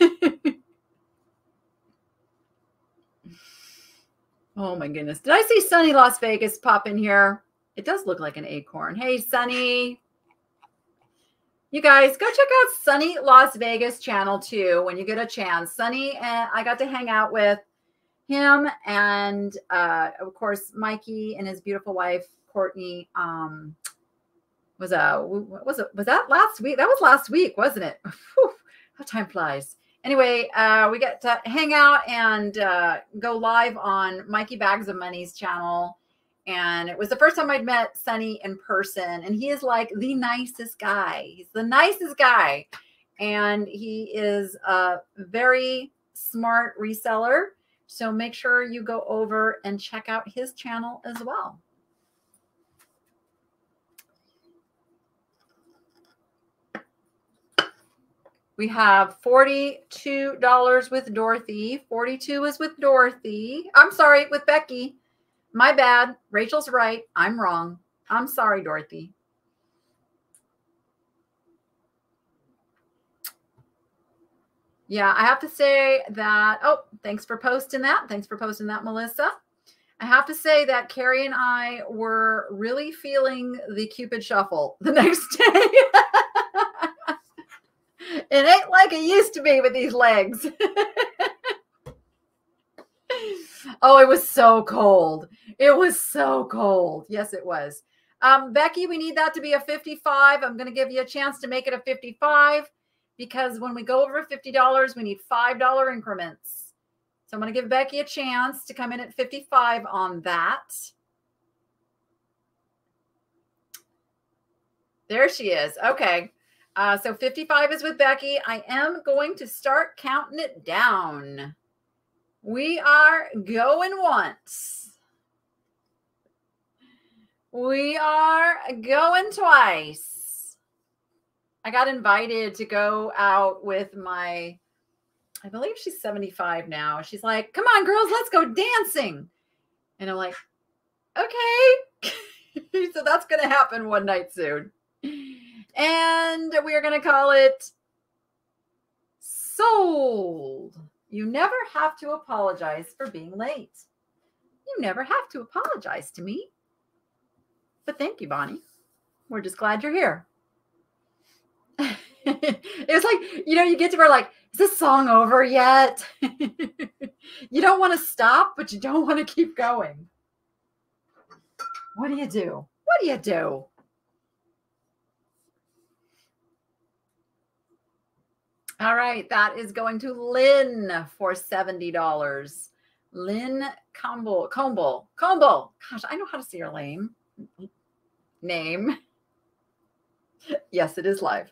oh my goodness. Did I see Sunny Las Vegas pop in here? It does look like an acorn. Hey, Sunny. You guys go check out Sunny Las Vegas channel too when you get a chance. Sunny and I got to hang out with him and uh, of course Mikey and his beautiful wife Courtney. Um, was a was it was that last week? That was last week, wasn't it? [laughs] Whew, how time flies. Anyway, uh, we get to hang out and uh, go live on Mikey Bags of Money's channel and it was the first time I'd met Sunny in person. And he is like the nicest guy. He's the nicest guy. And he is a very smart reseller. So make sure you go over and check out his channel as well. We have $42 with Dorothy. 42 is with Dorothy. I'm sorry, with Becky. My bad. Rachel's right. I'm wrong. I'm sorry, Dorothy. Yeah, I have to say that. Oh, thanks for posting that. Thanks for posting that, Melissa. I have to say that Carrie and I were really feeling the Cupid shuffle the [laughs] next day. it ain't like it used to be with these legs. [laughs] oh, it was so cold. It was so cold. Yes, it was. Um, Becky, we need that to be a 55. I'm going to give you a chance to make it a 55 because when we go over $50, we need $5 increments. So I'm going to give Becky a chance to come in at 55 on that. There she is. Okay. Uh, so 55 is with Becky. I am going to start counting it down. We are going once. We are going twice. I got invited to go out with my, I believe she's 75 now. She's like, come on, girls, let's go dancing. And I'm like, okay. [laughs] so that's going to happen one night soon. And we are going to call it Sold. You never have to apologize for being late. You never have to apologize to me. But thank you, Bonnie. We're just glad you're here. [laughs] it was like, you know, you get to where like, is this song over yet? [laughs] you don't want to stop, but you don't want to keep going. What do you do? What do you do? All right, that is going to Lynn for $70. Lynn Comble, Comble, Comble. Gosh, I know how to say your name. Name. [laughs] Yes, it is live.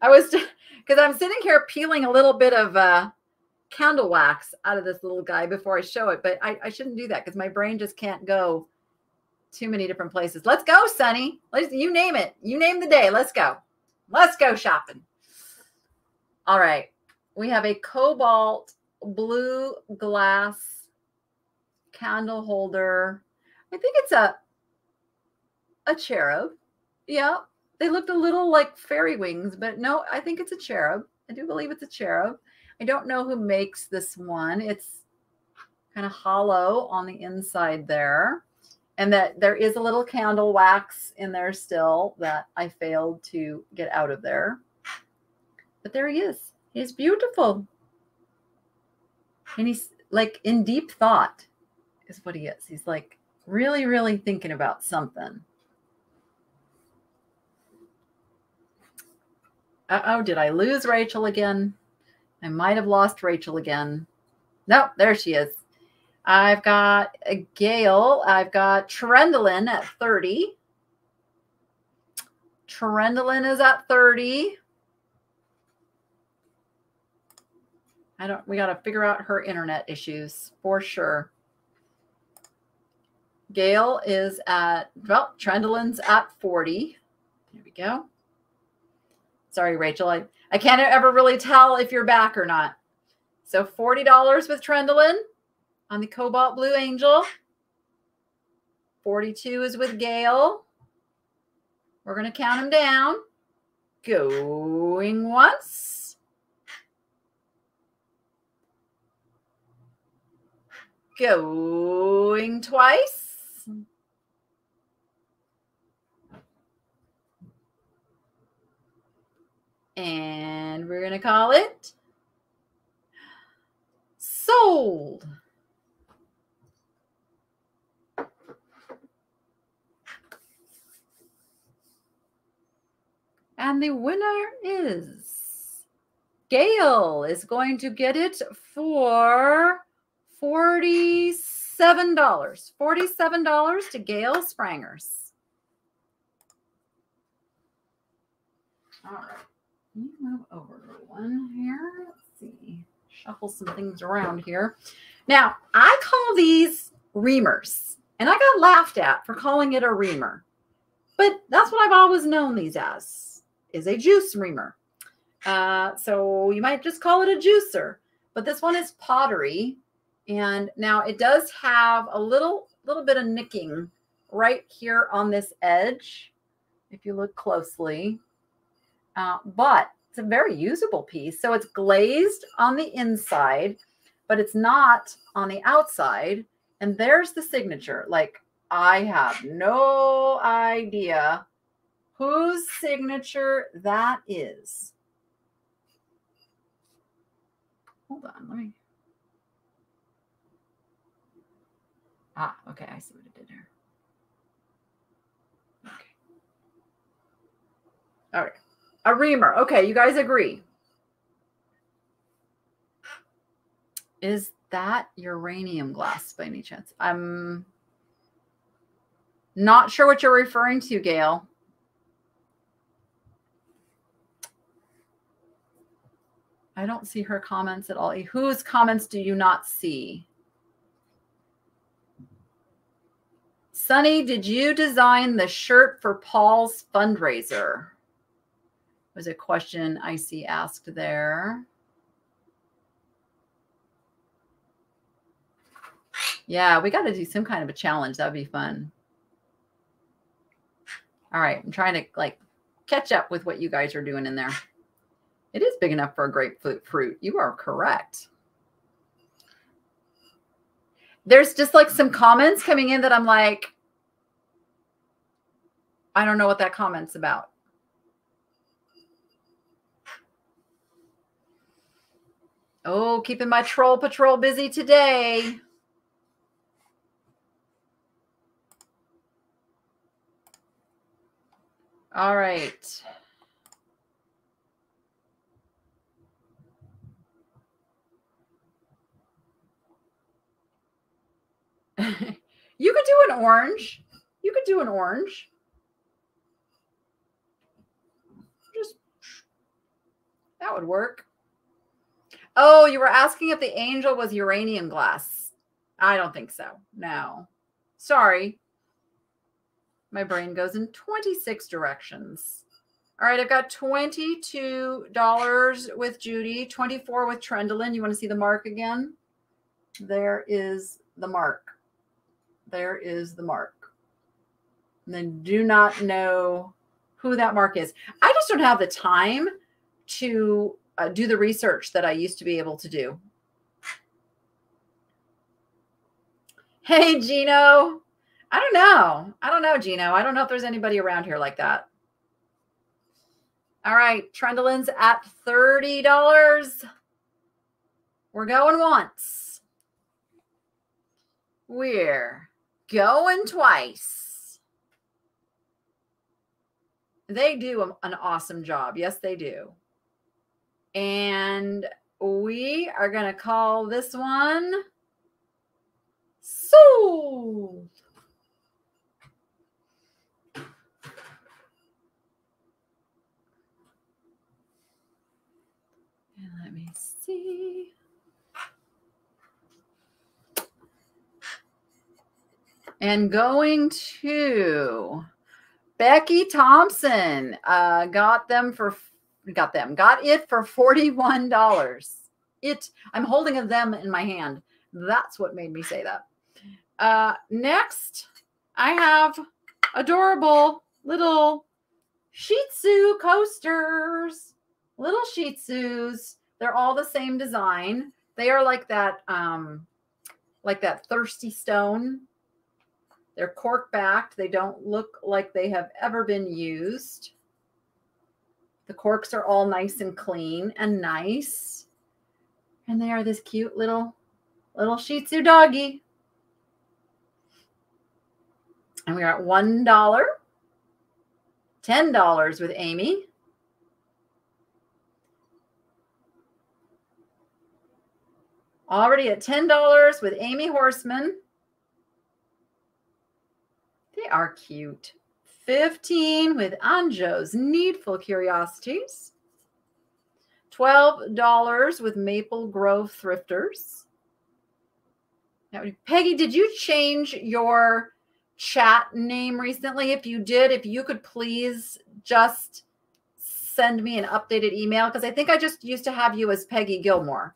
I was because I'm sitting here peeling a little bit of uh, candle wax out of this little guy before I show it, but I, I shouldn't do that because my brain just can't go too many different places. Let's go, Sunny. Let's you name it. You name the day. Let's go. Let's go shopping. All right. We have a cobalt blue glass candle holder. I think it's a a cherub. Yeah. They looked a little like fairy wings, but no, I think it's a cherub. I do believe it's a cherub. I don't know who makes this one. It's kind of hollow on the inside there. And that there is a little candle wax in there still that I failed to get out of there. But there he is. He's beautiful. And he's like in deep thought, is what he is. He's like really, really thinking about something. Uh oh, did I lose Rachel again? I might have lost Rachel again. Nope, there she is. I've got Gail. I've got Trendolin at 30. Trendolin is at 30. I don't, we got to figure out her internet issues for sure. Gail is at, well, Trendolin's at 40. There we go. Sorry, Rachel. I, I can't ever really tell if you're back or not. So $40 with Trendolin on the Cobalt Blue Angel. 42 is with Gail. We're going to count them down. Going once. Going twice. And we're going to call it sold. And the winner is Gail is going to get it for $47. $47 to Gail Sprangers. All right you move over one here? Let's see. Shuffle some things around here. Now, I call these reamers, and I got laughed at for calling it a reamer. But that's what I've always known these as, is a juice reamer. Uh, so you might just call it a juicer. But this one is pottery. And now it does have a little, little bit of nicking right here on this edge. If you look closely, uh, but it's a very usable piece. So it's glazed on the inside, but it's not on the outside. And there's the signature. Like, I have no idea whose signature that is. Hold on, let me. Ah, okay, I see what it did here. Okay. All right. A reamer. Okay, you guys agree. Is that uranium glass by any chance? I'm not sure what you're referring to, Gail. I don't see her comments at all. Whose comments do you not see? Sunny, did you design the shirt for Paul's fundraiser? Was a question I see asked there. Yeah, we got to do some kind of a challenge. That'd be fun. All right, I'm trying to like catch up with what you guys are doing in there. It is big enough for a grapefruit fruit. You are correct. There's just like some comments coming in that I'm like, I don't know what that comment's about. Oh, keeping my troll patrol busy today. All right. [laughs] you could do an orange. You could do an orange. Just that would work. Oh, you were asking if the angel was uranium glass. I don't think so. No. Sorry. My brain goes in 26 directions. All right, I've got $22 with Judy, 24 with Trendolyn. You want to see the mark again? There is the mark. There is the mark. And then do not know who that mark is. I just don't have the time to uh, do the research that I used to be able to do. Hey, Gino. I don't know. I don't know, Gino. I don't know if there's anybody around here like that. All right. Trendolyn's at $30. We're going once. We're going twice. They do an awesome job. Yes, they do. And we are going to call this one sold. And let me see. And going to Becky Thompson, uh, got them for got them, got it for $41. It, I'm holding them in my hand. That's what made me say that. Uh, next, I have adorable little Shih Tzu coasters. Little Shih Tzus. They're all the same design. They are like that, um, like that Thirstystone. They're cork backed. They don't look like they have ever been used. The corks are all nice and clean and nice. And they are this cute little, little Shih Tzu doggy. And we are at $1, $10 with Amy. Already at $10 with Amy Horseman. They are cute. 15 with Anjo's Needful Curiosities. $12 with Maple Grove Thrifters. Now, Peggy, did you change your chat name recently? If you did, if you could please just send me an updated email because I think I just used to have you as Peggy Gilmore.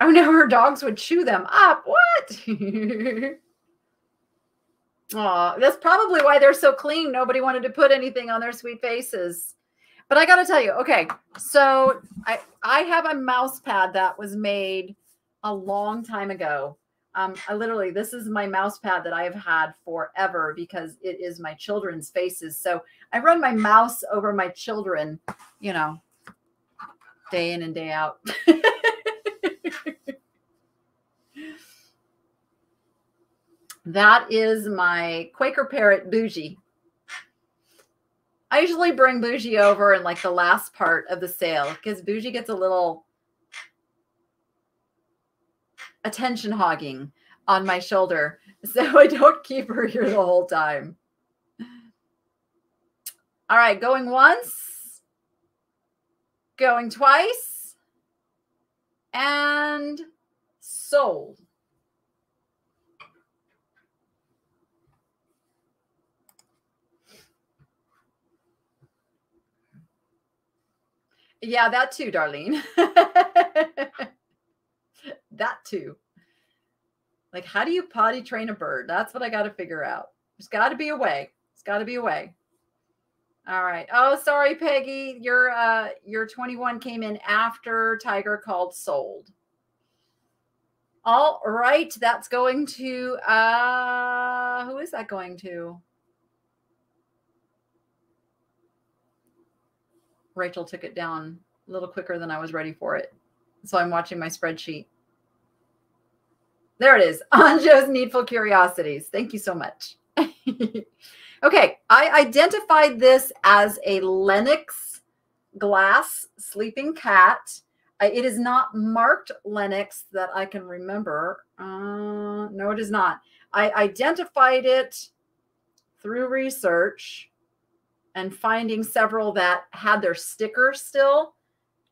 Oh no, her dogs would chew them up. What? [laughs] Oh, that's probably why they're so clean. Nobody wanted to put anything on their sweet faces. But I got to tell you, okay, so I I have a mouse pad that was made a long time ago. Um, I literally, this is my mouse pad that I have had forever because it is my children's faces. So I run my mouse over my children, you know, day in and day out. [laughs] [laughs] That is my Quaker Parrot Bougie. I usually bring Bougie over in like the last part of the sale because Bougie gets a little attention hogging on my shoulder. [laughs] So I don't keep her here the whole time. All right, going once, going twice, and sold. Yeah, that too, Darlene. [laughs] That too. Like, how do you potty train a bird? That's what I got to figure out. There's got to be a way. There's got to be a way. All right. Oh, sorry, Peggy. Your uh your 21 came in after Tiger called sold. All right, that's going to uh who is that going to? Rachel took it down a little quicker than I was ready for it. So I'm watching my spreadsheet. There it is. [laughs] Anjo's Needful Curiosities. Thank you so much. [laughs] okay, I identified this as a Lenox glass sleeping cat. It is not marked Lenox that I can remember. Uh, no, it is not. I identified it through research and finding several that had their sticker still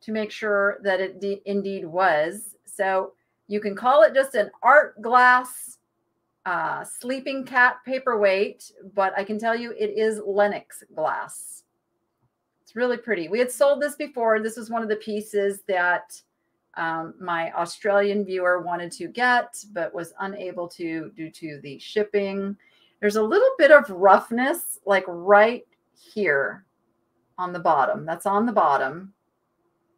to make sure that it de- indeed was. So you can call it just an art glass uh, sleeping cat paperweight, but I can tell you it is Lenox glass. It's really pretty. We had sold this before. This was one of the pieces that um, my Australian viewer wanted to get, but was unable to due to the shipping. There's a little bit of roughness, like right here on the bottom. That's on the bottom.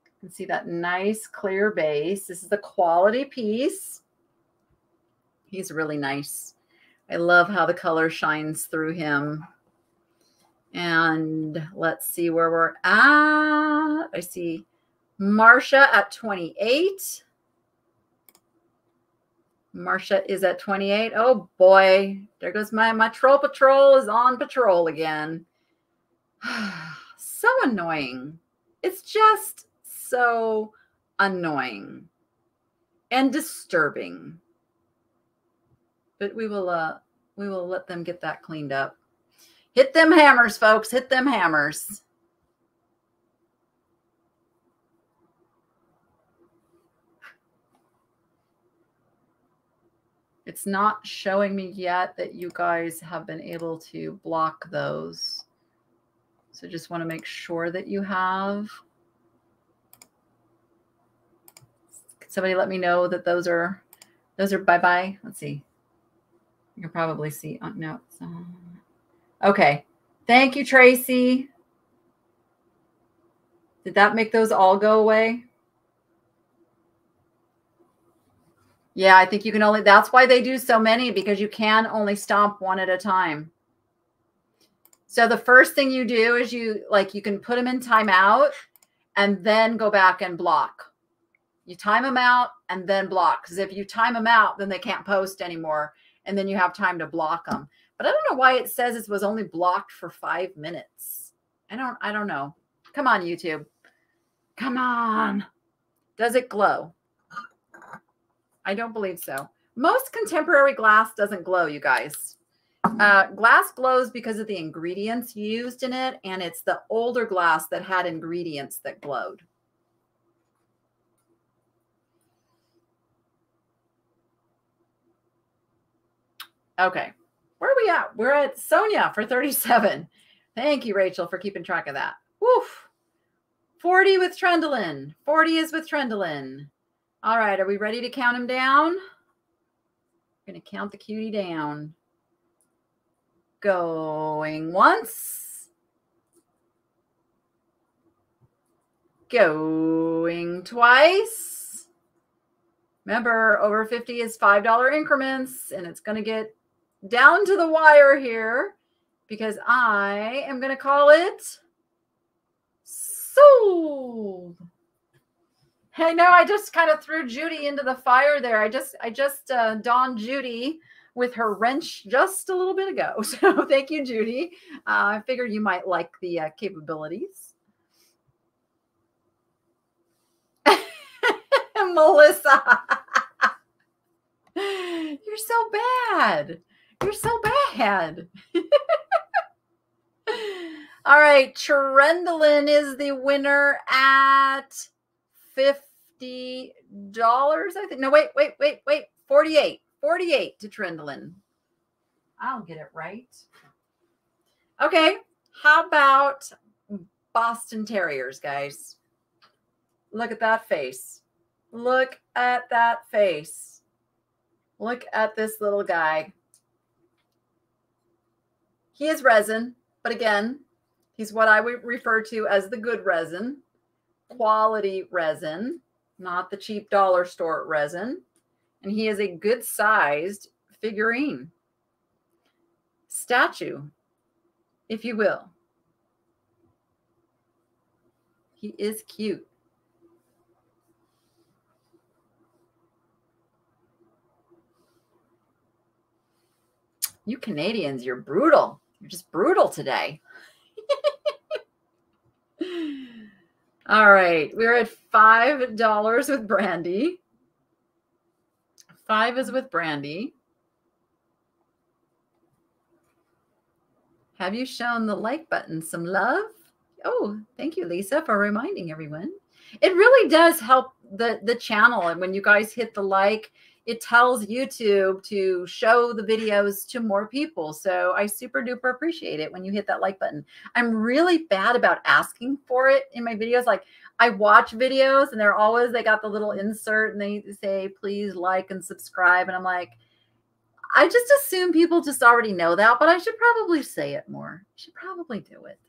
You can see that nice clear base. This is the quality piece. He's really nice. I love how the color shines through him. And let's see where we're at. I see Marsha at 28. Marsha is at 28. Oh boy, there goes my my troll patrol is on patrol again. [sighs] so annoying. It's just so annoying and disturbing. But we will uh we will let them get that cleaned up. Hit them hammers, folks. Hit them hammers. It's not showing me yet that you guys have been able to block those. So just want to make sure that you have. somebody let me know that those are those are bye-bye? Let's see. You can probably see. Oh, no. okay. Thank you, Tracy. Did that make those all go away? Yeah, I think you can only, that's why they do so many because you can only stomp one at a time. So the first thing you do is you like, you can put them in timeout and then go back and block. You time them out and then block. Because if you time them out, then they can't post anymore. And then you have time to block them. But I don't know why it says it was only blocked for five minutes. I don't, I don't know. Come on, YouTube. Come on. Does it glow? I don't believe so. Most contemporary glass doesn't glow, you guys. Uh, glass glows because of the ingredients used in it, and it's the older glass that had ingredients that glowed. Okay, where are we at? We're at Sonia for 37. Thank you, Rachel, for keeping track of that. Woof. 40 with Trendolin. 40 is with Trendolin. All right, are we ready to count him down? We're going to count the cutie down. Going once. Going twice. Remember, over 50 is $5 increments, and it's going to get down to the wire here because I am going to call it sold. I know I just kind of threw Judy into the fire there. I just I just uh, donned Judy with her wrench just a little bit ago. [laughs] So thank you, Judy. Uh, I figured you might like the uh, capabilities. [laughs] Melissa, [laughs] you're so bad. You're so bad. [laughs] All right, Trendolin is the winner at $50. I think. No, wait, wait, wait, wait. 48. 48 to Trendolin. I'll get it right. Okay. How about Boston Terriers, guys? Look at that face. Look at that face. Look at this little guy. He is resin, but again, he's what I would refer to as the good resin, quality resin, not the cheap dollar store resin. And he is a good sized figurine, statue, if you will. He is cute. You Canadians, you're brutal. You're just brutal today. [laughs] All right. We're at $5 with Brandy. Five is with Brandy. Have you shown the like button some love? Oh, thank you, Lisa, for reminding everyone. It really does help the the channel, and when you guys hit the like, it tells YouTube to show the videos to more people. So I super duper appreciate it when you hit that like button. I'm really bad about asking for it in my videos. Like I watch videos and they're always they got the little insert and they say please like and subscribe, and I'm like. I just assume people just already know that, but I should probably say it more. I should probably do it.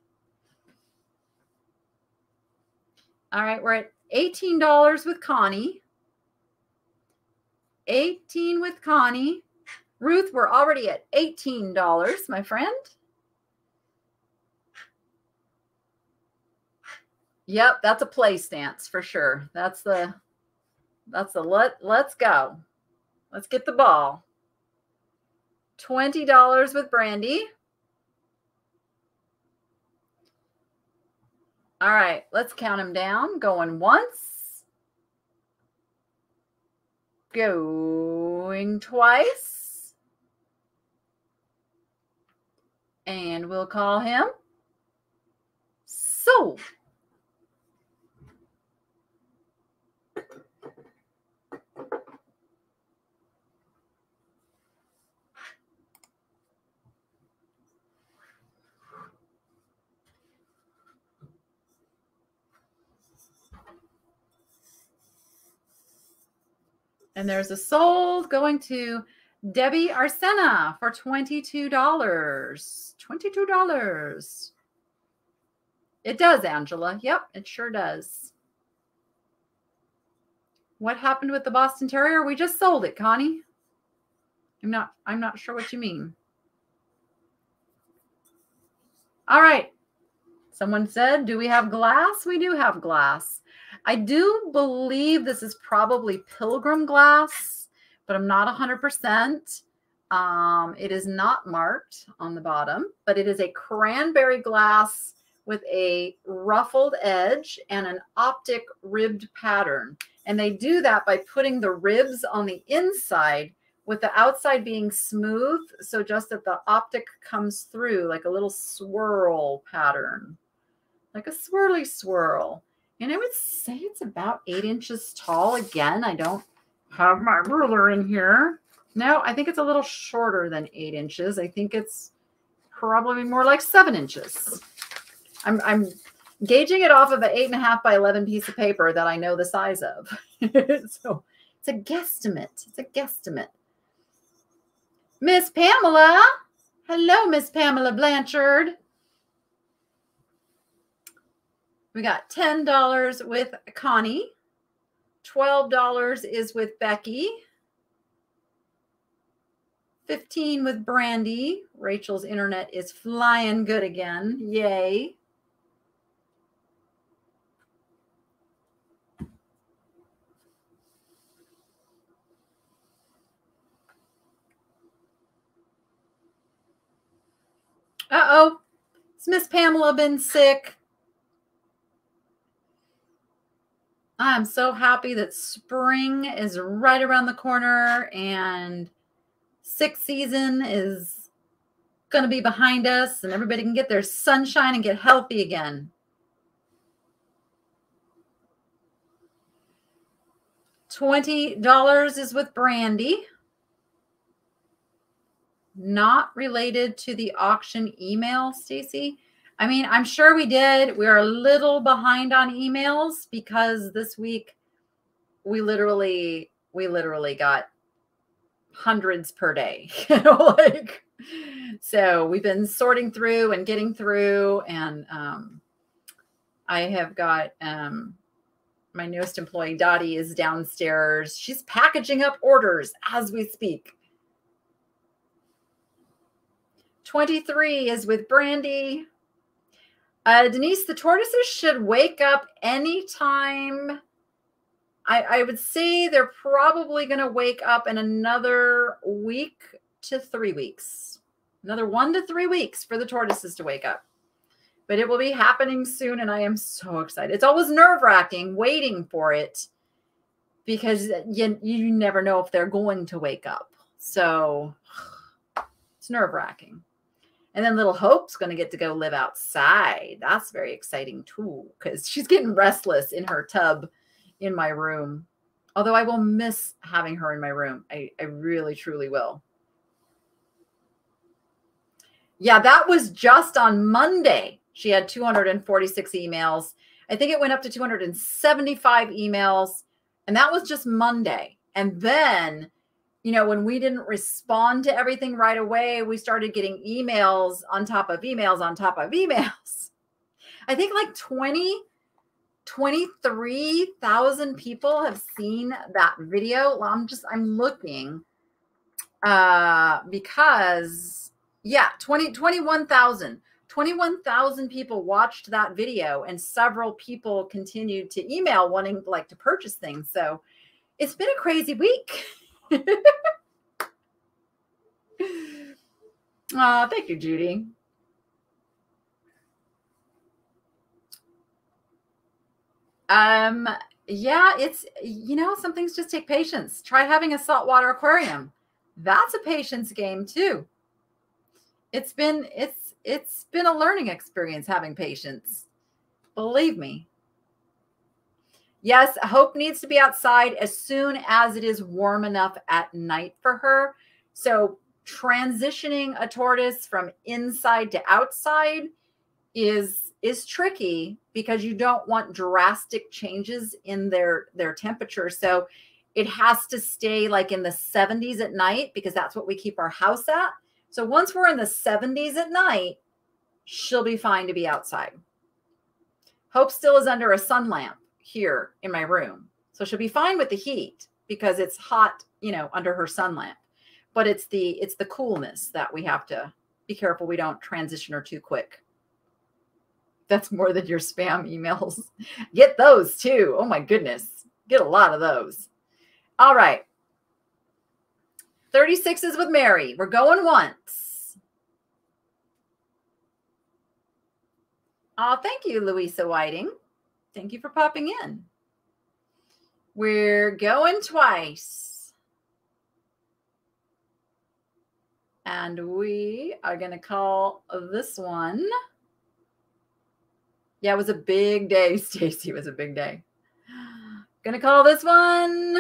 All right, we're at $18 with Connie. 18 with Connie. Ruth, we're already at $18, my friend. Yep, that's a play stance for sure. That's the that's the let let's go. Let's get the ball. $20 with Brandy. All right, let's count them down. Going once. Going twice. And we'll call him sold. And there's a sold going to Debbie Arsena for $22. $22. It does, Angela. Yep, it sure does. What happened with the Boston Terrier? We just sold it, Connie. I'm not I'm not sure what you mean. All right. Someone said, "Do we have glass?" We do have glass. I do believe this is probably pilgrim glass, but I'm not 100%. Um, it is not marked on the bottom, but it is a cranberry glass with a ruffled edge and an optic ribbed pattern. And they do that by putting the ribs on the inside with the outside being smooth. So just that the optic comes through like a little swirl pattern, like a swirly swirl. And I would say it's about eight inches tall. Again, I don't have my ruler in here. No, I think it's a little shorter than eight inches. I think it's probably more like seven inches. I'm, I'm gauging it off of an eight and a half by 11 piece of paper that I know the size of. [laughs] so it's a guesstimate. It's a guesstimate. Miss Pamela. Hello, Miss Pamela Blanchard. We got $10 with Connie. $12 is with Becky. 15 with Brandy. Rachel's internet is flying good again. Yay. Uh-oh. Has Miss Pamela been sick? I'm so happy that spring is right around the corner and sixth season is going to be behind us and everybody can get their sunshine and get healthy again. $20 is with Brandy. Not related to the auction email, Stacy. I mean, I'm sure we did. We are a little behind on emails because this week we literally we literally got hundreds per day. [laughs] you know, like so we've been sorting through and getting through and um I have got um my newest employee Dottie is downstairs. She's packaging up orders as we speak. 23 is with Brandy. Uh, Denise, the tortoises should wake up anytime. I, I would say they're probably going to wake up in another week to three weeks. Another one to three weeks for the tortoises to wake up. But it will be happening soon, and I am so excited. It's always nerve wracking waiting for it because you, you never know if they're going to wake up. So [sighs] it's nerve wracking. And then little Hope's going to get to go live outside. That's very exciting too, because she's getting restless in her tub in my room. Although I will miss having her in my room. I, I really, truly will. Yeah, that was just on Monday. She had 246 emails. I think it went up to 275 emails. And that was just Monday. And then you know, when we didn't respond to everything right away, we started getting emails on top of emails on top of emails. [laughs] I think like 20, 23,000 people have seen that video. Well, I'm just, I'm looking uh, because, yeah, 20, 21,000. 21,000 people watched that video and several people continued to email wanting like to purchase things. So it's been a crazy week. [laughs] [laughs] oh, thank you, Judy. Um, yeah, it's you know, some things just take patience. Try having a saltwater aquarium. That's a patience game too. It's been it's it's been a learning experience having patience. Believe me. Yes, Hope needs to be outside as soon as it is warm enough at night for her. So transitioning a tortoise from inside to outside is is tricky because you don't want drastic changes in their their temperature. So it has to stay like in the 70s at night because that's what we keep our house at. So once we're in the 70s at night, she'll be fine to be outside. Hope still is under a sun lamp here in my room. So she'll be fine with the heat because it's hot, you know, under her sun lamp. But it's the it's the coolness that we have to be careful we don't transition her too quick. That's more than your spam emails. [laughs] Get those too. Oh my goodness. Get a lot of those. All right. 36 is with Mary. We're going once. Oh, thank you, Louisa Whiting. Thank you for popping in. We're going twice. And we are going to call this one. Yeah, it was a big day, [laughs] Stacy. It was a big day. Going to call this one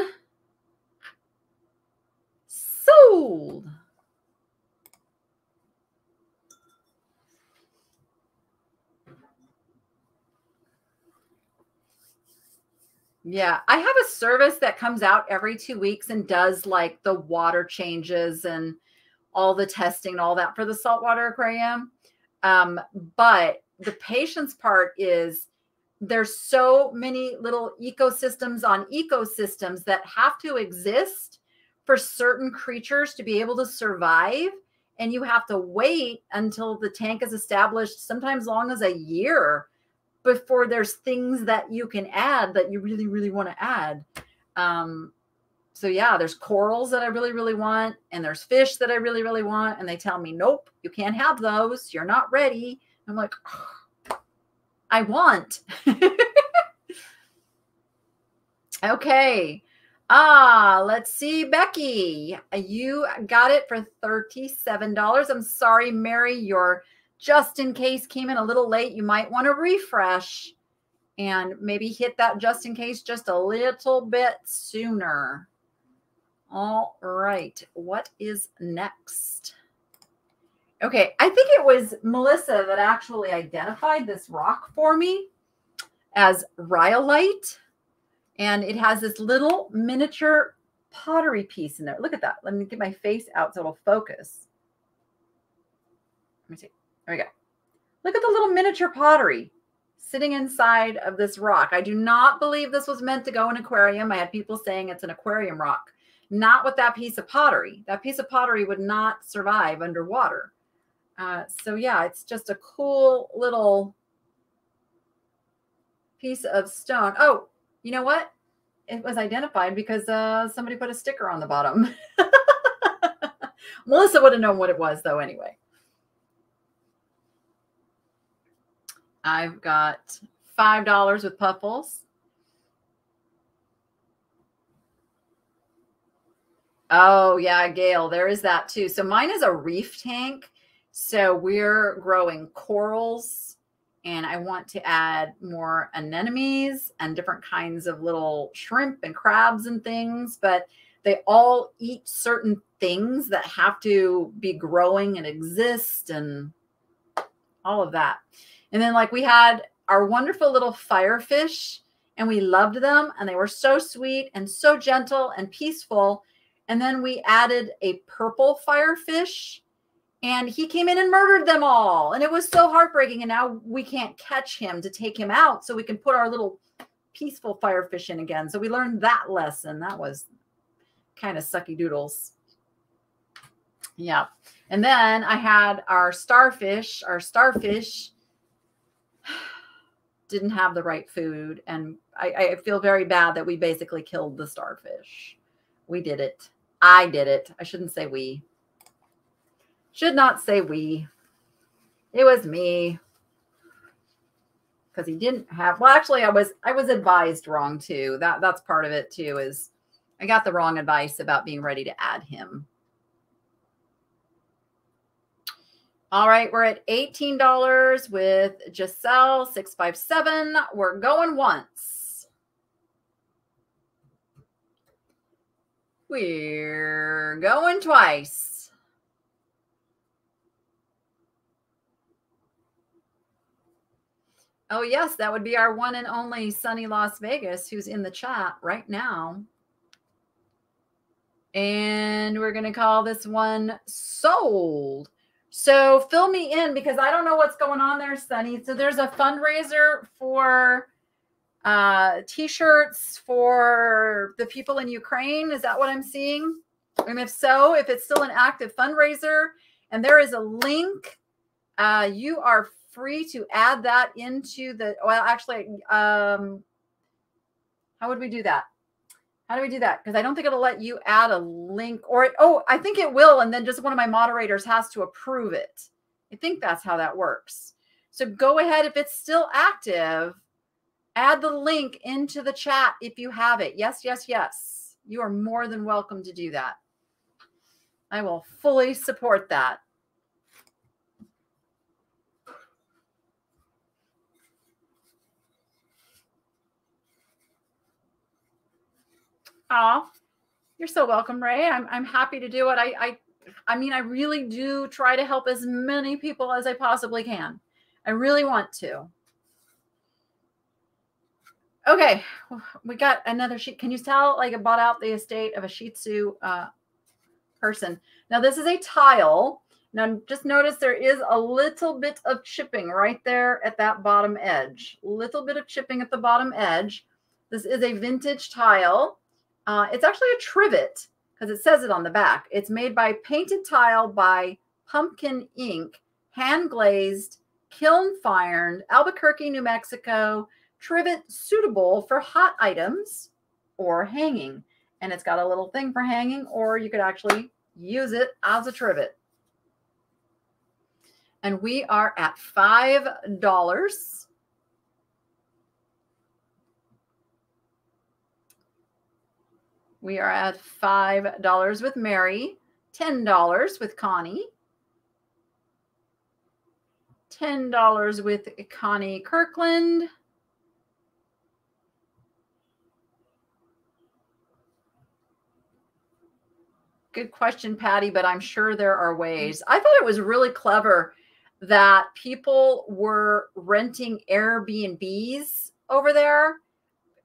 sold. Yeah, I have a service that comes out every two weeks and does like the water changes and all the testing and all that for the saltwater aquarium. Um, but the patience part is there's so many little ecosystems on ecosystems that have to exist for certain creatures to be able to survive. And you have to wait until the tank is established, sometimes long as a year before there's things that you can add that you really, really want to add. Um, so yeah, there's corals that I really, really want, and there's fish that I really, really want, and they tell me, nope, you can't have those. You're not ready. I'm like, oh, I want. [laughs] okay. Ah, let's see, Becky. You got it for $37. I'm sorry, Mary, your just in case came in a little late, you might want to refresh and maybe hit that just in case just a little bit sooner. All right, what is next? Okay, I think it was Melissa that actually identified this rock for me as rhyolite. And it has this little miniature pottery piece in there. Look at that. Let me get my face out so it'll focus. Let me see. There we go. Look at the little miniature pottery sitting inside of this rock. I do not believe this was meant to go in an aquarium. I had people saying it's an aquarium rock. Not with that piece of pottery. That piece of pottery would not survive underwater. Uh, so yeah, it's just a cool little piece of stone. Oh, you know what? It was identified because uh, somebody put a sticker on the bottom. [laughs] Melissa would have known what it was, though, anyway. I've got $5 with Puffles. Oh, yeah, Gail, there is that too. So mine is a reef tank. So we're growing corals and I want to add more anemones and different kinds of little shrimp and crabs and things, but they all eat certain things that have to be growing and exist and all of that. And then like we had our wonderful little firefish and we loved them and they were so sweet and so gentle and peaceful. And then we added a purple firefish and he came in and murdered them all. And it was so heartbreaking. And now we can't catch him to take him out so we can put our little peaceful firefish in again. So we learned that lesson. That was kind of sucky doodles. Yeah. And then I had our starfish. Our starfish [sighs] didn't have the right food. And I, I feel very bad that we basically killed the starfish. We did it. I did it. I shouldn't say we. Should not say we. It was me. Because he didn't have well, actually, I was I was advised wrong too. That that's part of it too, is I got the wrong advice about being ready to add him. All right, we're at $18 with Giselle 657. We're going once. We're going twice. Oh, yes, that would be our one and only Sunny Las Vegas, who's in the chat right now. And we're going to call this one sold. So fill me in because I don't know what's going on there, Sunny. So there's a fundraiser for uh, t-shirts for the people in Ukraine. Is that what I'm seeing? And if so, if it's still an active fundraiser and there is a link, uh, you are free to add that into the, well, actually, um, how would we do that? How do we do that? Because I don't think it'll let you add a link or, oh, I think it will. And then just one of my moderators has to approve it. I think that's how that works. So go ahead. If it's still active, add the link into the chat if you have it. Yes, yes, yes. You are more than welcome to do that. I will fully support that. Oh, you're so welcome, Ray. I'm I'm happy to do it. I I I mean, I really do try to help as many people as I possibly can. I really want to. Okay, we got another sheet. Can you tell like I bought out the estate of a Shih Tzu uh, person? Now this is a tile. Now just notice there is a little bit of chipping right there at that bottom edge. Little bit of chipping at the bottom edge. This is a vintage tile. Uh, it's actually a trivet because it says it on the back. It's made by Painted Tile by Pumpkin Ink, hand glazed, kiln fired, Albuquerque, New Mexico. Trivet suitable for hot items or hanging. And it's got a little thing for hanging, or you could actually use it as a trivet. And we are at $5 We are at $5 with Mary, $10 with Connie, $10 with Connie Kirkland. Good question, Patty, but I'm sure there are ways. I thought it was really clever that people were renting Airbnbs over there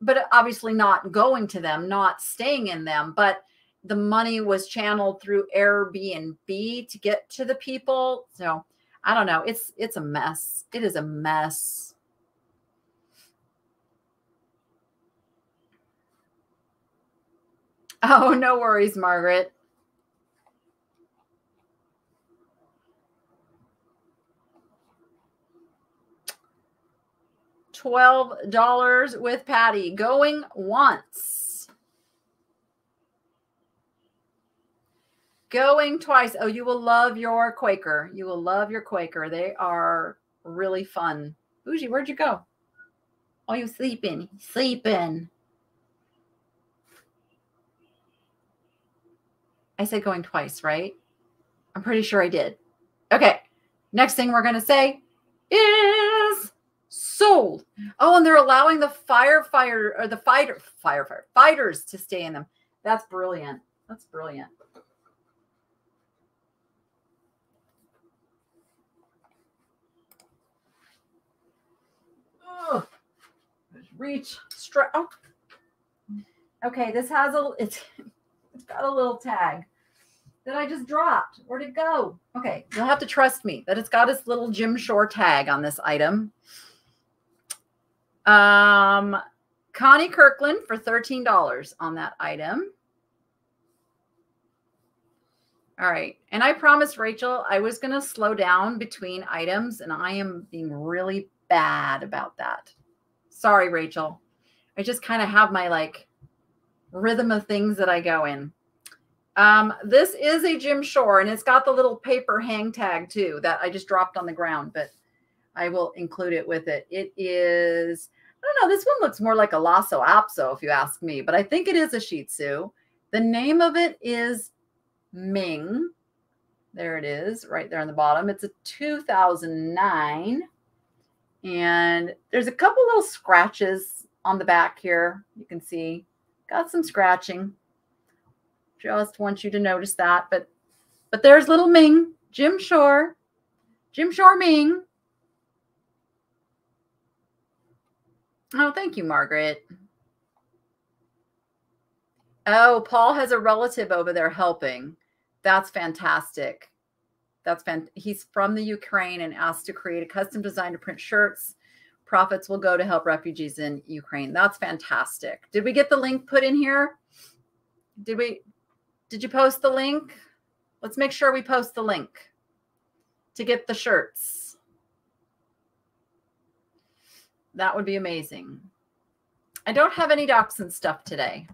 but obviously not going to them, not staying in them. But the money was channeled through Airbnb to get to the people. So I don't know. It's it's a mess. It is a mess. Oh, no worries, Margaret. $12 with Patty going once. Going twice. Oh, you will love your Quaker. You will love your Quaker. They are really fun. Bougie, where'd you go? Oh, you sleeping? Sleeping. I said going twice, right? I'm pretty sure I did. Okay. Next thing we're going to say is sold. Oh, and they're allowing the firefighter or the fighter firefighter fighters to stay in them. That's brilliant. That's brilliant. Oh, reach straight. Oh. Okay, this has a it's it's got a little tag that I just dropped. Where'd it go? Okay, you'll have to trust me that it's got its little Jim Shore tag on this item. Um, Connie Kirkland for $13 on that item. All right. And I promised Rachel I was going to slow down between items, and I am being really bad about that. Sorry, Rachel. I just kind of have my like rhythm of things that I go in. Um, this is a Jim Shore, and it's got the little paper hang tag too that I just dropped on the ground, but I will include it with it. It is, I don't know, this one looks more like a Lhasa Apso, if you ask me, but I think it is a Shih Tzu. The name of it is Ming. There it is, right there on the bottom. It's a 2009. And there's a couple little scratches on the back here. You can see got some scratching. Just want you to notice that. But but there's little Ming, Jim Shore, Jim Shore Ming. Oh, thank you, Margaret. Oh, Paul has a relative over there helping. That's fantastic. That's fan. He's from the Ukraine and asked to create a custom design to print shirts. Profits will go to help refugees in Ukraine. That's fantastic. Did we get the link put in here? Did we? Did you post the link? Let's make sure we post the link to get the shirts. That would be amazing. I don't have any dachshund stuff today.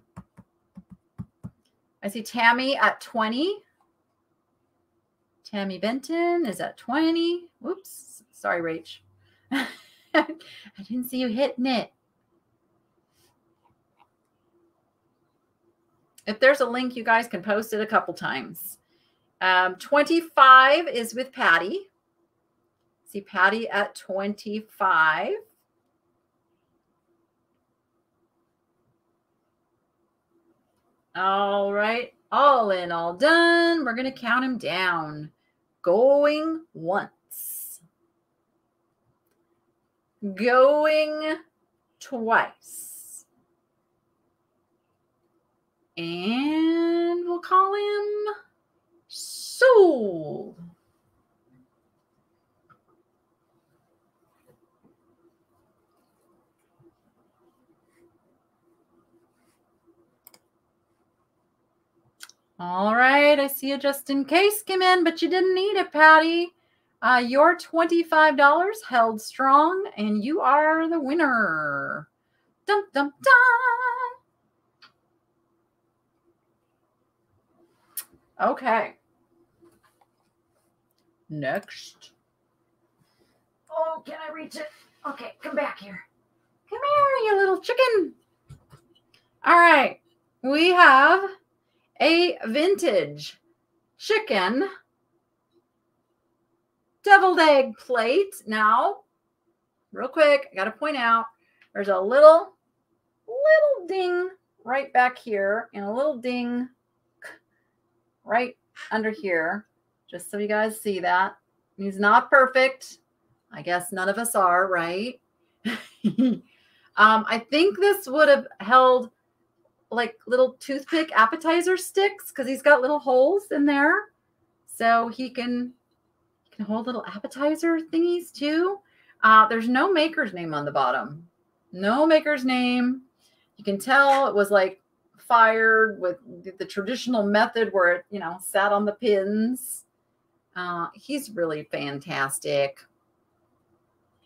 I see Tammy at 20. Tammy Benton is at 20. Whoops. Sorry, Rach. [laughs] I didn't see you hitting it. If there's a link, you guys can post it a couple times. Um, 25 is with Patty. See Patty at 25. All right. All in, all done. We're going to count him down. Going once. Going twice. And we'll call him Soul. All right, I see you just in case came in, but you didn't need it, Patty. Uh, your $25 held strong, and you are the winner. Dum, dum, dum. Okay. Next. Oh, can I reach it? Okay, come back here. Come here, you little chicken. All right. We have a vintage chicken deviled egg plate. Now, real quick, I got to point out there's a little, little ding right back here and a little ding right under here, just so you guys see that. He's not perfect. I guess none of us are, right? [laughs] um, I think this would have held like little toothpick appetizer sticks because he's got little holes in there. So he can, he can hold little appetizer thingies too. Uh, there's no maker's name on the bottom. No maker's name. You can tell it was like fired with the traditional method where it, you know, sat on the pins. Uh, he's really fantastic.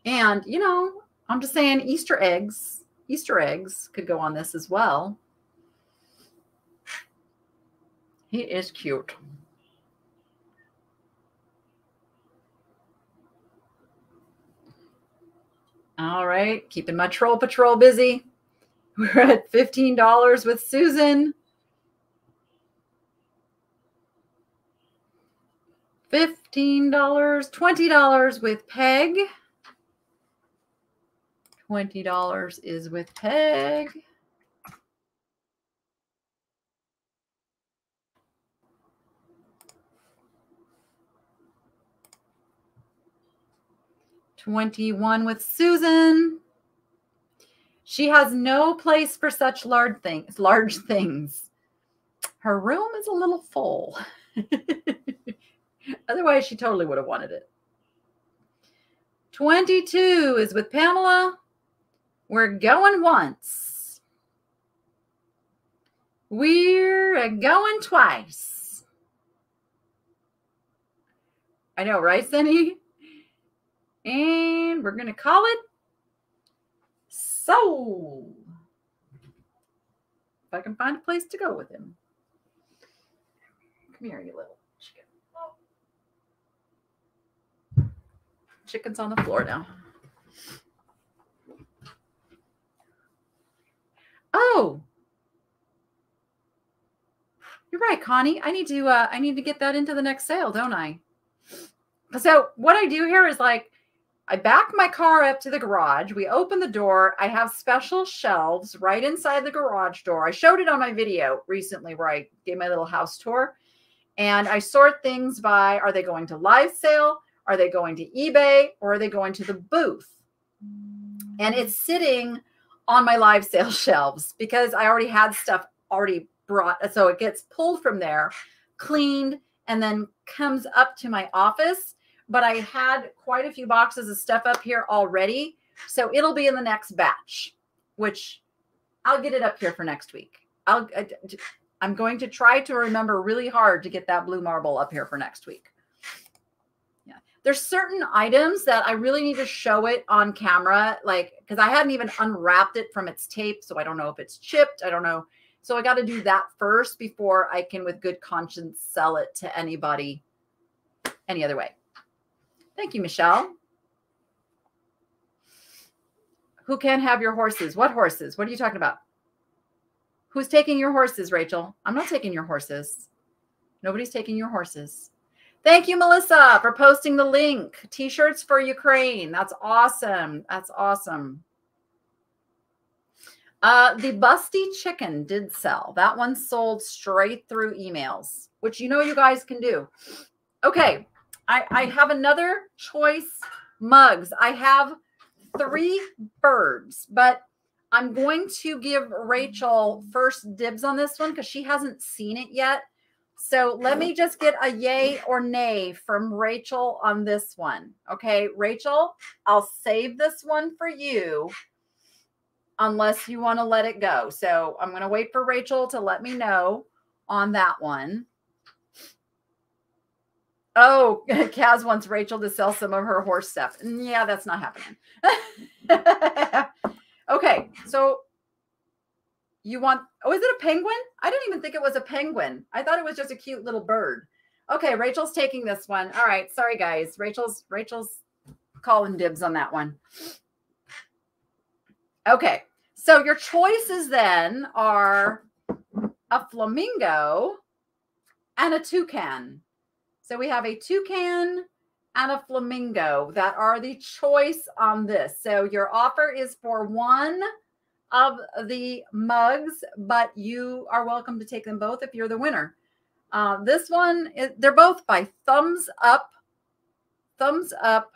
And, you know, I'm just saying Easter eggs, Easter eggs could go on this as well. He is cute. All right, keeping my troll patrol busy. [laughs] We're at $15 with Susan. $15, $20 with Peg. $20 is with Peg. Twenty-one with Susan. She has no place for such large things. Large things. Her room is a little full. [laughs] Otherwise, she totally would have wanted it. 22 is with Pamela. We're going once. We're going twice. I know, right, Cindy? And we're going to call it sold. If I can find a place to go with him. Come here, you little chicken. Oh. Chicken's on the floor now. Oh, you're right, Connie. I need to uh, I need to get that into the next sale, don't I? So what I do here is like I back my car up to the garage. We open the door. I have special shelves right inside the garage door. I showed it on my video recently where I gave my little house tour. And I sort things by are they going to live sale? Are they going to eBay? Or are they going to the booth? And it's sitting on my live sale [laughs] shelves because I already had stuff already brought. So it gets pulled from there, cleaned, and then comes up to my office but I had quite a few boxes of stuff up here already. So it'll be in the next batch, which I'll get it up here for next week. I'll, uh, I'm going to try to remember really hard to get that blue marble up here for next week. Yeah. There's certain items that I really need to show it on camera, like, because I hadn't even unwrapped it from its tape. So I don't know if it's chipped. I don't know. So I got to do that first before I can, with good conscience, sell it to anybody any other way. Thank you, Michelle. Who can have your horses? What horses? What are you talking about? Who's taking your horses, Rachel? I'm not taking your horses. Nobody's taking your horses. Thank you, Melissa, for posting the link. T shirts for Ukraine. That's awesome. That's awesome. Uh, the Busty Chicken did sell. That one sold straight through emails, which you know you guys can do. Okay. I, I have another choice mugs. I have three birds, but I'm going to give Rachel first dibs on this one because she hasn't seen it yet. So let me just get a yay or nay from Rachel on this one. Okay, Rachel, I'll save this one for you unless you want to let it go. So I'm going to wait for Rachel to let me know on that one. Oh, [laughs] Kaz wants Rachel to sell some of her horse stuff. Mm, yeah, that's not happening. [laughs] okay, so you want, oh, is it a penguin? I didn't even think it was a penguin. I thought it was just a cute little bird. Okay, Rachel's taking this one. All right, sorry guys. Rachel's Rachel's calling dibs on that one. Okay, so your choices then are a flamingo and a toucan. So we have a toucan and a flamingo that are the choice on this. So your offer is for one of the mugs, but you are welcome to take them both if you're the winner. Uh, this one, is, they're both by thumbs up. Thumbs up.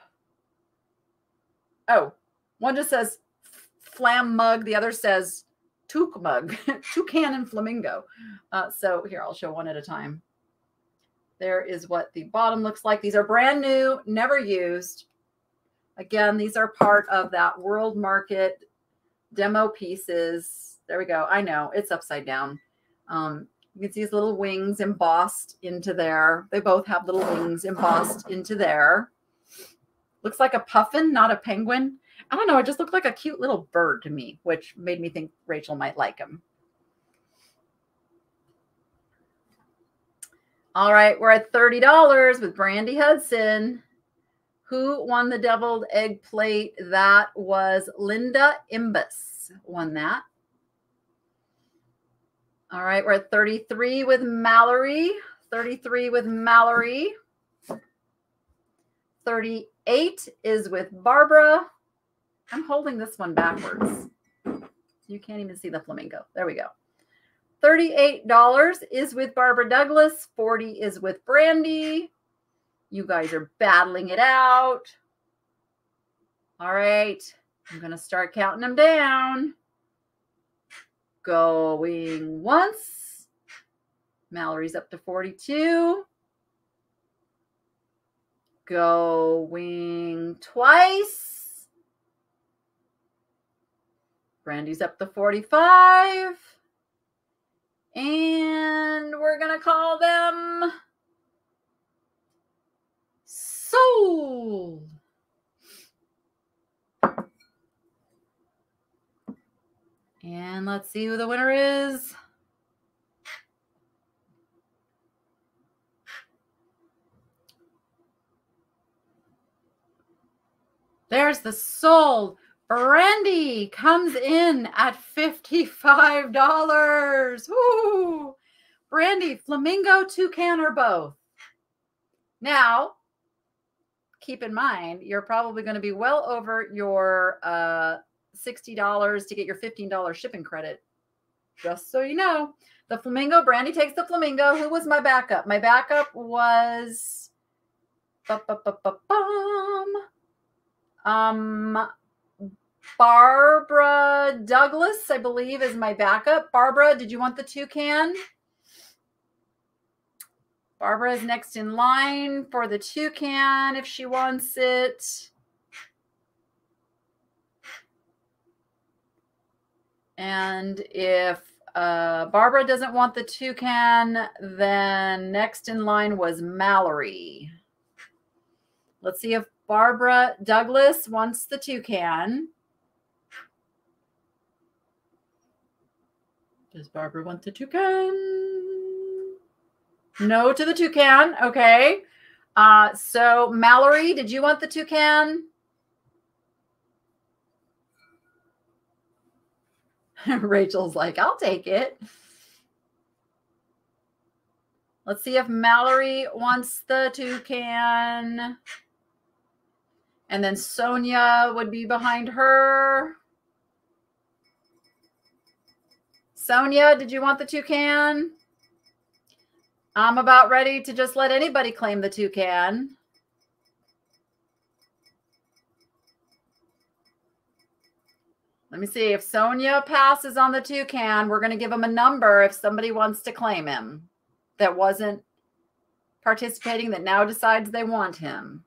Oh, one just says flam mug. The other says Toque mug, [laughs] toucan and flamingo. Uh, so here, I'll show one at a time. There is what the bottom looks like. These are brand new, never used. Again, these are part of that world market demo pieces. There we go. I know it's upside down. Um, you can see these little wings embossed into there. They both have little wings embossed into there. Looks like a puffin, not a penguin. I don't know. It just looked like a cute little bird to me, which made me think Rachel might like him. All right, we're at $30 with Brandy Hudson. Who won the deviled egg plate? That was Linda Imbus won that. All right, we're at 33 with Mallory. 33 with Mallory. 38 is with Barbara. I'm holding this one backwards. You can't even see the flamingo. There we go. $38 is with Barbara Douglas. 40 is with Brandy. You guys are battling it out. All right. I'm going to start counting them down. Going once. Mallory's up to 42. Going twice. Brandy's up to 45. And we're going to call them sold. And let's see who the winner is. There's the sold. Brandy comes in at $55. Woo! Brandy, flamingo, toucan, or both? Now, keep in mind, you're probably going to be well over your uh, $60 to get your $15 shipping credit. Just so you know. The flamingo, Brandy takes the flamingo. Who was my backup? My backup was um Barbara Douglas, I believe, is my backup. Barbara, did you want the toucan? Barbara is next in line for the toucan if she wants it. And if uh, Barbara doesn't want the toucan, then next in line was Mallory. Let's see if Barbara Douglas wants the toucan. Does Barbara want the toucan? No to the toucan. Okay. Uh, so Mallory, did you want the toucan? [laughs] Rachel's like, I'll take it. Let's see if Mallory wants the toucan. And then Sonia would be behind her. Sonia, did you want the toucan? I'm about ready to just let anybody claim the toucan. Let me see if Sonia passes on the toucan. We're going to give him a number if somebody wants to claim him that wasn't participating that now decides they want him.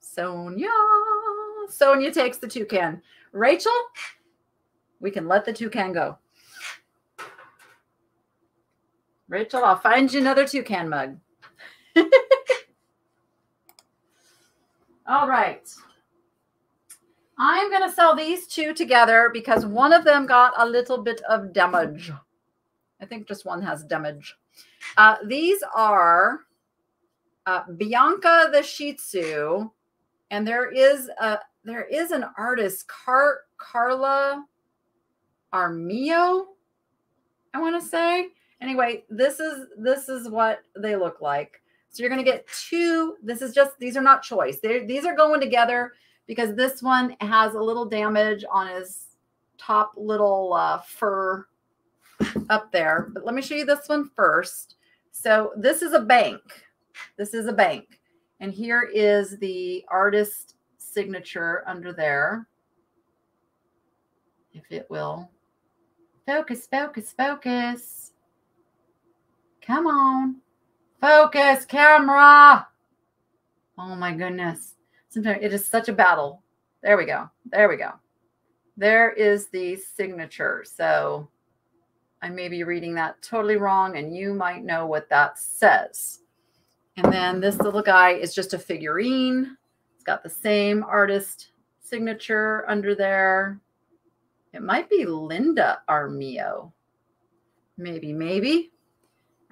Sonia. Sonia takes the toucan. Rachel, we can let the toucan go. Rachel, I'll find you another toucan mug. [laughs] All right. I'm going to sell these two together because one of them got a little bit of damage. I think just one has damage. Uh, these are uh, Bianca the Shih Tzu, and there is a there is an artist, Car Carla Armio. I want to say. Anyway, this is this is what they look like. So you're going to get two. This is just, these are not choice. They're, these are going together because this one has a little damage on his top little uh, fur up there. But let me show you this one first. So this is a bank. This is a bank. And here is the artist signature under there. If it will. Focus, focus, focus. Come on. Focus, camera. Oh my goodness. Sometimes it is such a battle. There we go. There we go. There is the signature. So I may be reading that totally wrong, and you might know what that says. And then this little guy is just a figurine. Got the same artist signature under there. It might be Linda Armio. Maybe, maybe.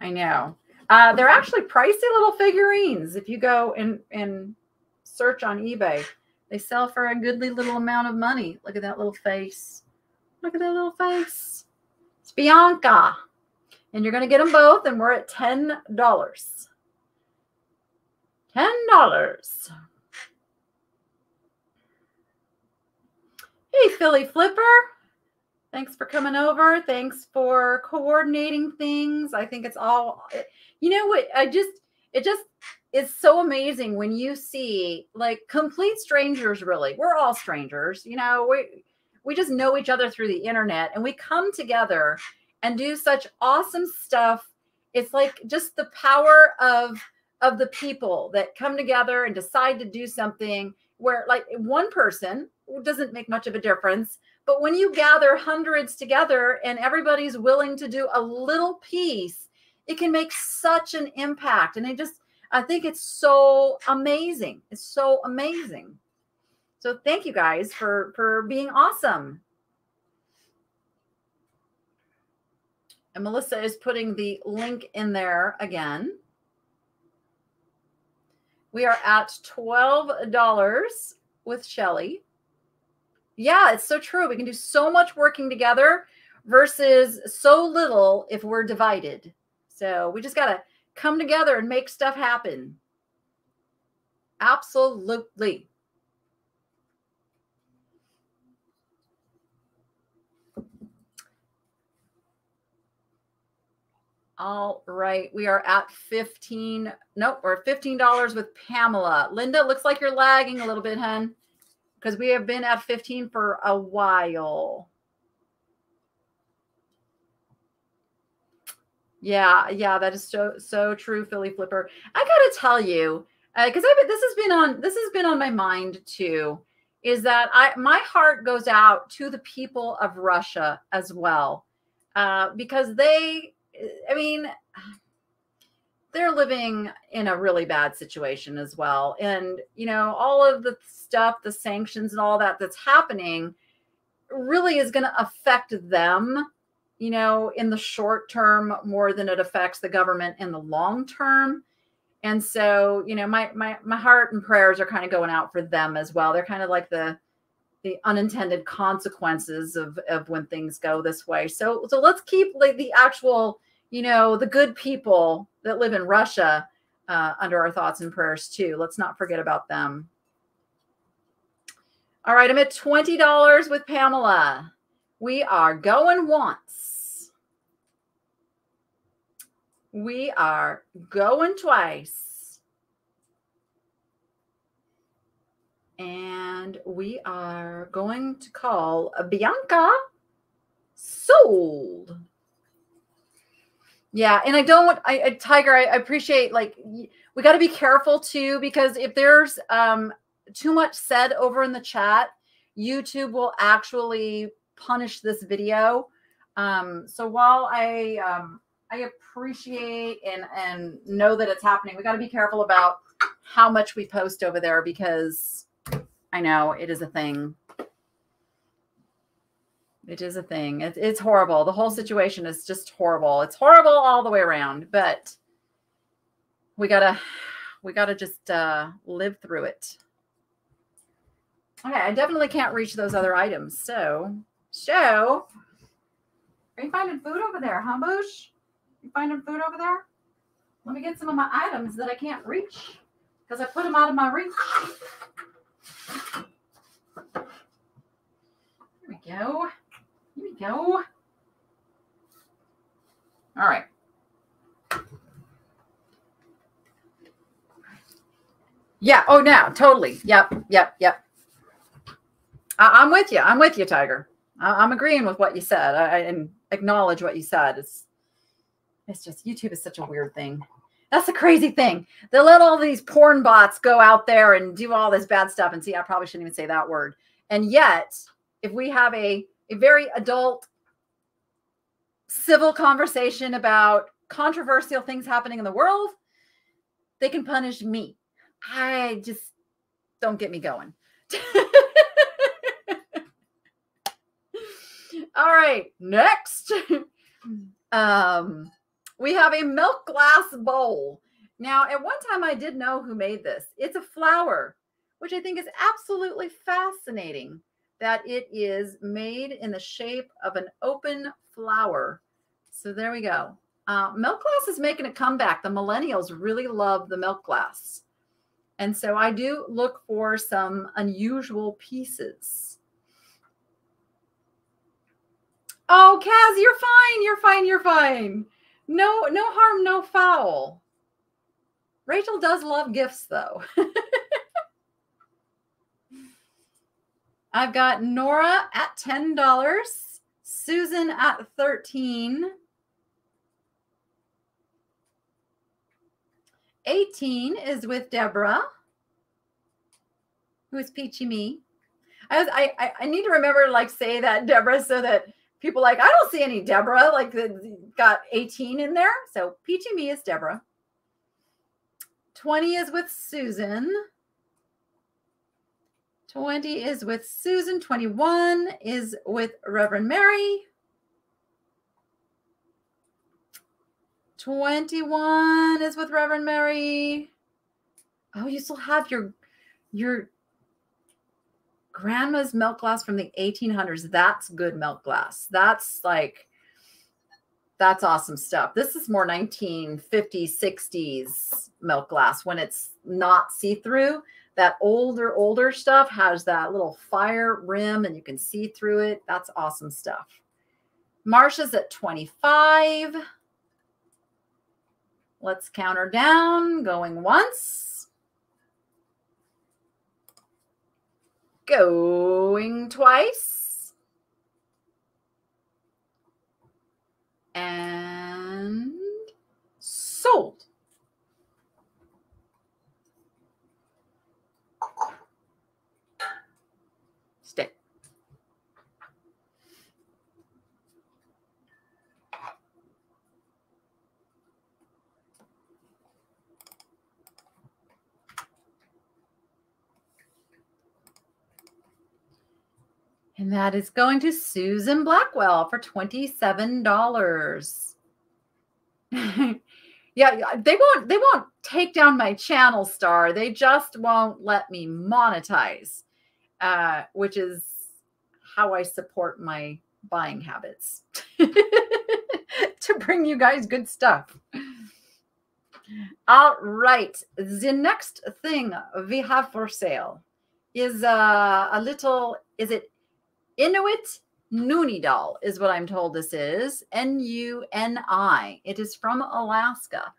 I know. Uh, they're actually pricey little figurines. If you go and, and search on eBay, they sell for a goodly little amount of money. Look at that little face. Look at that little face. It's Bianca. And you're going to get them both, and we're at $10. $10. Hey, Philly Flipper. Thanks for coming over. Thanks for coordinating things. I think it's all, you know what? I just, it just is so amazing when you see like complete strangers, really. We're all strangers, you know, we, we just know each other through the internet and we come together and do such awesome stuff. It's like just the power of, of the people that come together and decide to do something where like one person doesn't make much of a difference but when you gather hundreds together and everybody's willing to do a little piece it can make such an impact. And I just i think it's so amazing. It's so amazing. So thank you guys for for being awesome. And melissa is putting the link in there again we are at $12 with Shelly. Yeah, it's so true. We can do so much working together versus so little if we're divided. So we just got to come together and make stuff happen. Absolutely. All right. We are at 15. Nope, we're $15 with Pamela. Linda, looks like you're lagging a little bit, hun, because we have been at 15 for a while. Yeah, yeah, that is so so true, Philly Flipper. I gotta tell you, because uh, this has been on this has been on my mind too, is that I my heart goes out to the people of Russia as well, uh, because they I mean, they're living in a really bad situation as well. And, you know, all of the stuff, the sanctions and all that that's happening really is going to affect them, you know, in the short term more than it affects the government in the long term. And so, you know, my my my heart and prayers are kind of going out for them as well. They're kind of like the the unintended consequences of of when things go this way. So so let's keep like the actual you know, the good people that live in Russia uh, under our thoughts and prayers too. Let's not forget about them. All right, I'm at $20 with Pamela. We are going once. We are going twice. And we are going to call Bianca sold. Yeah, and I don't. I, I Tiger. I, I appreciate like we got to be careful too because if there's um too much said over in the chat, YouTube will actually punish this video. Um, so while I um, I appreciate and and know that it's happening, we got to be careful about how much we post over there because I know it is a thing. It is a thing. It's, it's horrible. The whole situation is just horrible. It's horrible all the way around, but we gotta, we gotta just uh, live through it. Okay, I definitely can't reach those other items. So, show. Are you finding food over there, huh, Boosh? You finding food over there? Let me get some of my items that I can't reach because I put them out of my reach. There we go. Here we go. All right. Yeah. Oh, now totally. Yep. Yep. Yep. I, am with you. I'm with you, Tiger. I, am agreeing with what you said. I, and acknowledge what you said. It's it's just YouTube is such a weird thing. That's the crazy thing. They let all these porn bots go out there and do all this bad stuff. And see, I probably shouldn't even say that word. And yet, if we have a, a very adult civil conversation about controversial things happening in the world, they can punish me. I just don't get me going. [laughs] All right, next. [laughs] um, we have a milk glass bowl. Now, at one time, I did know who made this. It's a flower, which I think is absolutely fascinating that it is made in the shape of an open flower. So there we go. Uh, milk glass is making a comeback. The millennials really love the milk glass. And so I do look for some unusual pieces. Oh, Kaz, you're fine. You're fine. You're fine. No, no harm, no foul. Rachel does love gifts, though. [laughs] I've got Nora at $10, Susan at 13, 18 is with Deborah, who's Peachy Me. I, was, I, I need to remember to like say that Deborah so that people like, I don't see any Deborah, like got 18 in there. So Peachy Me is Deborah. 20 is with Susan. 20 is with Susan. 21 is with Reverend Mary. 21 is with Reverend Mary. Oh, you still have your your grandma's milk glass from the 1800s. That's good milk glass. That's like that's awesome stuff. This is more 1950s, 60s milk glass when it's not see-through. That older, older stuff has that little fire rim and you can see through it. That's awesome stuff. Marsha's at 25. Let's count her down, going once. Going twice. And sold. And that is going to Susan Blackwell for $27. [laughs] yeah, they won't they won't take down my channel star. They just won't let me monetize. Uh, which is how I support my buying habits. [laughs] to bring you guys good stuff. All right. The next thing we have for sale is uh, a little, is it Inuit doll is what I'm told this is. N U N I. It is from Alaska.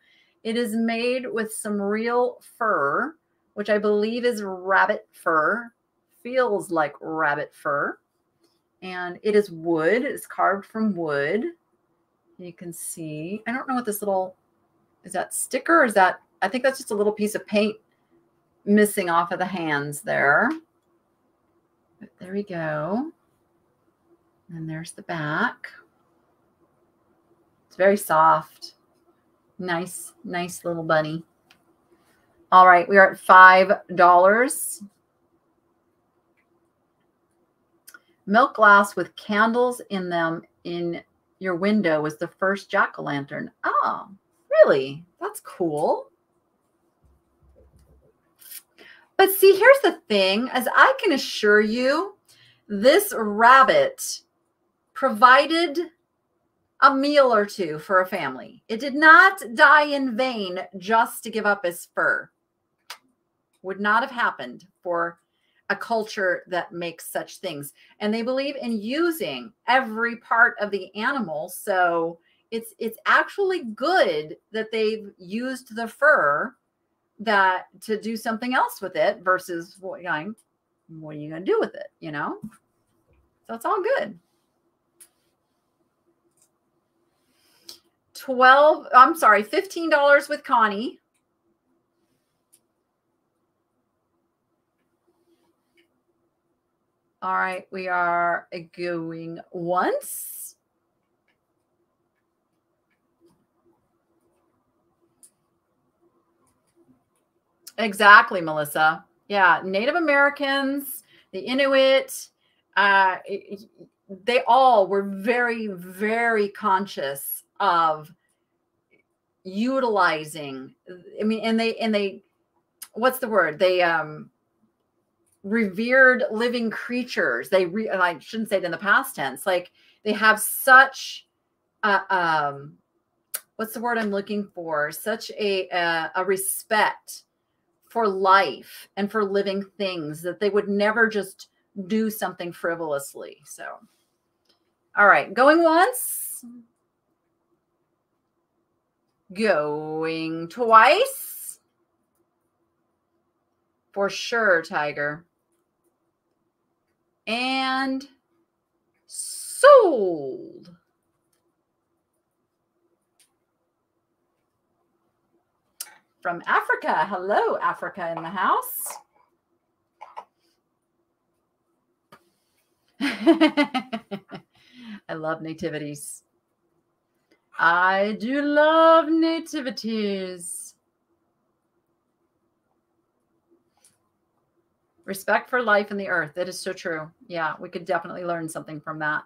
It is made with some real fur, which I believe is rabbit fur. Feels like rabbit fur. And it is wood. It's carved from wood. You can see. I don't know what this little is that sticker? is that I think that's just a little piece of paint missing off of the hands there. But there we go. And there's the back. It's very soft. Nice, nice little bunny. All right, we are at $5. Milk glass with candles in them in your window was the first jack-o'-lantern. Oh, really? That's cool. But see, here's the thing, as I can assure you, this rabbit provided a meal or two for a family. It did not die in vain just to give up his fur. Would not have happened for a culture that makes such things. And they believe in using every part of the animal. So it's it's actually good that they've used the fur that to do something else with it versus what going what are you going to do with it? You know? So it's all good. 12, I'm sorry, $15 with Connie. All right, we are going once. Exactly, Melissa. Yeah, Native Americans, the Inuit, uh, they all were very, very conscious of utilizing. I mean, and they and they, what's the word? They um revered living creatures. They re, I shouldn't say it in the past tense. Like they have such, uh, um, what's the word I'm looking for? Such a a respect for life and for living things that they would never just do something frivolously. So, all right, going once, going twice. For sure, Tiger. And sold. from Africa. Hello, Africa in the house. [laughs] I love nativities. I do love nativities. Respect for life and the earth. That is so true. Yeah, we could definitely learn something from that.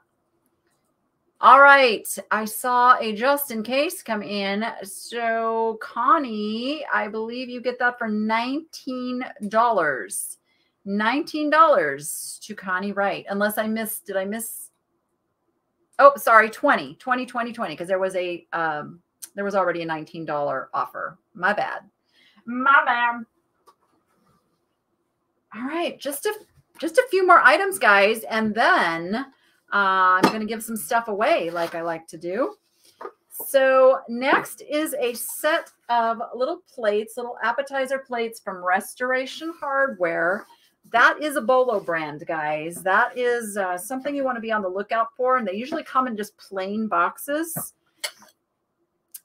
All right. I saw a just in case come in. So, Connie, I believe you get that for $19. $19 to Connie Wright. Unless I missed, did I miss? Oh, sorry, 20, 20, 20, 20, because there was a, um, there was already a $19 offer. My bad. My bad. All right. Just a, just a few more items, guys. And then uh, I'm going to give some stuff away like I like to do. So next is a set of little plates, little appetizer plates from Restoration Hardware. That is a Bolo brand, guys. That is uh, something you want to be on the lookout for. And they usually come in just plain boxes.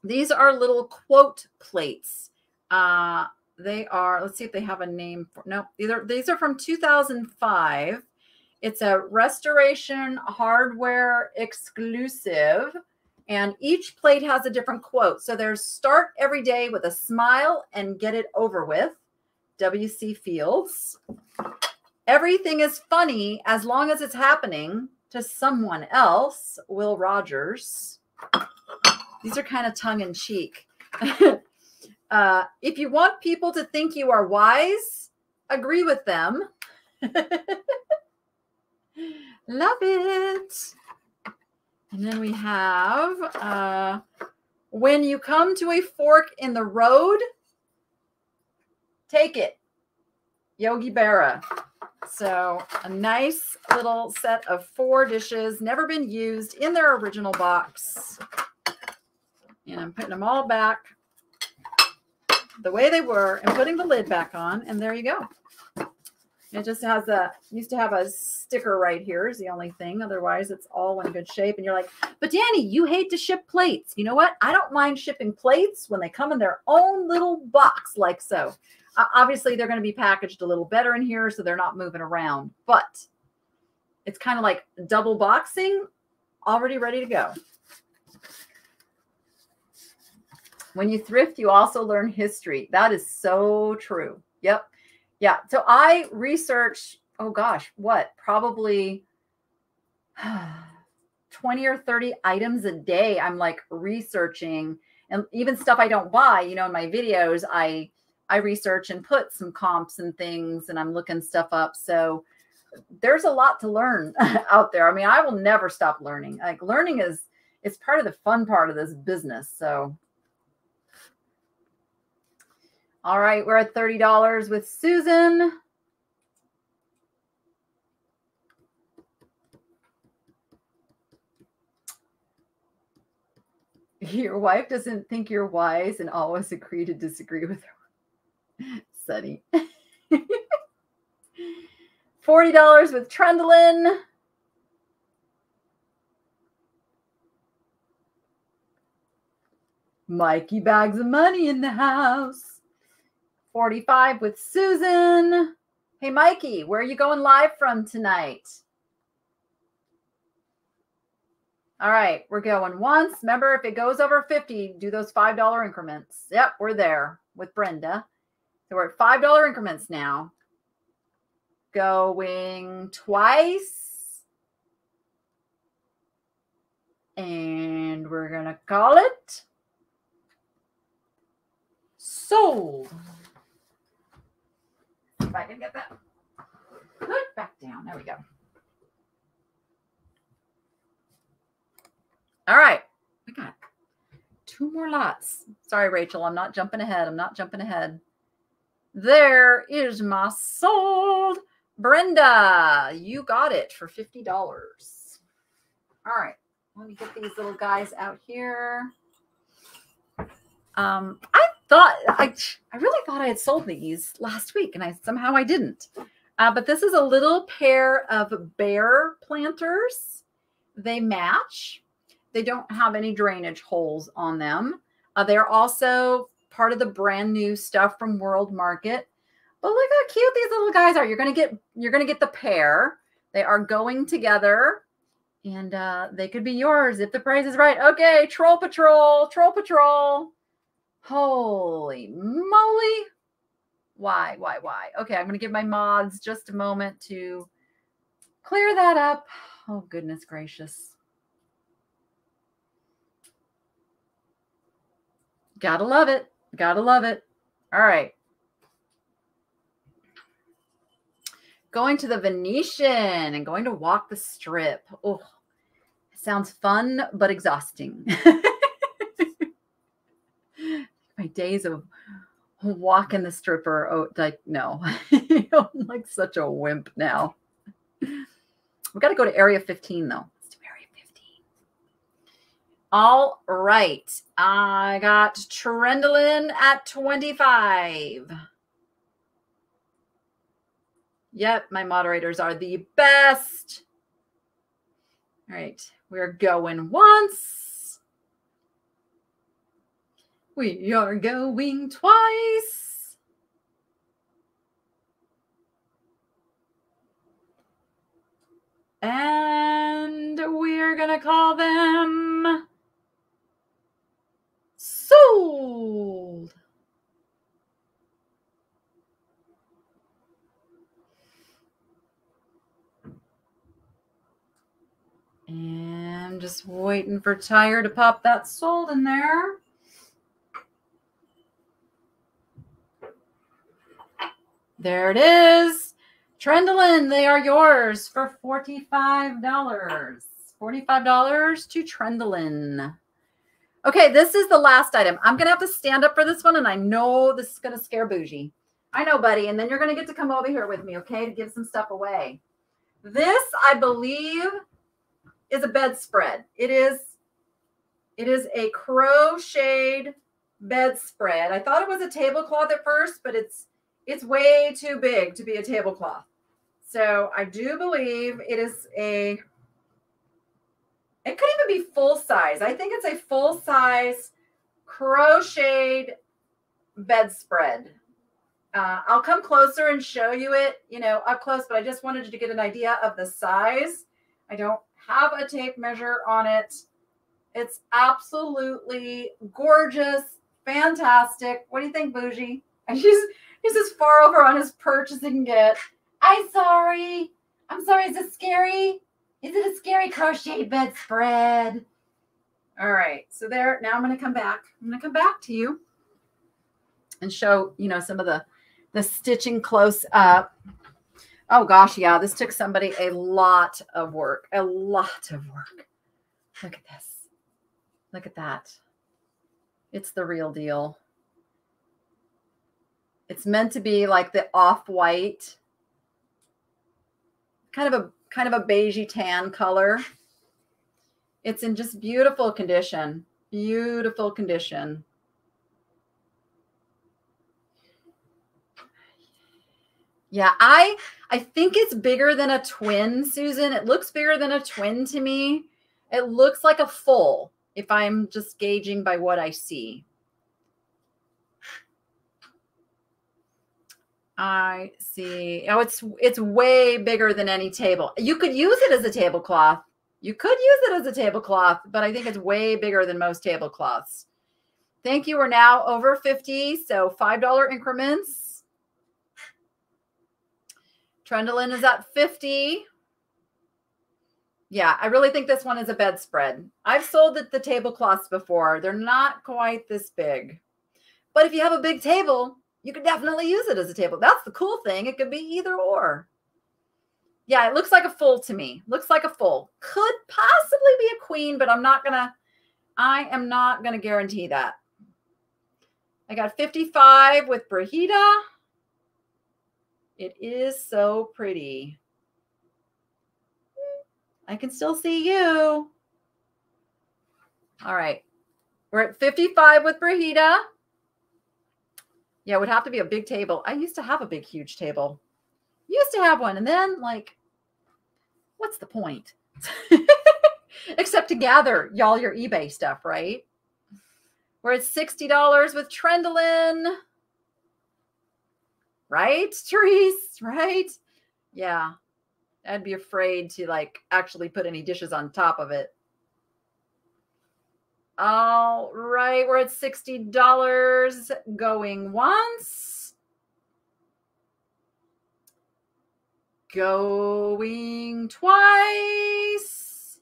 These are little quote plates. Uh, they are, let's see if they have a name for, no, these are, these are from 2005. It's a restoration hardware exclusive, and each plate has a different quote. So there's start every day with a smile and get it over with. W.C. Fields. Everything is funny as long as it's happening to someone else. Will Rogers. These are kind of tongue in cheek. [laughs] uh, if you want people to think you are wise, agree with them. [laughs] Love it. And then we have uh, when you come to a fork in the road, take it. Yogi Berra. So a nice little set of four dishes, never been used in their original box. And I'm putting them all back the way they were and putting the lid back on. And there you go. It just has a used to have a sticker right here is the only thing. Otherwise, it's all in good shape. And you're like, but Danny, you hate to ship plates. You know what? I don't mind shipping plates when they come in their own little box like so. Obviously, they're going to be packaged a little better in here, so they're not moving around. But it's kind of like double boxing, already ready to go. When you thrift, you also learn history. That is so true. Yep. Yeah. So I research, oh gosh, what? Probably [sighs] 20 or 30 items a day. I'm like researching and even stuff I don't buy, you know, in my videos, I I research and put some comps and things and I'm looking stuff up. So there's a lot to learn [laughs] out there. I mean, I will never stop learning. Like learning is it's part of the fun part of this business. So all right, we're at $30 with Susan. Your wife doesn't think you're wise and always agree to disagree with her. Sunny. $40 with Trendolin. Mikey bags of money in the house. 45 with Susan. Hey, Mikey, where are you going live from tonight? All right, we're going once. Remember, if it goes over 50, do those $5 increments. Yep, we're there with Brenda. So we're at $5 increments now. Going twice. And we're going to call it sold. If I can get that put back down. There we go. All right. We got two more lots. Sorry, Rachel. I'm not jumping ahead. I'm not jumping ahead. There is my sold. Brenda, you got it for $50. All right. Let me get these little guys out here. Um, I thought I I really thought I had sold these last week, and I somehow I didn't. Uh, but this is a little pair of bear planters. They match. They don't have any drainage holes on them. Uh, they're also part of the brand new stuff from World Market. But look how cute these little guys are. You're gonna get you're gonna get the pair. They are going together, and uh, they could be yours if the price is right. Okay, Troll Patrol, Troll Patrol. Holy moly! Why? Why? Why? Okay, I'm gonna give my mods just a moment to clear that up. Oh goodness gracious. Gotta love it. Gotta love it. All right. Going to the Venetian and going to walk the strip. Oh, sounds fun, but exhausting. [laughs] My days of walking the stripper. Oh, like, no. [laughs] I'm like such a wimp now. We got to go to Area 15, though. All right. I got Trendolin at 25. Yep, my moderators are the best. All right. We're going once. We are going twice. And we're going to call them sold. And just waiting for Tire to pop that sold in there. There it is. Trendolin, they are yours for $45. $45 to Trendolin. Okay, this is the last item. I'm going to have to stand up for this one, and I know this is going to scare Bougie. I know, buddy. And then you're going to get to come over here with me, okay, to give some stuff away. This, I believe, is a bedspread. It is, it is a crocheted bedspread. I thought it was a tablecloth at first, but it's it's way too big to be a tablecloth. So I do believe it is a it could even be full size. I think it's a full size crocheted bedspread. Uh, I'll come closer and show you it, you know, up close, but I just wanted you to get an idea of the size. I don't have a tape measure on it. It's absolutely gorgeous, fantastic. What do you think, Bougie? [laughs] And she's he's as far over on his perch as he can get. I'm sorry. I'm sorry. Is this scary? Is it a scary crochet bedspread? All right. So there, now I'm going to come back. I'm going to come back to you and show, you know, some of the, the stitching close up. Oh gosh, yeah, this took somebody a lot of work, a lot of work. Look at this. Look at that. It's the real deal. It's meant to be like the off-white, kind of a kind of a beigey tan color. It's in just beautiful condition. Beautiful condition. Yeah, I I think it's bigger than a twin, Susan. It looks bigger than a twin to me. It looks like a full if I'm just gauging by what I see. I see. Oh, it's it's way bigger than any table. You could use it as a tablecloth. You could use it as a tablecloth, but I think it's way bigger than most tablecloths. Thank you. We're now over 50, so $5 increments. Trendolin is at 50. Yeah, I really think this one is a bedspread. I've sold the, the tablecloths before. They're not quite this big. But if you have a big table, you could definitely use it as a table. That's the cool thing. It could be either or. Yeah, it looks like a full to me. Looks like a full. Could possibly be a queen, but I'm not going to I am not going to guarantee that. I got 55 with Brahida. It is so pretty. I can still see you. All right. We're at 55 with Brahida. Yeah, it would have to be a big table. I used to have a big, huge table. Used to have one. And then, like, what's the point? [laughs] Except to gather y'all your eBay stuff, right? We're at $60 with Trendolin. Right, Therese? Right? Yeah. I'd be afraid to like actually put any dishes on top of it. All right, we're at $60 going once. Going twice.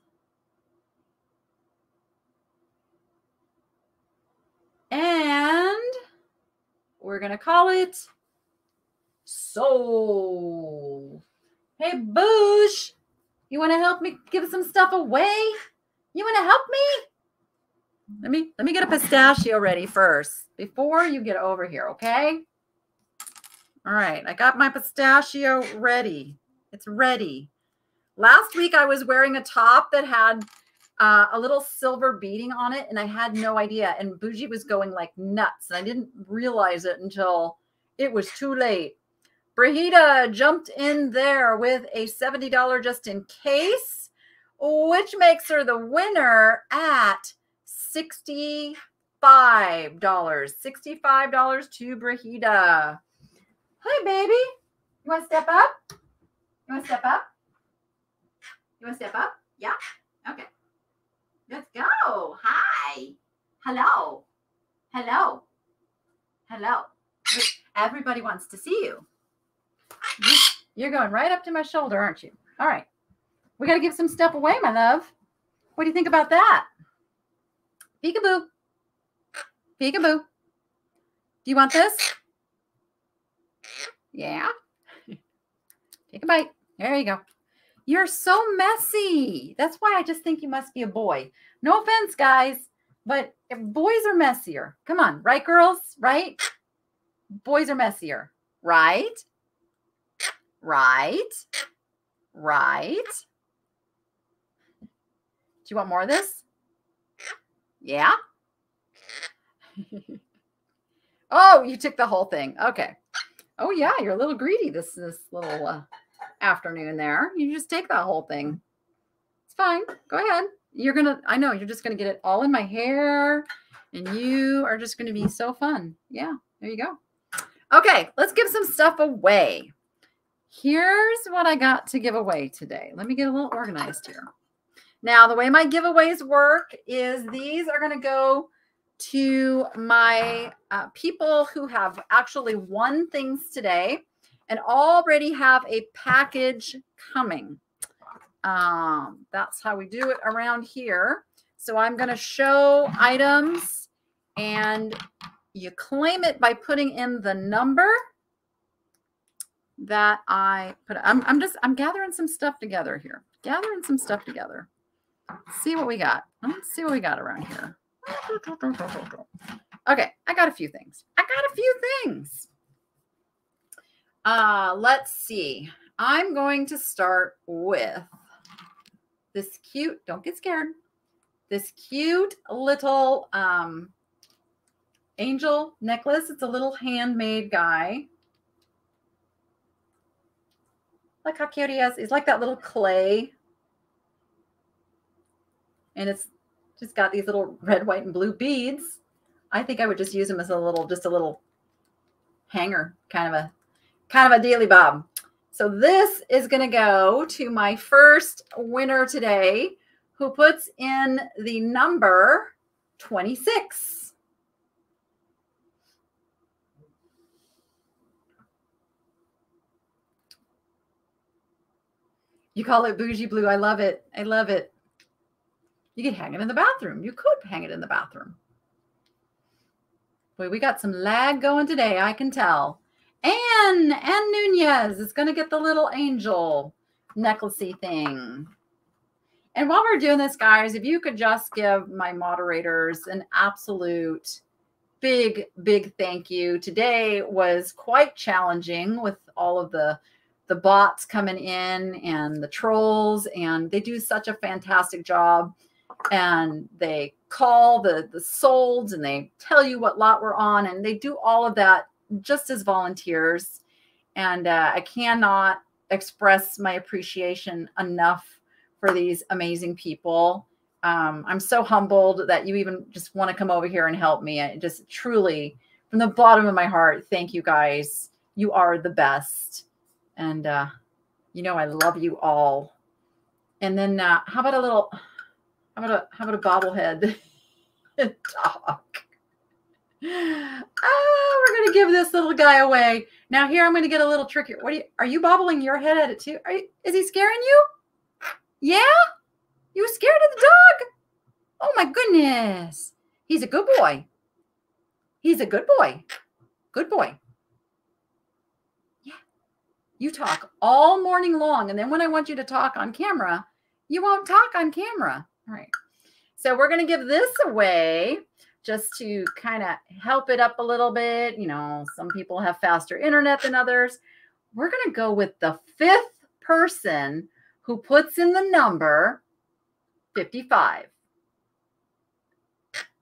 And we're going to call it Soul. Hey, Boosh, you want to help me give some stuff away? You want to help me? Let me let me get a pistachio ready first before you get over here, okay? All right, I got my pistachio ready. It's ready. Last week I was wearing a top that had uh, a little silver beading on it, and I had no idea. And Bougie was going like nuts, and I didn't realize it until it was too late. Brahida jumped in there with a $70 just in case, which makes her the winner at $65. $65 to Brahida. Hi, baby. You want to step up? You want to step up? You want to step up? Yeah. Okay. Let's go. Hi. Hello. Hello. Hello. Everybody wants to see you. You're going right up to my shoulder, aren't you? All right. We got to give some stuff away, my love. What do you think about that? Peekaboo. Peekaboo. Do you want this? Yeah. [laughs] Take a bite. There you go. You're so messy. That's why I just think you must be a boy. No offense, guys, but if boys are messier. Come on, right, girls? Right? Boys are messier. Right? Right? Right? Do you want more of this? Yeah? [laughs] oh, you took the whole thing. Okay. Oh, yeah, you're a little greedy this this little uh, afternoon there. You just take that whole thing. It's fine. Go ahead. You're going to, I know, you're just going to get it all in my hair and you are just going to be so fun. Yeah, there you go. Okay, let's give some stuff away. Here's what I got to give away today. Let me get a little organized here. Now, the way my giveaways work is these are going to go to my uh, people who have actually won things today and already have a package coming. Um, that's how we do it around here. So I'm going to show items and you claim it by putting in the number that I put. I'm, I'm just, I'm gathering some stuff together here. Gathering some stuff together. Let's see what we got. Let's see what we got around here. Okay, I got a few things. I got a few things. Uh, let's see. I'm going to start with this cute, don't get scared, this cute little um, angel necklace. It's a little handmade guy. Look how cute he is. He's like that little clay. And it's just got these little [laughs] red, white, and blue beads. I think I would just use them as a little, just a little hanger, kind of a, kind of a daily bob. So this is going to go to my first winner today who puts in the number 26. You call it bougie blue. I love it. I love it. You could hang it in the bathroom. You could hang it in the bathroom. Boy, we got some lag going today. I can tell. Anne, Anne Nunez is going to get the little angel necklacey thing. And while we're doing this, guys, if you could just give my moderators an absolute big, big thank you. Today was quite challenging with all of the the bots coming in and the trolls, and they do such a fantastic job. And they call the the solds and they tell you what lot we're on, and they do all of that just as volunteers. And uh, I cannot express my appreciation enough for these amazing people. Um, I'm so humbled that you even just want to come over here and help me. I just truly, from the bottom of my heart, thank you guys. You are the best. And uh, you know, I love you all. And then uh, how about a little, how about a, how about a bobblehead [laughs] talk? Oh, we're gonna give this little guy away. Now here I'm gonna get a little trickier. What are you are you bobbling your head at it too? Are you is he scaring you? Yeah? You scared of the dog? Oh my goodness. He's a good boy. He's a good boy. Good boy. Yeah. You talk all morning long. And then when I want you to talk on camera, you won't talk on camera. All right. So we're going to give this away just to kind of help it up a little bit. You know, some people have faster internet than others. We're going to go with the fifth person who puts in the number 55.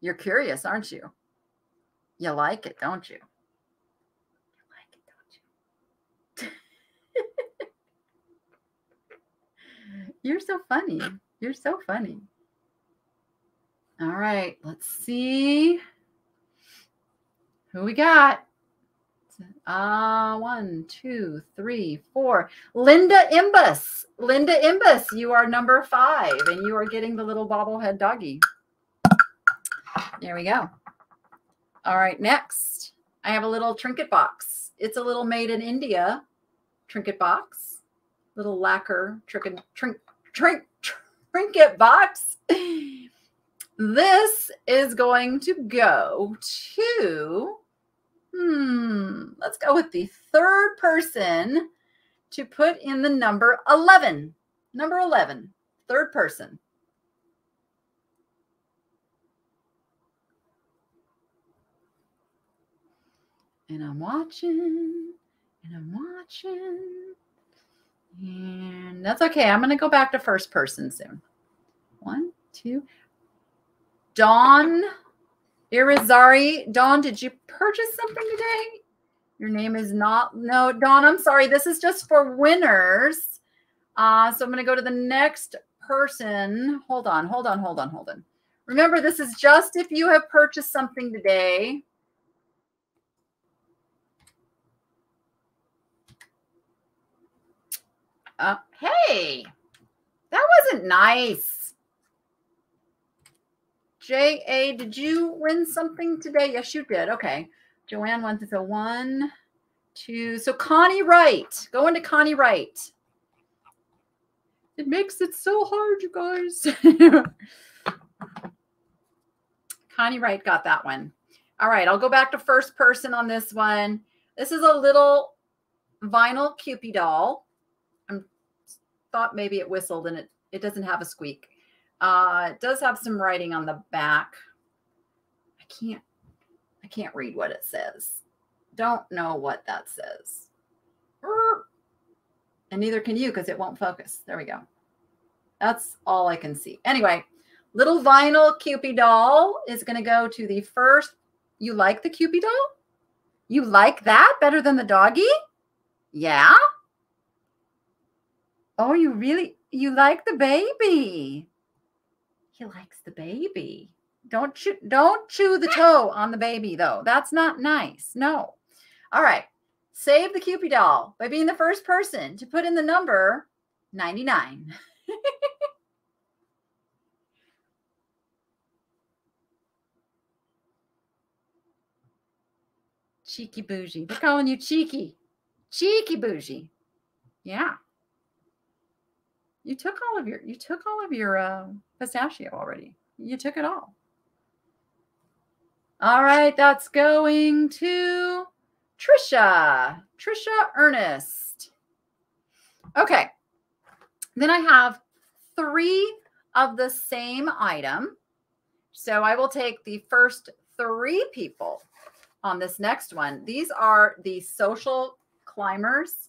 You're curious, aren't you? You like it, don't you? [laughs] You're so funny. You're so funny. All right, let's see who we got. Uh, one, two, three, four. Linda Imbus. Linda Imbus, you are number five, and you are getting the little bobblehead doggy. There we go. All right, next, I have a little trinket box. It's a little made in India trinket box, little lacquer trinket, trink, trink, trinket box. [laughs] This is going to go to, hmm, let's go with the third person to put in the number 11. Number 11, third person. And I'm watching, and I'm watching. And that's okay. I'm going to go back to first person soon. One, two. Dawn Irizarry. Dawn, did you purchase something today? Your name is not, no, Dawn, I'm sorry. This is just for winners. Uh, so I'm going to go to the next person. Hold on, hold on, hold on, hold on. Remember, this is just if you have purchased something today. Uh, hey, that wasn't nice. J.A., did you win something today? Yes, you did. Okay. Joanne went to the one, two. So Connie Wright. Go into Connie Wright. It makes it so hard, you guys. [laughs] Connie Wright got that one. All right, I'll go back to first person on this one. This is a little vinyl Kewpie doll. I thought maybe it whistled and it, it doesn't have a squeak. Uh, it does have some writing on the back. I can't I can't read what it says. Don't know what that says. And neither can you because it won't focus. There we go. That's all I can see. Anyway, little vinyl Kewpie doll is going to go to the first. You like the Kewpie doll? You like that better than the doggy? Yeah. Oh, you really you like the baby. He likes the baby. Don't chew don't chew the [laughs] toe on the baby though. That's not nice. No. All right. Save the Kewpie doll by being the first person to put in the number 99. [laughs] cheeky bougie. They're calling you cheeky. Cheeky bougie. Yeah. You took all of your you took all of your uh, pistachio already. You took it all. All right, that's going to Trisha. Trisha Ernest. Okay. Then I have three of the same item. So I will take the first three people on this next one. These are the social climbers.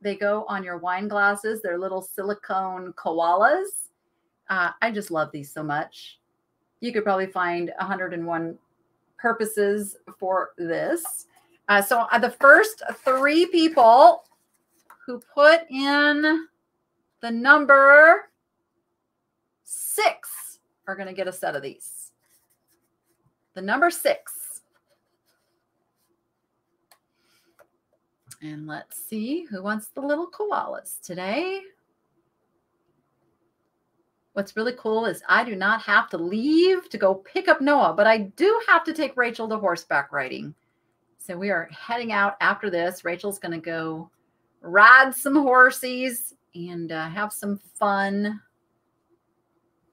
They go on your wine glasses. They're little silicone koalas. Uh, I just love these so much. You could probably find 101 purposes for this. Uh, so uh, the first three people who put in the number six are going to get a set of these. The number six. And let's see who wants the little koalas today. What's really cool is I do not have to leave to go pick up Noah, but I do have to take Rachel to horseback riding. So we are heading out after this. Rachel's going to go ride some horses and uh, have some fun.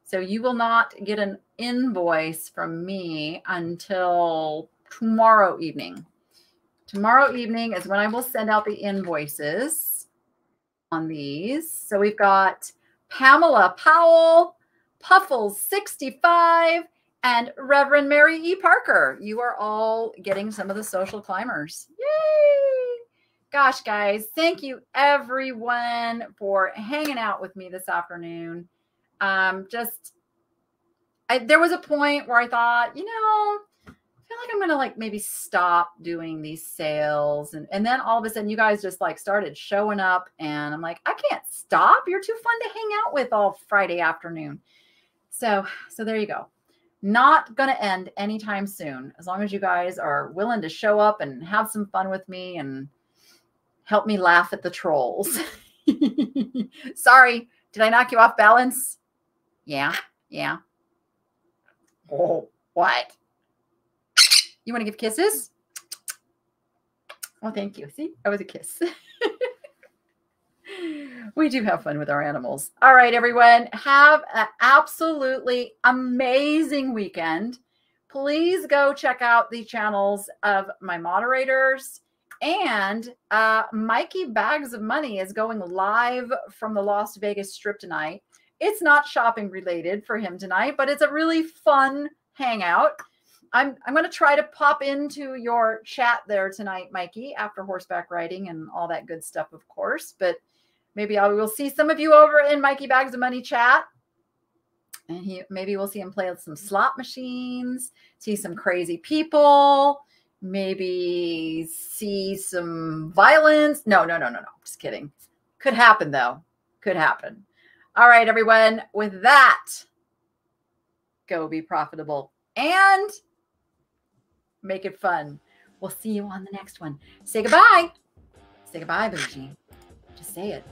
So you will not get an invoice from me until tomorrow evening. Tomorrow evening is when I will send out the invoices on these. So we've got Pamela Powell, Puffles 65, and Reverend Mary E. Parker. You are all getting some of the social climbers. Yay! Gosh, guys, thank you everyone for hanging out with me this afternoon. Um, just, I, there was a point where I thought, you know, feel like I'm gonna like maybe stop doing these sales. And and then all of a sudden you guys just like started showing up and I'm like, I can't stop. You're too fun to hang out with all Friday afternoon. So so there you go. Not gonna end anytime soon. As long as you guys are willing to show up and have some fun with me and help me laugh at the trolls. [laughs] Sorry, did I knock you off balance? Yeah, yeah. Oh, what? You want to give kisses? Oh, thank you. See, that was a kiss. [laughs] we do have fun with our animals. All right, everyone. Have an absolutely amazing weekend. Please go check out the channels of my moderators. And uh, Mikey Bags of Money is going live from the Las Vegas Strip tonight. It's not shopping related for him tonight, but it's a really fun hangout. I'm I'm going to try to pop into your chat there tonight, Mikey, after horseback riding and all that good stuff, of course. But maybe I will see some of you over in Mikey Bags of Money chat. And he maybe we'll see him play with some slot machines, see some crazy people, maybe see some violence. No, no, no, no, no. Just kidding. Could happen though. Could happen. All right, everyone. With that, go be profitable and make it fun. We'll see you on the next one. Say goodbye. Say goodbye, Bougie. Just say it.